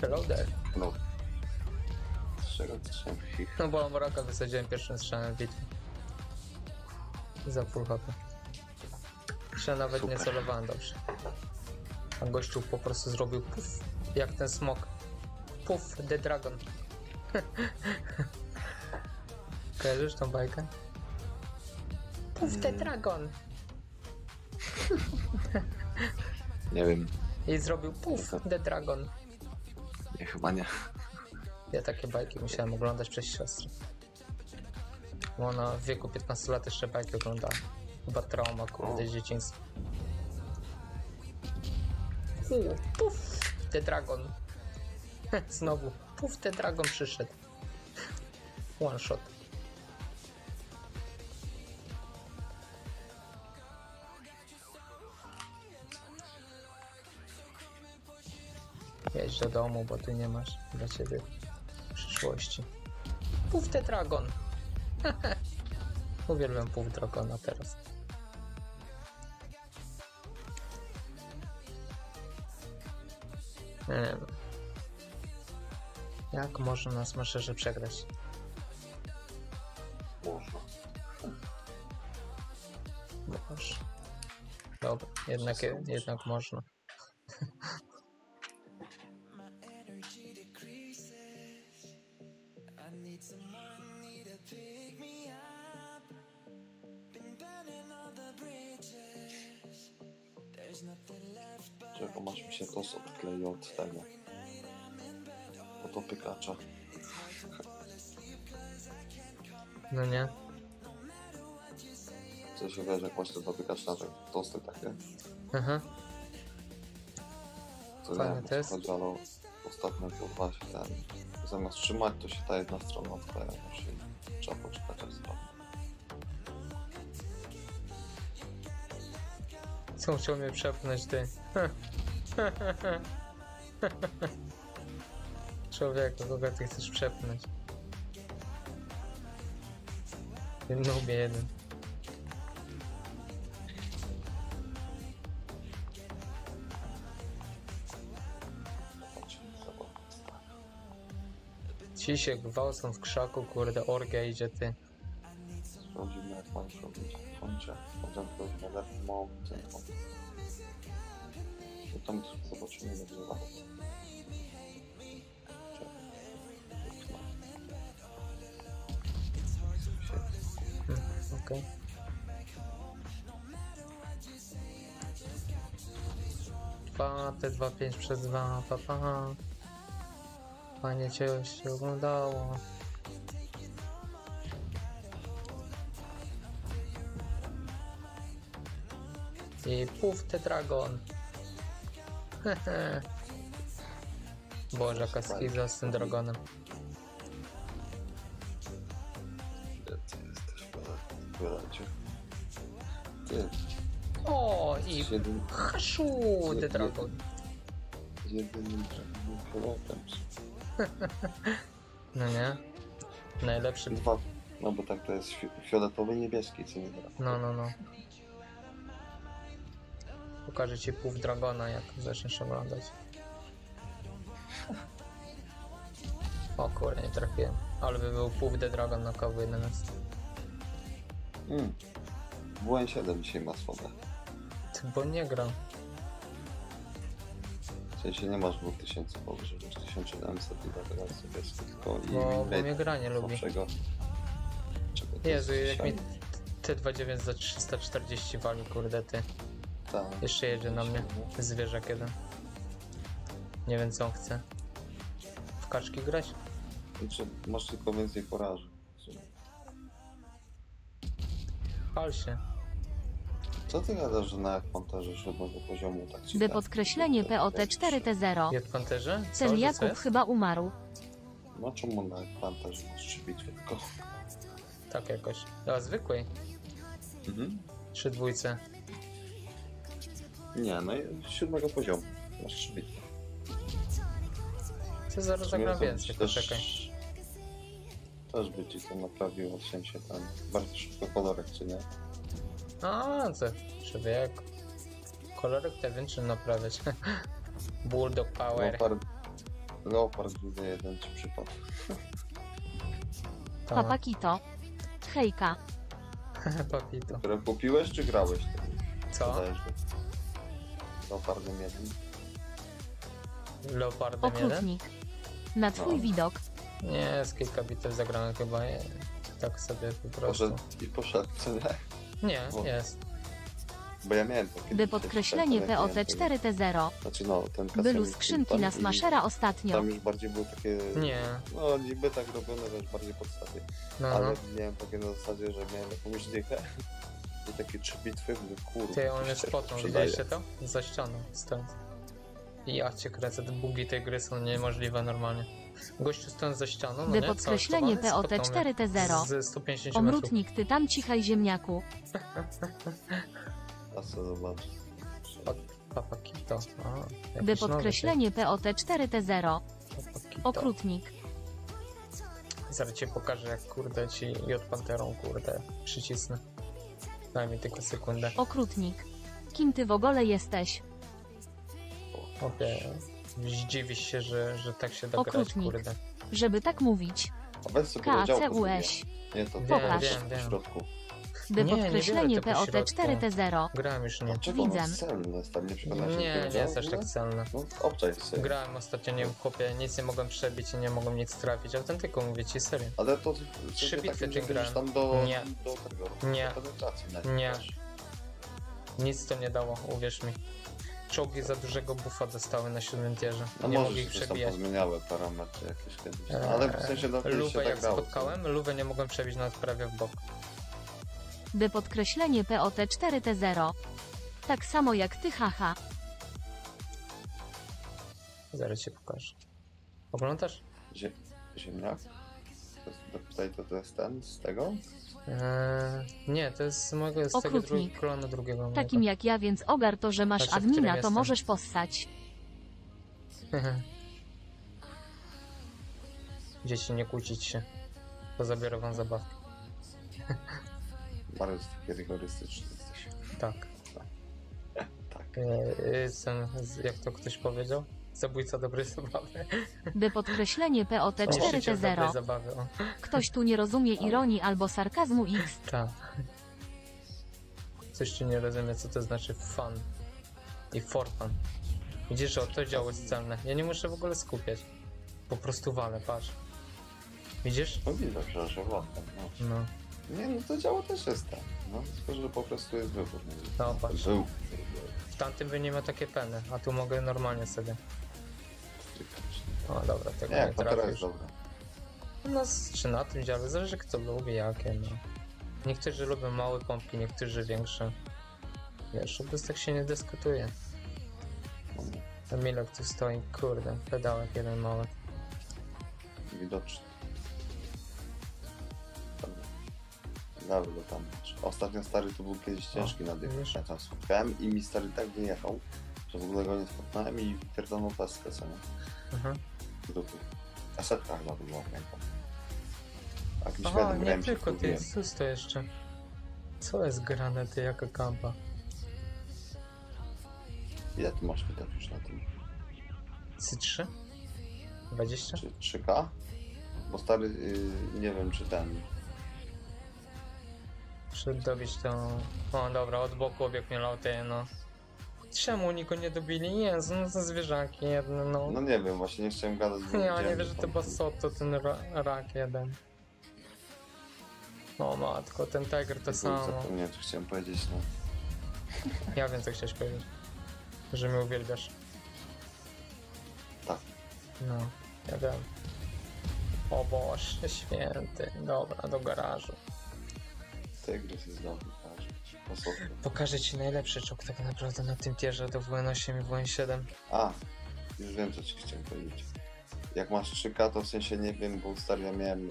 Hello there. No. Czego ich? No bo Amoraka wysadziłem pierwszym strzałem w bitwie. Za full HP. Jeszcze nawet nie Super. celowałem dobrze. A gościu po prostu zrobił puf, jak ten smok. Puf, The Dragon. Kojarzysz tą bajkę? Puf, The Mm. Dragon. Nie wiem, I zrobił puf, The Dragon. nie, chyba nie. Ja takie bajki musiałem oglądać przez siostrę. Bo ona w wieku 15 lat jeszcze bajki oglądała. Chyba trauma, kurde, z dzieciństwa. U, Puf, The Dragon. Znowu, puf, The Dragon przyszedł. One shot. Jedź do domu, bo tu nie masz dla ciebie przyszłości. Puf The Dragon. Uwielbiam Puf Dragona teraz. Jak można nas maszerze przegrać? Można. Boże. Dobra, jednak, jednak można. Aha. To Fajny wiem, test. chodzi, ostatnio to właśnie ten. Zamiast trzymać, to się ta jedna strona odkleja. Musi trzeba poczekać aż zrobi. Co chciał mnie przepchnąć, ty? Człowieku, kogo ty chcesz przepchnąć? Ty nubie jeden. Ci się gwałcą w krzaku, kurde, orgia idzie, ty. Sprawdzimy jak mam robić w końcu. Potem to jest najlepiej małą cenką. No tam zobaczymy jak zaraz. Hmm, Okej. Dwa, te dwa, pięć przez dwa, pa, pa. Panie cię się oglądało. I puf, dragon. Boże, jaka schiza z tym dragonem. Gdzie ty jesteś, Wylecie. Ty, O, i jednym, haszu, te dragon. z jednym pilotem. No nie? Najlepszy. Dwa. No bo tak to jest fi- fioletowy i niebieski, co nie gra. No, no, no. Pokażę ci puf dragona, jak zaczniesz oglądać. O kurde, nie trafiłem. Ale by był puf the dragon na kowu 11. Mm. WN7 dzisiaj ma słabe. Ty, bo nie gram. W sensie nie masz 2000 powyżej, masz 1700 i dlatego sobie jest tylko i Bo, bo mnie gra nie lubi. Czego Jezu, jak mi dzisiaj? T29 za 340 wali, kurde ty. Tak. Jeszcze jedzie na mnie. Zwierzak jeden. Nie wiem co on chce. W kaczki grać? Znaczy, masz tylko więcej porażek. Pal się. Co ty gadasz, że na panterze siódmego poziomu tak ci D da? podkreślenie POT4T0. Jest panterze? Co, Ten że co Jakub jest? chyba umarł. No czemu na panterze masz trzy bitwy tylko? Tak jakoś. A zwykłej. Mhm. Trzy dwójce. Nie, no i siódmego poziomu masz trzy bitwy. Co zaraz zagram więcej, poczekaj. też by ci to naprawiło, w sensie tam bardzo szybko kolorek, czy nie? A, co? Człowiek. Kolorek te większy naprawiać. Bulldog Power. Leopard, Leopard widzę jeden ci przypadł. To Papakito. Hejka. Papito. Które kupiłeś, czy grałeś? Co? Leopardem jeden. Leopardem jeden? Okrutnik. Na twój No. widok. Nie, z kilka bitew zagrałem chyba. Nie, tak sobie po prostu. Poszedł i poszedł, co nie? Nie, O. jest. Bo ja miałem takie... By podkreślenie takie- POT4T0. Znaczy no, ten Bylu skrzynki tam na i smashera ostatnio. Tam już bardziej były takie... Nie. No niby tak robione, wiesz, bardziej podstawie. No, Ale no. miałem takie na zasadzie, że miałem jakąś dychę. I takie trzy bitwy, mówię, kurde. Ty, on jest potą, widzieliście to? Za ścianą, stąd. I ja cię kręcę, te bugi tej gry są niemożliwe normalnie. Gościu stąd za ścianą, no nie? podkreślenie Całe spotony POT4T0. Z 150 metrów. Omrutnik, ty tam cichaj ziemniaku. A co zobacz. Papakito. A, nowy, podkreślenie POT4T0. ty. Papakito. Okrutnik. Zaraz cię pokażę, jak kurde ci J Panterą, kurde, przycisnę. Daj mi tylko sekundę. Okrutnik. Kim ty w ogóle jesteś? Opie, zdziwisz się, że, że tak się da grać, Okrutnik. kurde. Żeby tak mówić. A weź sobie. Nie, to Wiem, Popatrz. wiem, w wiem. środku. By Nie, nie podkreślenie biorę tego POT4T0. Grałem już nie. Dlaczego Widzę. on jest celny? Jest tam nie przekonałeś się Nie, nie jest aż tak celne. No obczaj sobie. Grałem ostatnio, nie chłopie, nic nie mogłem przebić i nie mogłem nic trafić, ale ten tylko mówię ci serio. Ale to Trzy sobie bitwy takim, że tym będziesz grałem. tam do, Nie. do tego, Nie. do penetracji Nie. Nic to nie dało, uwierz mi. Czołgi za dużego buffa dostały na siódmym tierze. No nie może mogli ich się tam przebijać. pozmieniały parametry jakieś kiedyś. No, Eee, ale w sensie no, kiedyś się Luwę tak jak grało, spotkałem, luwę nie mogłem przebić nawet prawie w bok. By podkreślenie POT4T0. Tak samo jak ty, haha. Zaraz ci pokażę. Oglądasz? Zie ziemniak? To dopytaj, to, to jest ten z tego? Eee, nie, to jest z mojego, z tego Okrutnik. drugiego kolana drugiego. Takim jak ja, więc ogar to, że masz Patrz, w którym admina, to jestem. możesz possać. Dzieci, nie kłócić się. To zabiorę wam zabawkę. Bardzo taki rygorystyczny jesteś. Tak. Tak. Eee, jestem, z- jak to ktoś powiedział? Zabójca dobrej zabawy. By podkreślenie Niszczyciel dobrej POT4T0. zabawy, o. Ktoś tu nie rozumie ironii albo sarkazmu X. Tak. Coś ci nie rozumie, co to znaczy fun i for fun. Widzisz, że o to działo jest celne. Ja nie muszę w ogóle skupiać. Po prostu walę, patrz. Widzisz? No widzę, że, że. No. No. Nie, no to działo też jest tam. No, tylko że po prostu jest wybór. No, patrz. Był. W tamtym by nie ma takie peny, a tu mogę normalnie sobie. O, dobra, tego Nie, nie, jak teraz jest trafisz. dobra. No, z- czy na tym dziale, zależy kto lubi, jakie, no. Niektórzy lubią małe pompki, niektórzy większe. Wiesz, o tak się nie dyskutuje. Emilek tu stoi, kurde, pedałek jeden mały. Widoczny. Dobra. Go tam. Ostatnio stary to był kiedyś ciężki na dych. widzisz? Ja tam spotkałem i mi stary tak wyjechał, że w ogóle go nie spotkałem i pierdolną peskę co nie? Mhm. Dupy. A setka chyba to była, pamiętam. Jakiś Aha, wiadomo, nie grałem się tylko ty, wkurwiłem. sus to jeszcze. Co jest grane, ty, jaka kampa? Ile ty masz widok już na tym? C3? 20? Czy 3K? Bo stary, yy, nie wiem czy ten. Muszę dobić tą... O, dobra, od boku obieg mnie lauteje, no. Czemu oni go nie dobili? Jezu, no to zwierzaki jedne, no. No nie wiem, właśnie nie chciałem gadać. bo Ja nie widziałem, wiem, że to tam- Basotto, ten ra rak jeden. O matko, ten Tiger to samo. Zapomniałem, co chciałem powiedzieć, no. Ja wiem, co chciałeś powiedzieć. Że mnie uwielbiasz. Tak. No, ja wiem. O Boże, święty. Dobra, do garażu. Tygrys jest dobry, Pokażę ci najlepszy czok tak naprawdę na tym tierze do WN8 i WN7. A, już wiem, co ci chciałem powiedzieć. Jak masz 3K, to w sensie nie wiem, bo stary ja miałem y,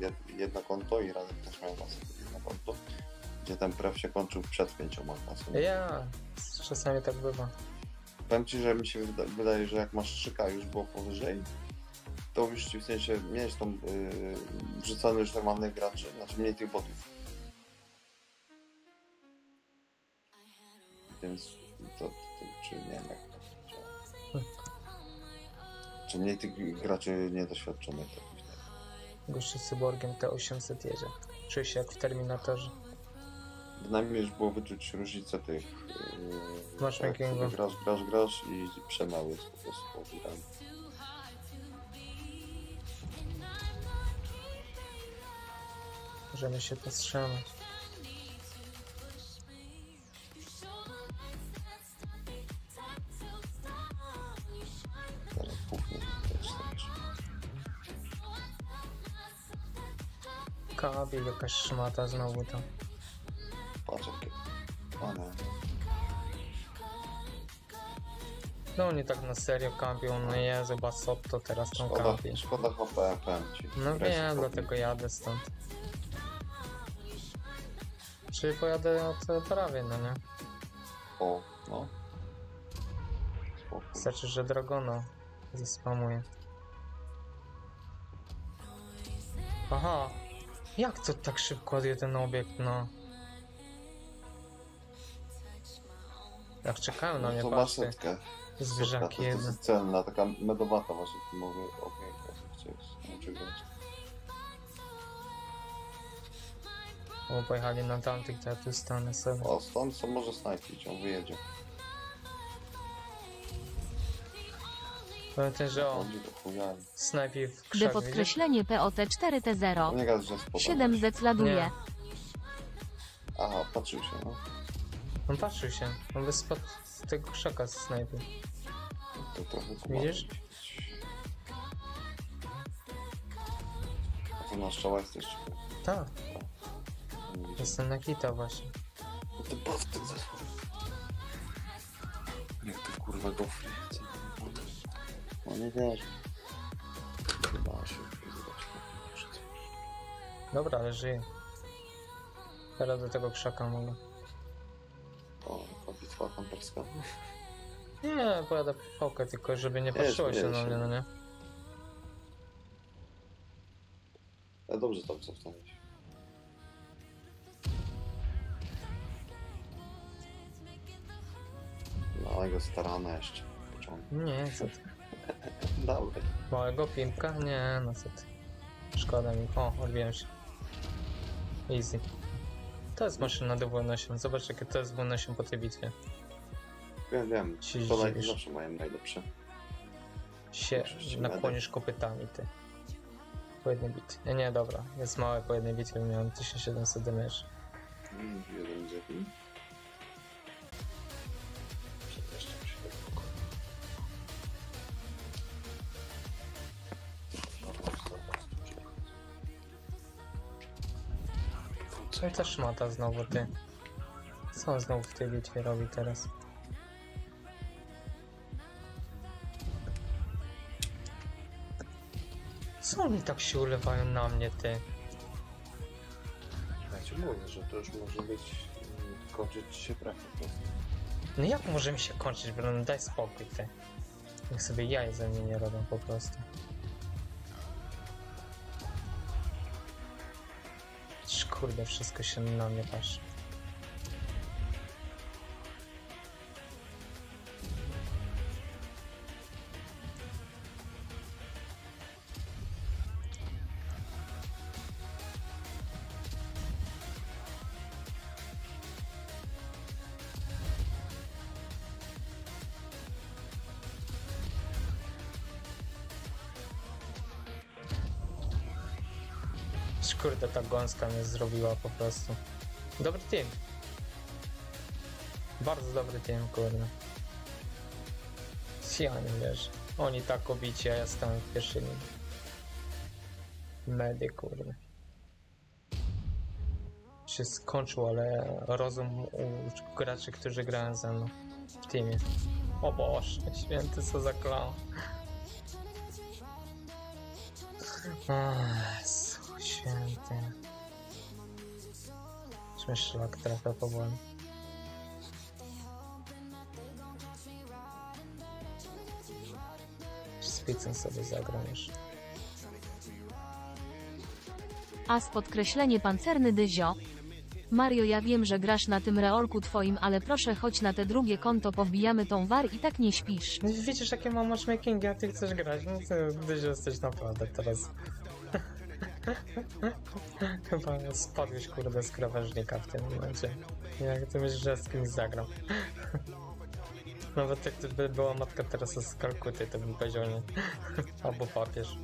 jed- jedno konto i razem też miałem własne jedno konto, gdzie ten prew się kończył przed pięcioma klasami. Ja, czasami tak bywa. Powiem ci, że mi się wyda- wydaje, że jak masz 3K już było powyżej, to już ci w sensie miałeś tą yy, wrzucony już normalnych graczy, znaczy mniej tych botów. Więc to, to czy nie wiem jak to działa. Czy mniej tych graczy niedoświadczonych tak myślę. Gościu z cyborgiem T800 jedzie. Czuję się jak w Terminatorze. Bynajmniej już było wyczuć różnicę tych... Yy, Matchmakingu. tak, Grasz, grasz, grasz i przemał jest po prostu pobierany. Możemy się powstrzymać. Kabil, jakaś szmata znowu tam. Patrz jakie... Pane. No oni tak na serio kampią, no Jezu, Basotto teraz tą Szkoda, kampi. szkoda HP, powiem ci. No Graj wiem, sobie dlatego jadę stąd. Czyli pojadę od prawie, no nie? O, no. Spoko. Znaczy, że Dragona zespamuję. Aha! Jak to tak szybko jeden obiekt, no? Jak czekają na mnie, No to patrzcie. Zwierzaki To jest celna, taka medowata właśnie, tu mogę ogień chcieć nauczyć grać. O, pojechali na tamtych, to ja tu stanę sobie. O, stąd co może snajpić, on wyjedzie. Pamiętaj, że o, chuja. snajpi w D krzak, widzisz? podkreślenie POT4T0. Nie gaz, że spodobał. 7 zdecladuje. Nie. Aha, patrzył się, no. On patrzył się, on by spadł z tego krzaka z snajpy. To trochę kumam. Widzisz? A ty na strzała jesteś czy? Tak, Nie widzę. jestem na kita właśnie. No to patrz ty za Jak ty kurwa gofry. No nie wierzę. Chyba się wyzywać. Dobra, ale żyję. Teraz do tego krzaka mogę. O, ta bitwa kamperska. Nie, pojadę po pałkę, tylko żeby nie patrzyło się na mnie, no nie? Ale dobrze tam cofnąłeś. No, jego starane jeszcze. Nie, co ty. Dobry. Małego pimpka? Nie, no co ty. Szkoda mi. O, odbiłem się. Easy. To jest maszyna do W8. Zobacz, jakie to jest W8 po tej bitwie. Wiem, wiem. Się To naj- zdziwisz. zawsze mają najlepsze. Się Oczywiście nakłonisz kopytami, ty. Po jednej bitwie. Nie, nie, dobra. Jest małe po jednej bitwie, miałem 1700 damage. Mm, jeden z Co i ta szmata znowu, ty? Co on znowu w tej bitwie robi teraz? Co oni tak się ulewają na mnie, ty? Ja ci mówię, że to już może być mm, kończyć się brew po prostu. No jak może mi się kończyć, bro? No daj spokój, ty. Niech sobie jaj ze mnie nie robią po prostu. Kurde, wszystko się na mnie patrzy. Kurde, ta gąska mnie zrobiła po prostu. Dobry team. Bardzo dobry team, kurde. Ja nie wierzę. Oni tak obici, a ja stałem w pierwszej linii. Medy, kurde. Się skończył, ale rozum u graczy, którzy grają ze mną w teamie. O Boże, święty, co za. Ach, Jezu, święty. Mnie szlak trafia powoli. Spicem sobie zagram już. A z podkreślenie pancerny dyzio. Mario ja wiem, że grasz na tym reolku twoim, ale proszę chodź na te drugie konto powbijamy tą war i tak nie śpisz. No widzisz jakie mam matchmakingi, a ty chcesz grać, no ty gdzieś jesteś naprawdę teraz. Chyba spadłeś kurde z krawężnika w tym momencie. Jak ty myślisz, że z kimś zagram? Nawet jak to by była matka Teresa z Kalkuty, to bym powiedział nie. Albo papież.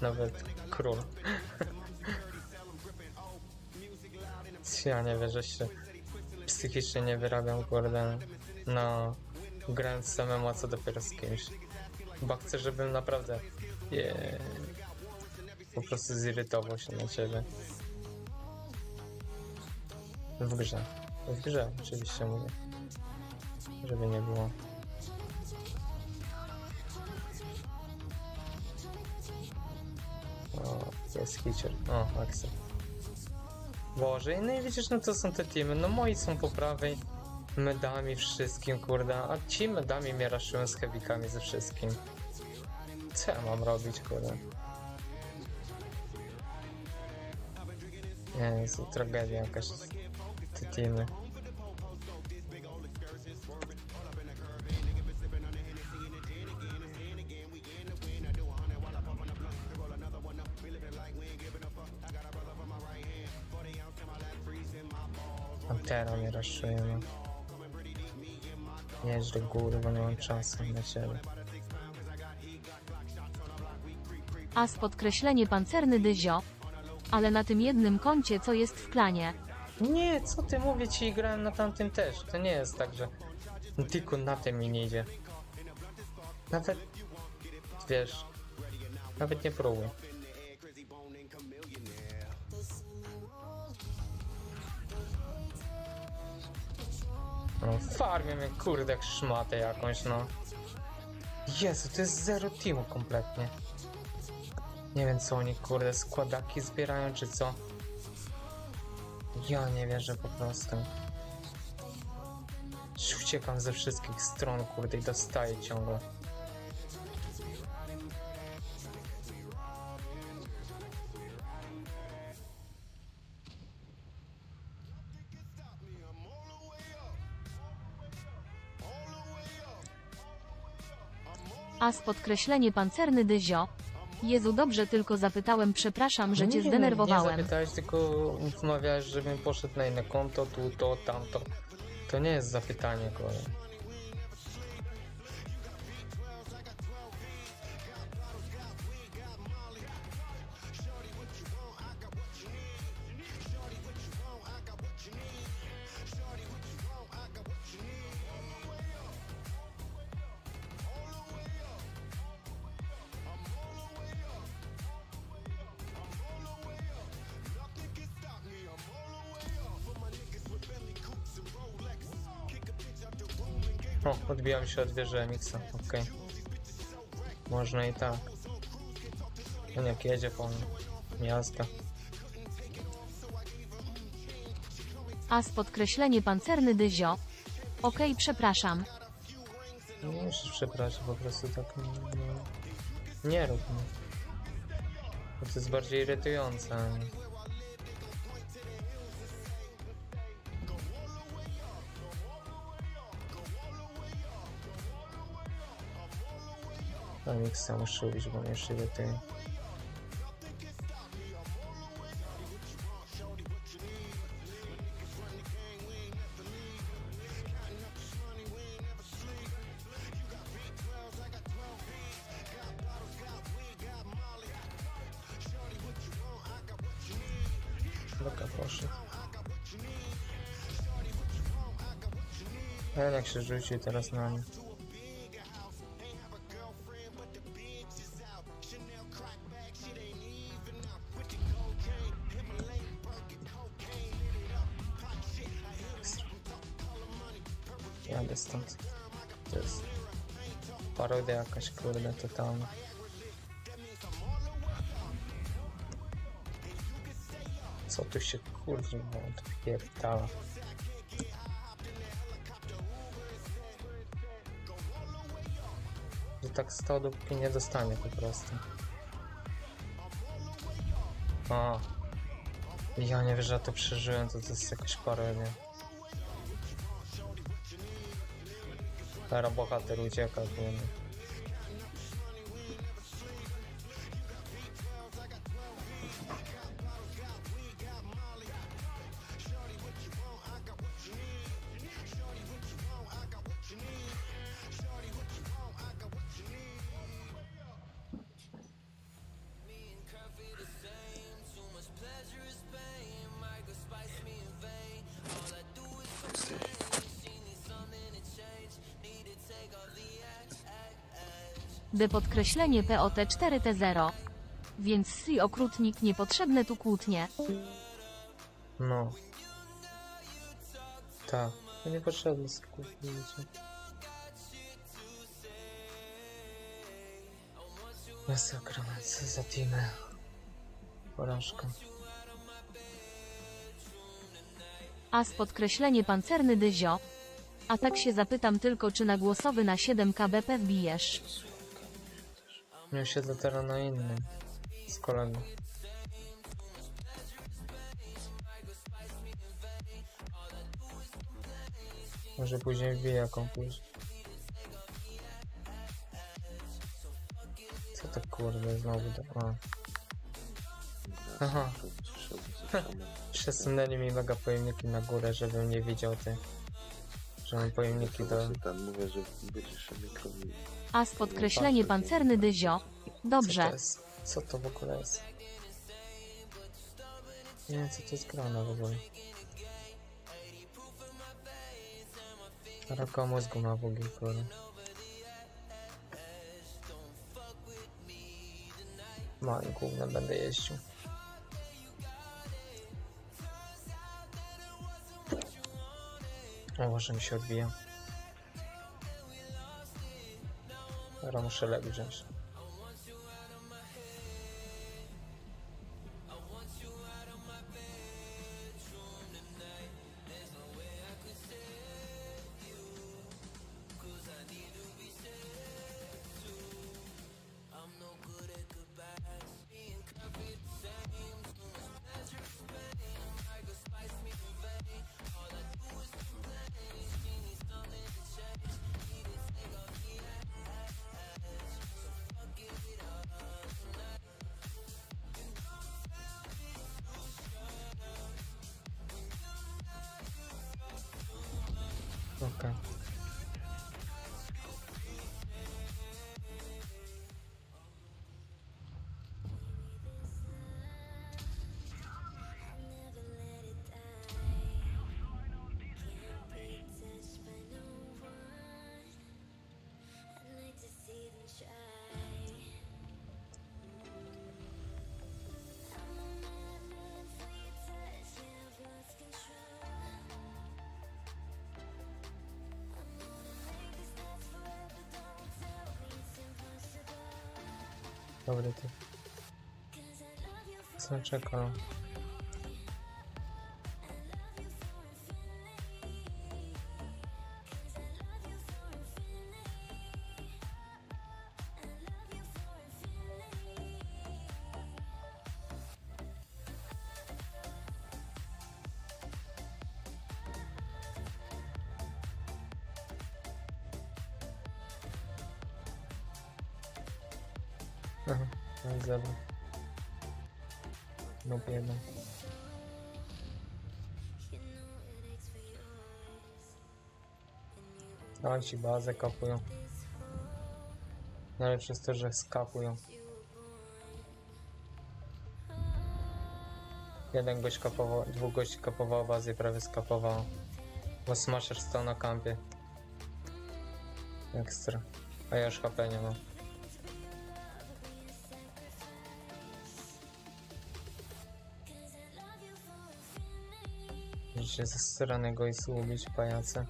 Nawet król. Ja nie wiem, że się psychicznie nie wyrabiam, kurde, na grając samemu, a co dopiero z kimś. Bo chcę, żebym naprawdę je, po prostu zirytował się na ciebie. W grze. W grze, oczywiście mówię. Żeby nie było. O, jest hitcher. O, Axel. Boże, no i widzisz, no to są te teamy. No moi są po prawej medami wszystkim, kurde, a ci medami mnie raszują z heavikami ze wszystkim. Co ja mam robić, kurde? Jezu, tragedia jakaś. Te teamy. Pantera mnie raszuje, no. Jeźdź do góry, bo nie mam czasu na ciebie. As podkreślenie pancerny dyzio. Ale na tym jednym koncie co jest w planie. Nie, co ty mówię ci, grałem na tamtym też. To nie jest tak, że tylko na tym mi nie idzie. Nawet, wiesz, nawet nie próbuj. No, farmię mnie, kurde, jak szmatę jakąś, no. Jezu, to jest zero teamu kompletnie. Nie wiem, co oni, kurde, składaki zbierają, czy co. Ja nie wierzę po prostu. Uciekam ze wszystkich stron, kurde, i dostaję ciągle. As podkreślenie pancerny dyzio. Jezu dobrze tylko zapytałem przepraszam, że cię Nie, Nie zdenerwowałem. zapytałeś, tylko wmawiałeś, żebym poszedł na inne konto, tu, to, tamto. To nie jest zapytanie, kurde. Odbijam się od wieży MX-a, okej. Można i tak. On jak jedzie po. Miasta. As podkreślenie pancerny dyzio. Okej, przepraszam. Nie musisz przepraszać, po prostu tak no, nie rób. No. Bo to jest bardziej irytujące. a nie- A miksa muszę ubić, bo mnie jeszcze irytuje. Dobra, jak się rzuci teraz na mnie. Jakaś kurde totalna. Co tu się kurde odpierdala? Że tak stał dopóki nie dostanie po prostu. A. Ja nie wiem, że to przeżyłem, to to jest jakaś parodia. Teraz bohater ucieka, kurde. D podkreślenie POT4T0. Więc si okrutnik niepotrzebne tu kłótnie. No. Tak. To niepotrzebne skupić. Masakra, co za teamy. Porażka. As podkreślenie pancerny dyzio. A tak się zapytam tylko czy na głosowy na 7 KBP wbijesz. Ja siedzę teraz na innym. Z kolegą. Może później jaką pójść. Co to kurde znowu do... A. Aha. Przesunęli mi mega pojemniki na górę, żebym nie widział tych. Że mam pojemniki do... Ten mówię, że mikro... As podkreślenie pancerny dyzio. Co Dobrze. to jest? Co to w ogóle jest? Nie wiem co to jest grane w ogóle. Raka mózgu ma w ogóle, kurde. Małym głównym będę jeździł. Może mi się odbija. Teraz muszę lek wziąć. Co czeka? Aha, no zebra. No jeden. Oni ci bazę kapują. No ale przez to, że skapują. Jeden gość kapował, dwóch gości kapowało bazę prawie skapowało. Bo Smasher stał na kampie. Ekstra. A ja już HP nie mam. Musicie ze stranego i słubić pajace.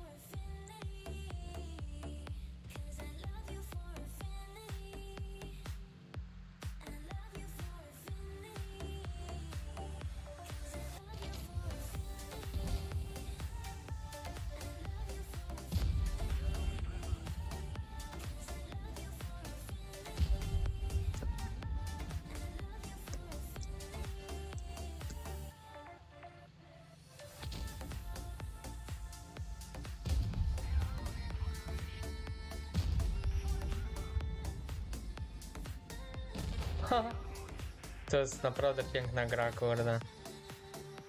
Jest naprawdę piękna gra, kurde.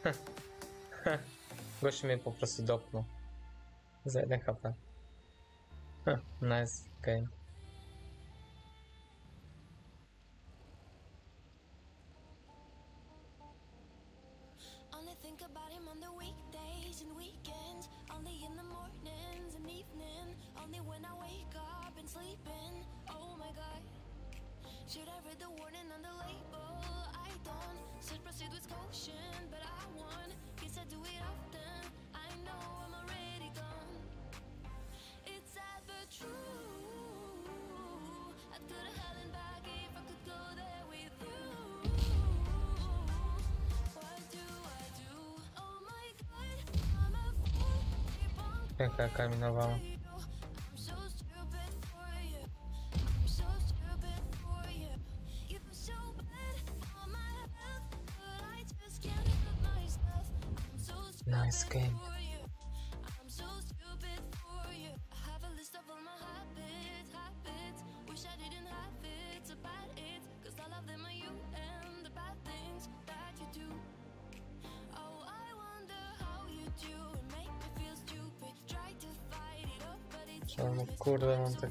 Gość mnie po prostu dopnął. Za 1 HP. Nice game. такая каменная вала.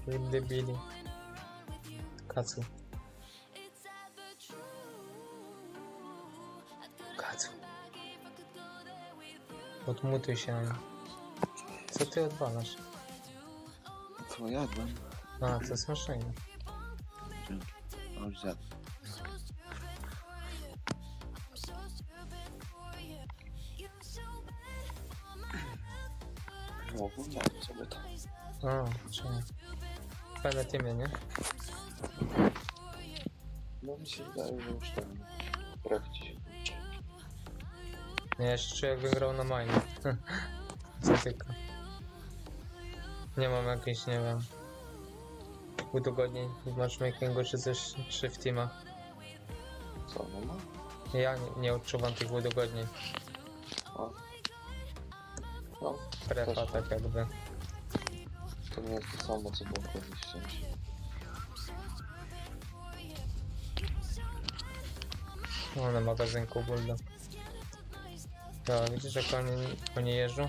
Kurde mam takich debili. Kacu. It's sad but true. I'd go to Kacu. heaven back if I could go there with you. Odmutuj się na nim. Co ty odwalasz? Co jadłem? A, to jest maszyna. Już zjadłem. I'm so stupid for you. I'm so stupid for you. You're so bad for my health, but I oglądałem sobie to. A, czemu? Fajne teamie, nie? No mi się wydaje, że już ten... Brak ci się. Nie, jeszcze jakbym grał na mine. Co tylko. Nie mam jakichś, nie wiem... Udogodnień w matchmakingu czy coś, czy w teamach. Co, no ma? Ja nie, nie odczuwam tych udogodnień. O. No, Prefa tak jakby. To nie jest to samo, co było kiedyś w sensie. No, na magazynku Bulda. To widzisz jak oni, oni jeżdżą?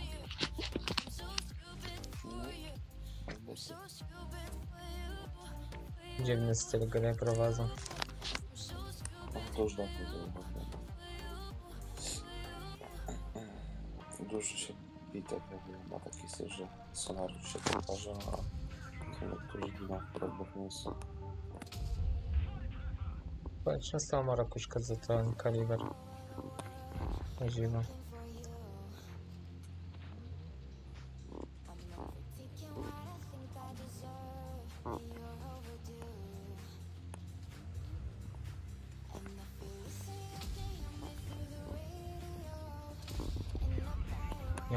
Dziwny styl gry prowadzą. O, to już dawno zauważyłem. Dużo się bitek jakby ma taki styl, że scenariusz się powtarza, a niektórzy giną w podobnych miejscach. Bo Często ma rakuszkę za ten kaliber.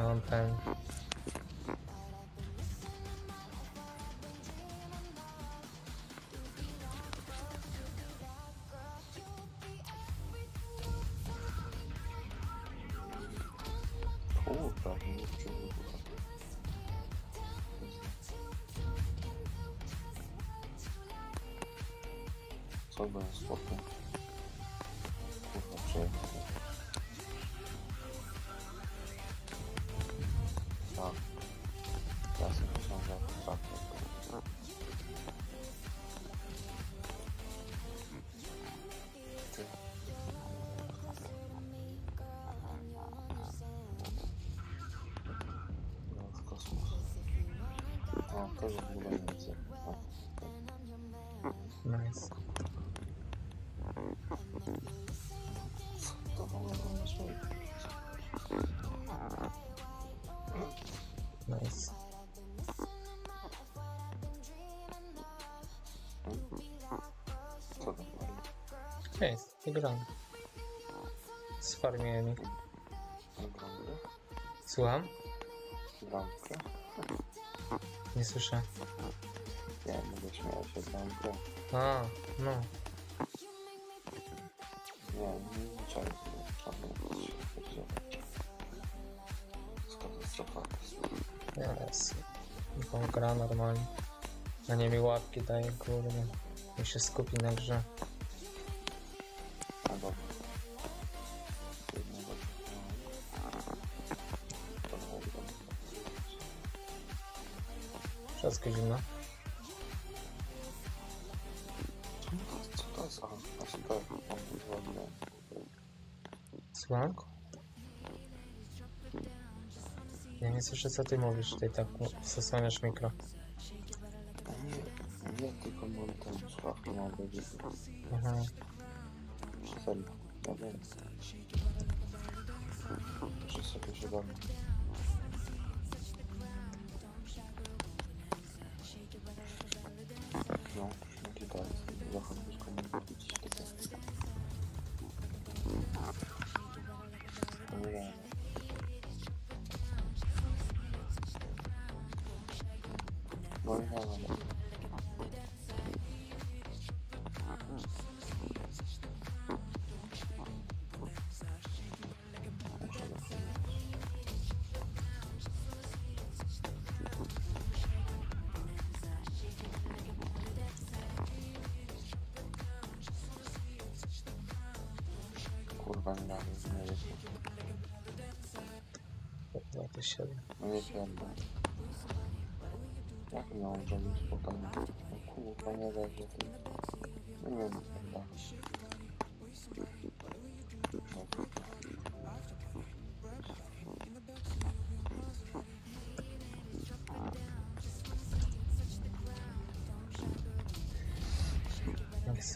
Mam pen. Sfarmiłem ich. Bramkę? Słucham? Bramkę? Nie słyszę. Ja mogę śmiać się bramkę. A, no. Nie, nie. Z katastrofa. Nikomu gra normalnie. A nie mi łapki daje, kurde. Mi się skupi na grze. Słyszę co ty mówisz, ty tak zasłaniasz mikro. Kurwa, nie tym. Nie wiem,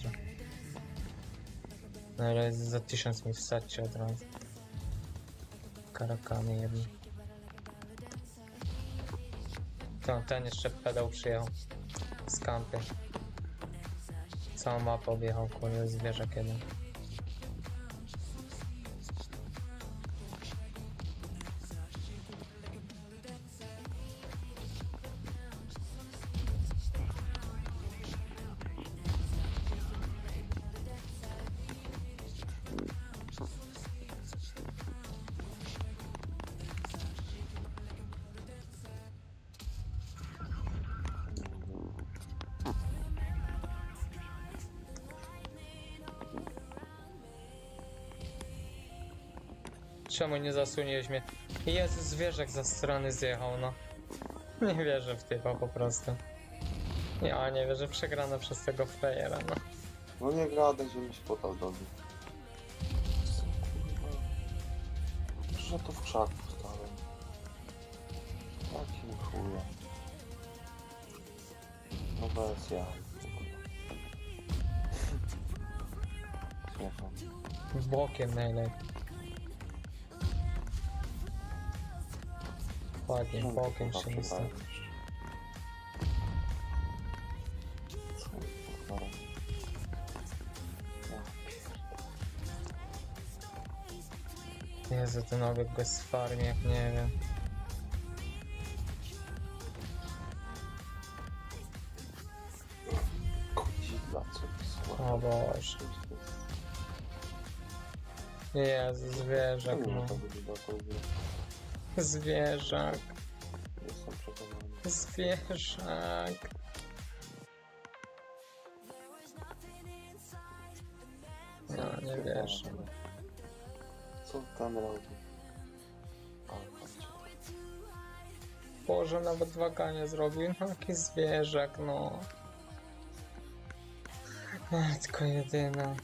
da. No ale za 1000 mi wsadźcie od razu. Karakany jedni. To, ten jeszcze pedał przyjechał. Z kampy. Całą mapę objechał, kurde, zwierzak jeden. Czemu nie zasuniłeś mnie? Jezu, zwierzak za strony zjechał, no. Nie wierzę w typa po prostu. Ja nie wierzę, przegrana przez tego frejera, no. No nie gadaj, że mi się podał. Co kurwa? Że to w krzaku stałem. Jakim chujem. No bez ja. Śmieszam. Bokiem najlepiej. Robię? Ja pierdolę. Jezu, ten obieg go z farmi, jak nie wiem. Co. O Boże. Jezu, zwierzak, no. Zwierzak, Jestem przekonany. zwierzak. No, nie wiesz. Co tam robi? Boże, nawet wagania zrobił. No, jaki zwierzak, no. Matko jedyna.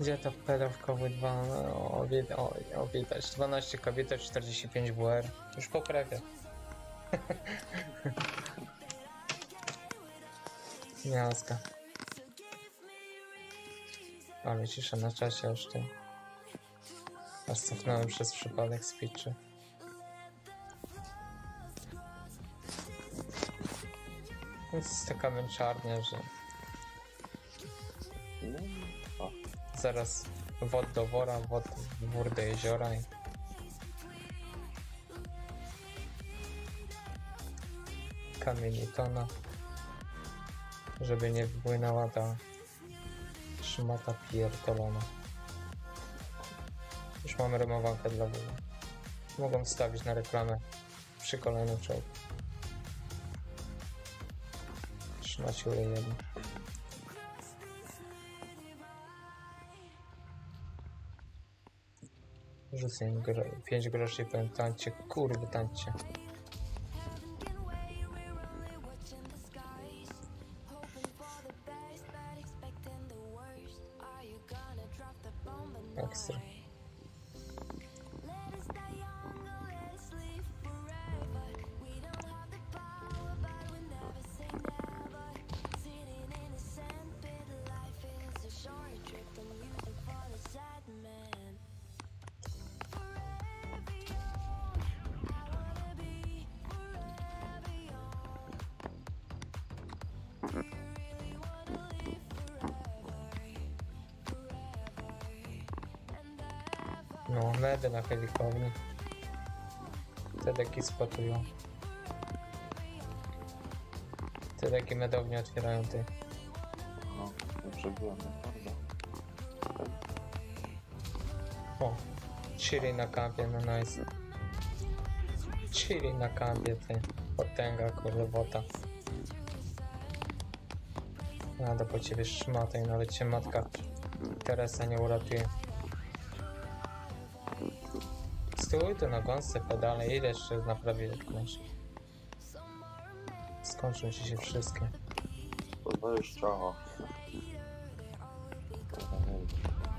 Gdzie to pedawkowy 2? No, o, wid- o, o, widać. 12 kobiet, 45 WR. Już poprawia. Miaska. Ale cisza na czasie już tym. Aż cofnąłem przez przypadek speeczy. Jest taka męczarnia, że No, zaraz wod do wora, wod wór do jeziora i... Kamień i tona, żeby nie wpłynęła ta szmata pierdolona. Już mamy rymowankę dla wody. Mogą wstawić na reklamę przy kolejnym czołgu. Szmaciury jedno. Rzucę im gro 5 groszy i powiem tańcie, kurwy tańcie. No, medy na helikowni. Te deki spotują. Te deki medownie otwierają ty. No, dobrze było, naprawdę. O, chili na kampie, no nice. Chili na kampie, ty. Potęga, kurde, wota. Nada po ciebie szmatę i nawet cię matka Teresa nie uratuje. Stój tu na gąsce pedale, ile jeszcze naprawić masz? Skończą ci się wszystkie. Pozwolisz czoło.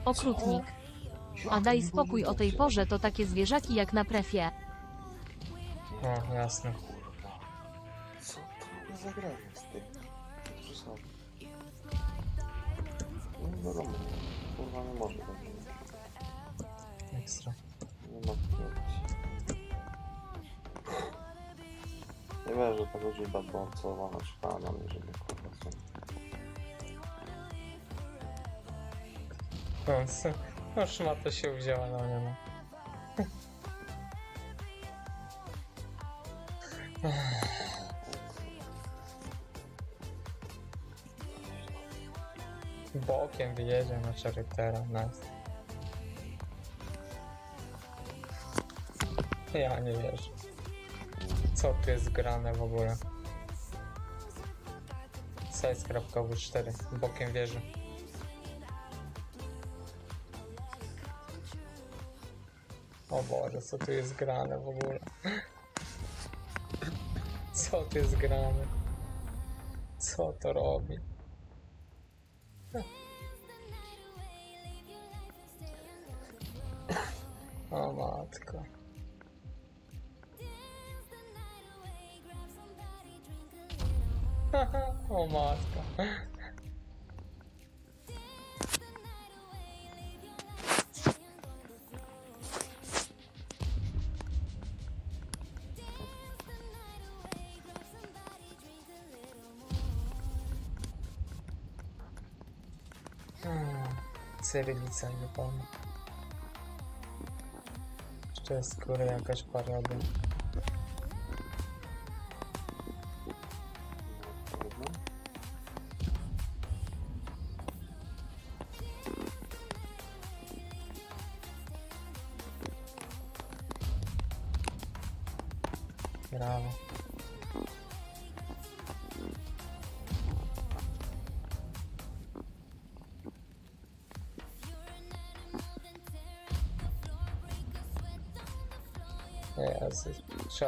Okrutnik. A daj spokój o tej porze to takie zwierzaki jak na prefie. O, jasne. Kurwa. Co to za gra jest, ty? Przesadzę. No wiadomo, kurwa nie może tak być. Ta godzina była celowana szukała na mnie, żeby kurwa co. No, s- no się wzięła na mnie, no. Bokiem wyjedzie na charytera, nice. Ja nie wierzę. Co tu jest grane w ogóle? Size 4 bokiem wieży. O Boże, co tu jest grane w ogóle? Co tu jest grane? Co to robi? o matko. Hmm, Cyrylica nie pomnę. Jeszcze jest skóra jakaś parodia.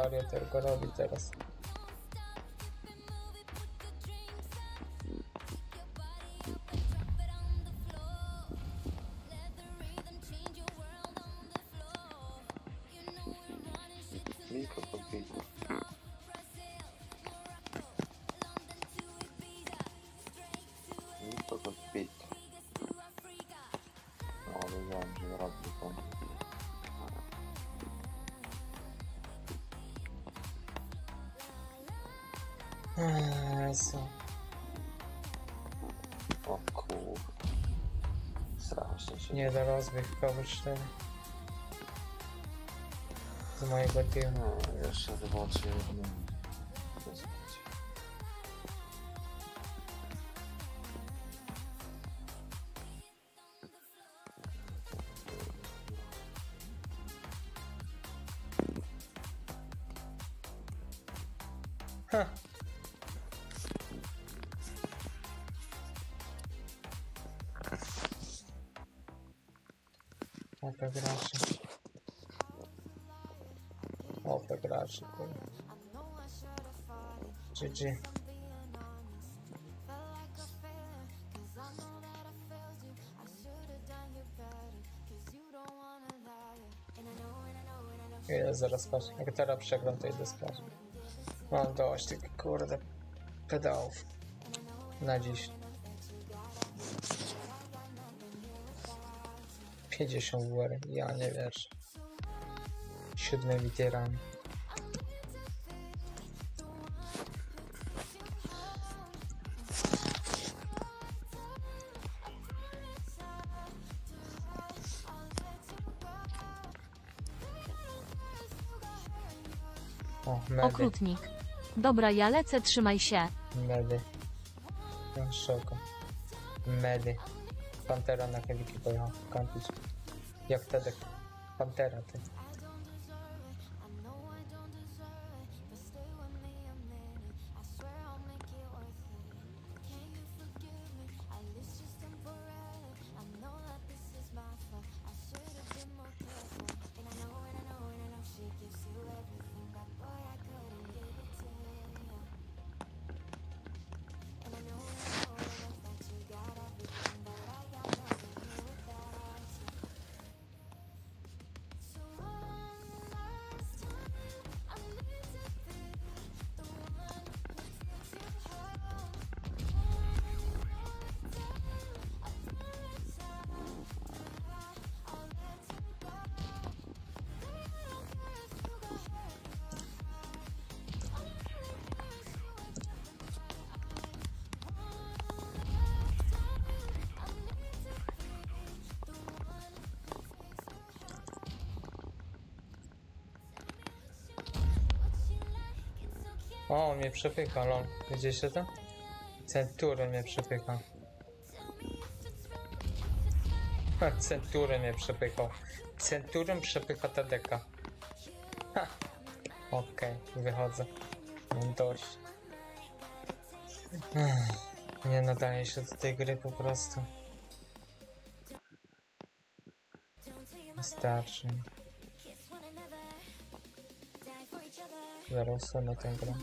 Chariot tylko robi teraz. Mikro rozbieg cover 4. Z mojego teamu. No, jeszcze zobaczę jedno. Zaraz patrz. Jak teraz przegram, to idę spać. Mam dość tych kurde pedałów. Na dziś. 50 WR, ja nie wierzę. Siódmymi tierami. Okrutnik. Dobra, ja lecę, trzymaj się. Medy. Szoko. Medy. Pantera na kewiki pojechał. Kampić. Jak wtedy. Pantera, ty. Mnie przepycha, lol. Widzieliście to? Century mnie przepycha. Ha, Century mnie przepychał. Centurem przepycha TDK. Ha. Okej, wychodzę. Mam dość. Nie nadaje się do tej gry po prostu. Wystarczy. Zaraz na tę grę.